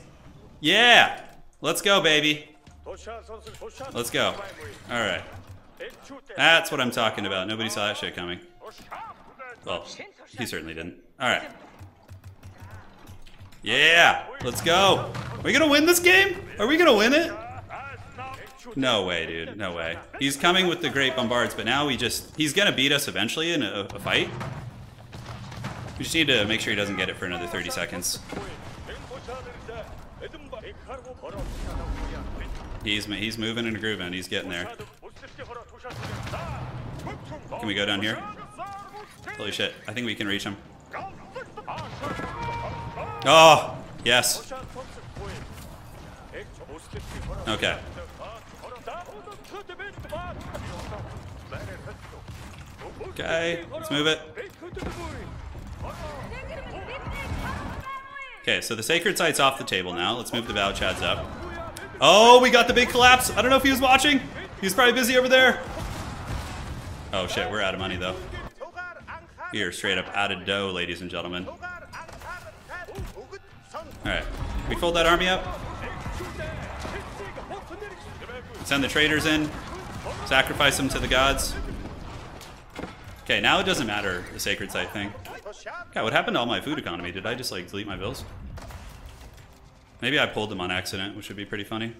Yeah! Let's go, baby. Let's go. Alright. That's what I'm talking about. Nobody saw that shit coming. Well, he certainly didn't. Alright. Yeah! Let's go! Are we gonna win this game? Are we gonna win it? No way, dude. No way. He's coming with the great bombards, but now we just... He's gonna beat us eventually in a, a fight. We just need to make sure he doesn't get it for another 30 seconds. He's he's moving in a groove and grooving. He's getting there. Can we go down here? Holy shit. I think we can reach him. Oh! oh, yes. Okay. Okay, let's move it. Okay, so the sacred site's off the table now. Let's move the Bao Chads up. Oh, we got the big collapse. I don't know if he was watching. He was probably busy over there. Oh shit, we're out of money though. We are straight up out of dough, ladies and gentlemen. Alright, we fold that army up. Send the traders in. Sacrifice them to the gods. Okay, now it doesn't matter, the sacred site thing. God, what happened to all my food economy? Did I just like delete my vills? Maybe I pulled them on accident, which would be pretty funny.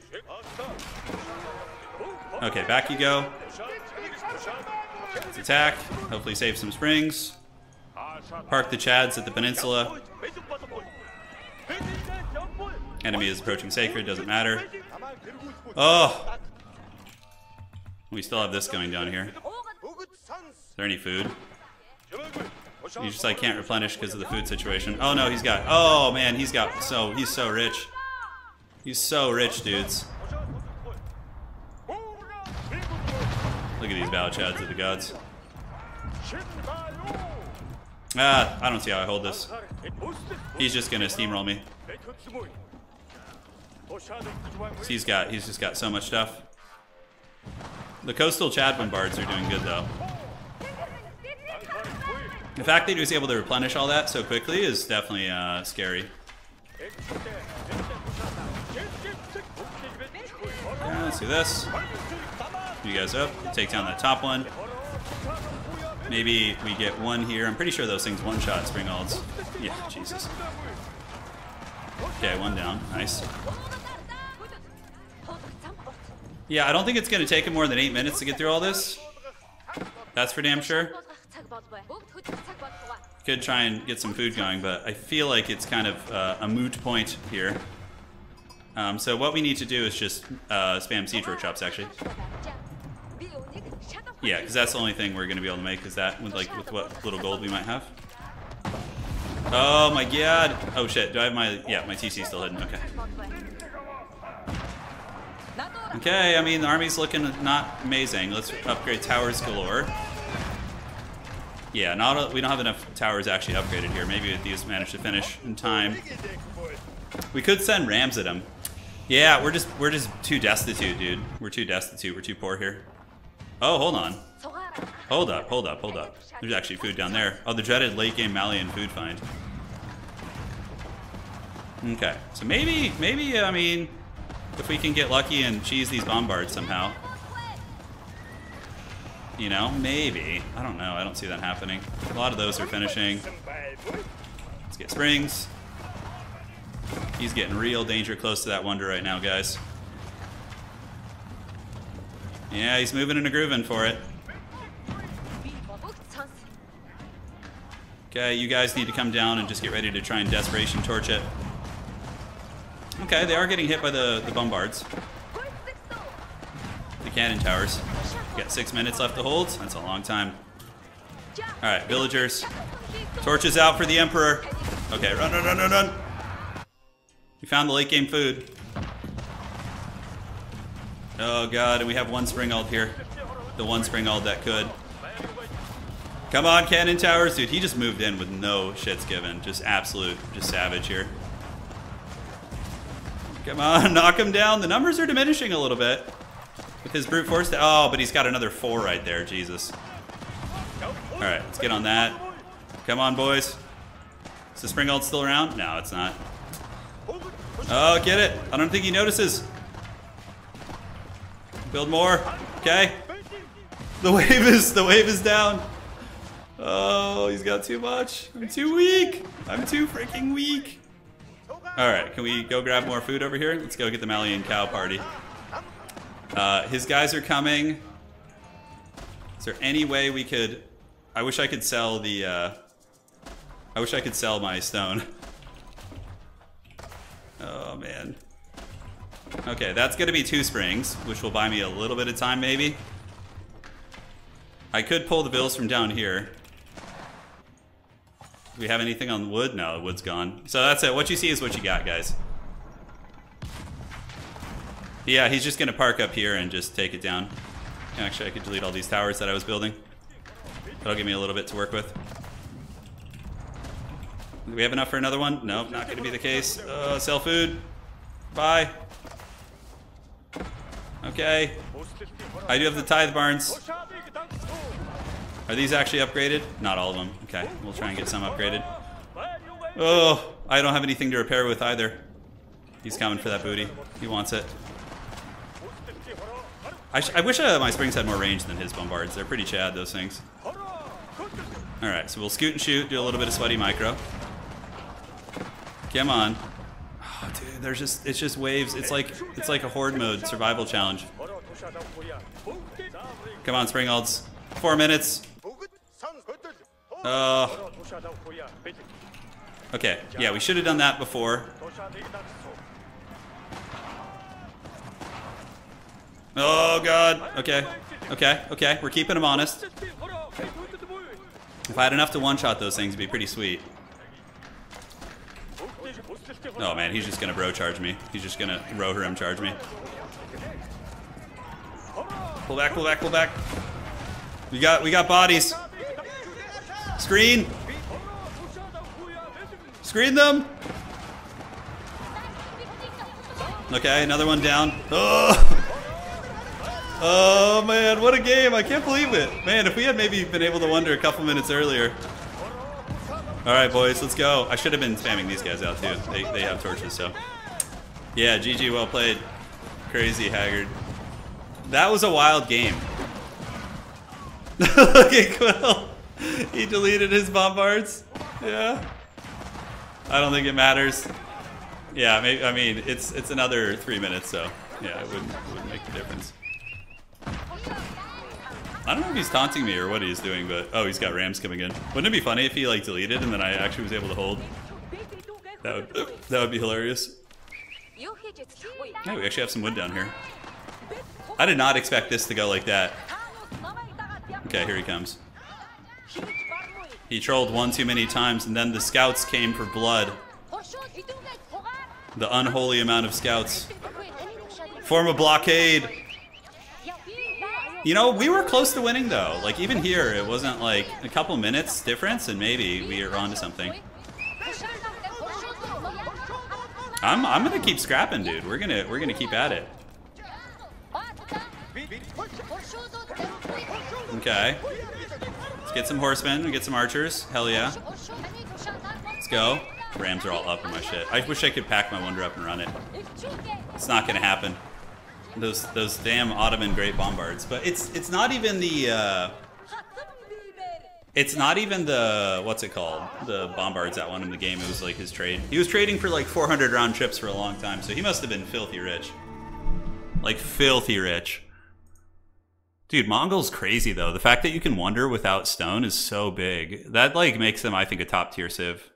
Okay, back you go. Let's attack. Hopefully save some springs. Park the Chads at the peninsula. Enemy is approaching sacred, doesn't matter. Oh! We still have this going down here. Is there any food? You just like can't replenish because of the food situation. Oh no, he's got. Oh man, he's got so he's so rich. He's so rich, dudes. Look at these Bao Chads of the gods. Ah, I don't see how I hold this. He's just gonna steamroll me. He's got he's just got so much stuff. The coastal Chad bombards are doing good though. The fact that he was able to replenish all that so quickly is definitely uh, scary. Yeah, let's do this. You guys up. Take down that top one. Maybe we get one here. I'm pretty sure those things one-shot Springalds. Yeah, Jesus. Okay, one down. Nice. Yeah, I don't think it's going to take him more than eight minutes to get through all this. That's for damn sure. Could try and get some food going, but I feel like it's kind of uh, a moot point here. Um, so what we need to do is just uh, spam siege workshops, actually. Yeah, because that's the only thing we're going to be able to make is that with like with what little gold we might have. Oh my god! Oh shit! Do I have my yeah my TC still hidden? Okay. Okay, I mean the army's looking not amazing. Let's upgrade towers galore. Yeah, not a, we don't have enough towers actually upgraded here. Maybe if these manage to finish in time. We could send rams at them. Yeah, we're just we're just too destitute, dude. We're too destitute. We're too poor here. Oh, hold on. Hold up, hold up, hold up. There's actually food down there. Oh, the dreaded late game Malian food find. Okay, so maybe, maybe, uh, I mean, if we can get lucky and cheese these bombards somehow. You know, maybe. I don't know. I don't see that happening. A lot of those are finishing. Let's get springs. He's getting real danger close to that wonder right now, guys. Yeah, he's moving and a grooving for it. Okay, you guys need to come down and just get ready to try and desperation torch it. Okay, they are getting hit by the, the bombards. The cannon towers. Got six minutes left to hold. That's a long time. Alright, villagers. Torches out for the Emperor. Okay, run, run, run, run, run. We found the late game food. Oh god, and we have one spring Springald here. The one spring Springald that could. Come on, cannon towers. Dude, he just moved in with no shits given. Just absolute, just savage here. Come on, <laughs> knock him down. The numbers are diminishing a little bit. With his brute force. Oh, but he's got another four right there. Jesus. All right, let's get on that. Come on, boys. Is the Springald still around? No, it's not. Oh, get it. I don't think he notices. Build more. Okay. The wave is the wave is down. Oh, he's got too much. I'm too weak. I'm too freaking weak. All right, can we go grab more food over here? Let's go get the Malian cow party. Uh, his guys are coming. Is there any way we could... I wish I could sell the... Uh, I wish I could sell my stone. <laughs> oh, man. Okay, that's going to be two springs, which will buy me a little bit of time, maybe. I could pull the vills from down here. Do we have anything on wood? No, the wood's gone. So that's it. What you see is what you got, guys. Yeah, he's just going to park up here and just take it down. Actually, I could delete all these towers that I was building. That'll give me a little bit to work with. Do we have enough for another one? Nope, not going to be the case. Uh, sell food. Bye. Okay. I do have the tithe barns. Are these actually upgraded? Not all of them. Okay, we'll try and get some upgraded. Oh, I don't have anything to repair with either. He's coming for that booty. He wants it. I, I wish uh, my springs had more range than his bombards. They're pretty chad, those things. Alright, so we'll scoot and shoot, do a little bit of sweaty micro. Come on. Oh, dude, there's just it's just waves. It's like it's like a horde mode survival challenge. Come on, Springalds. Four minutes. Uh, okay, yeah, we should have done that before. Oh god. Okay. Okay. Okay. We're keeping him honest. If I had enough to one-shot those things, it'd be pretty sweet. Oh man, he's just gonna bro charge me. He's just gonna Rohirrim charge me. Pull back, pull back, pull back. We got we got bodies. Screen. Screen them. Okay, another one down. Oh. Oh man, what a game! I can't believe it. Man, if we had maybe been able to wonder a couple minutes earlier. All right, boys, let's go. I should have been spamming these guys out too. They, they have torches, so. Yeah, GG, well played. Crazy Haggard. That was a wild game. <laughs> Look at Quill. He deleted his bombards. Yeah. I don't think it matters. Yeah, maybe, I mean, it's it's another three minutes, so yeah, it wouldn't, it wouldn't make a difference. I don't know if he's taunting me or what he's doing, but oh, he's got rams coming in. Wouldn't it be funny if he like deleted and then I actually was able to hold? That would that would be hilarious. Hey, we actually have some wood down here. I did not expect this to go like that. Okay, here he comes. He trolled one too many times, and then the scouts came for blood. The unholy amount of scouts. Form a blockade! You know, we were close to winning though. Like even here, it wasn't like a couple minutes difference, and maybe we are onto something. I'm I'm gonna keep scrapping, dude. We're gonna we're gonna keep at it. Okay. Let's get some horsemen. We get some archers. Hell yeah. Let's go. Rams are all up in my shit. I wish I could pack my wonder up and run it. It's not gonna happen those those damn Ottoman great bombards. But it's it's not even the uh, it's not even the what's it called the bombards that won him the game. It was like his trade. He was trading for like 400 round trips for a long time, so he must have been filthy rich, like filthy rich. Dude, Mongol's crazy though. The fact that you can wander without stone is so big. That like makes them, I think, a top tier civ.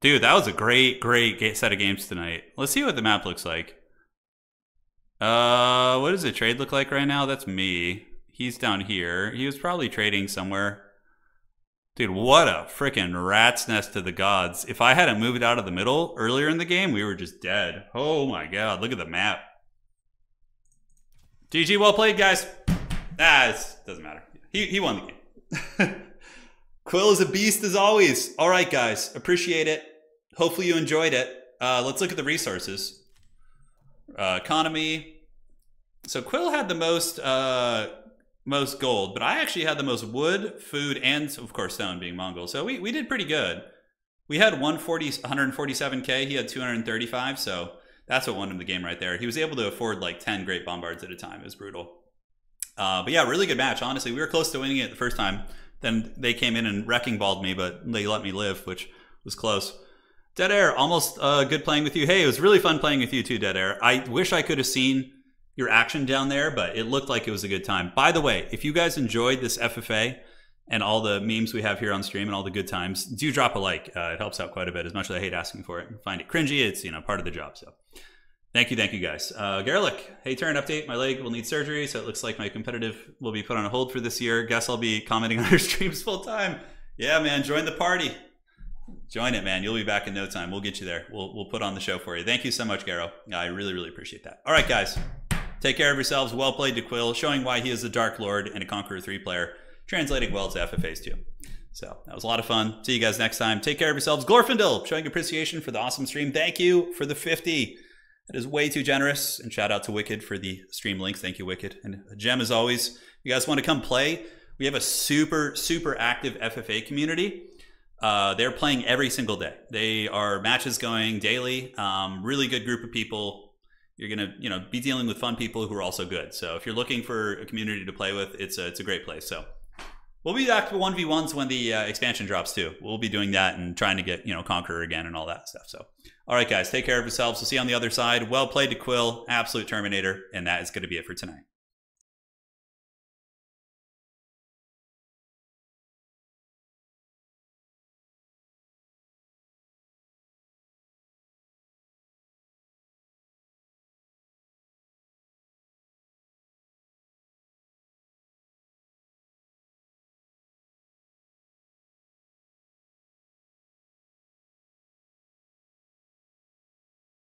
Dude, that was a great, great set of games tonight. Let's see what the map looks like. Uh, what does the trade look like right now? That's me. He's down here. He was probably trading somewhere. Dude, what a freaking rat's nest to the gods. If I hadn't moved out of the middle earlier in the game, we were just dead. Oh my god, look at the map. GG, well played, guys. Ah, it doesn't matter. He, he won the game. <laughs> Quill is a beast as always. All right, guys. Appreciate it. Hopefully you enjoyed it. Uh, let's look at the resources uh, economy. So Quill had the most uh, most gold, but I actually had the most wood, food, and of course stone being Mongol. So we, we did pretty good. We had 140, 147k. He had 235. So that's what won him the game right there. He was able to afford like 10 great bombards at a time. It was brutal. Uh, but yeah, really good match. Honestly, we were close to winning it the first time. Then they came in and wrecking balled me, but they let me live, which was close. Dead Air, almost uh, good playing with you. Hey, it was really fun playing with you too, Dead Air. I wish I could have seen your action down there, but it looked like it was a good time. By the way, if you guys enjoyed this FFA and all the memes we have here on stream and all the good times, do drop a like. Uh, it helps out quite a bit. As much as I hate asking for it, find it cringy. It's you know part of the job. So, thank you, thank you guys. Uh, Garlic, hey, Turin update. My leg will need surgery, so it looks like my competitive will be put on a hold for this year. Guess I'll be commenting <laughs> on your streams full time. Yeah, man, join the party. Join it, man. You'll be back in no time. We'll get you there. We'll, we'll put on the show for you. Thank you so much, Garo. I really, really appreciate that. All right, guys. Take care of yourselves. Well played to Quill, showing why he is the Dark Lord and a Conqueror 3 player, translating well to FFAs too. So that was a lot of fun. See you guys next time. Take care of yourselves. Glorfindel showing appreciation for the awesome stream. Thank you for the 50. That is way too generous. And shout out to Wicked for the stream links. Thank you, Wicked. And Gem, as always, you guys want to come play? We have a super, super active FFA community. Uh, they're playing every single day. They are matches going daily. Um, really good group of people. You're gonna, you know, be dealing with fun people who are also good. So if you're looking for a community to play with, it's a, it's a great place. So we'll be back to one v ones when the uh, expansion drops too. We'll be doing that and trying to get you know Conqueror again and all that stuff. So all right, guys, take care of yourselves. We'll see you on the other side. Well played to Quill, absolute Terminator, and that is going to be it for tonight.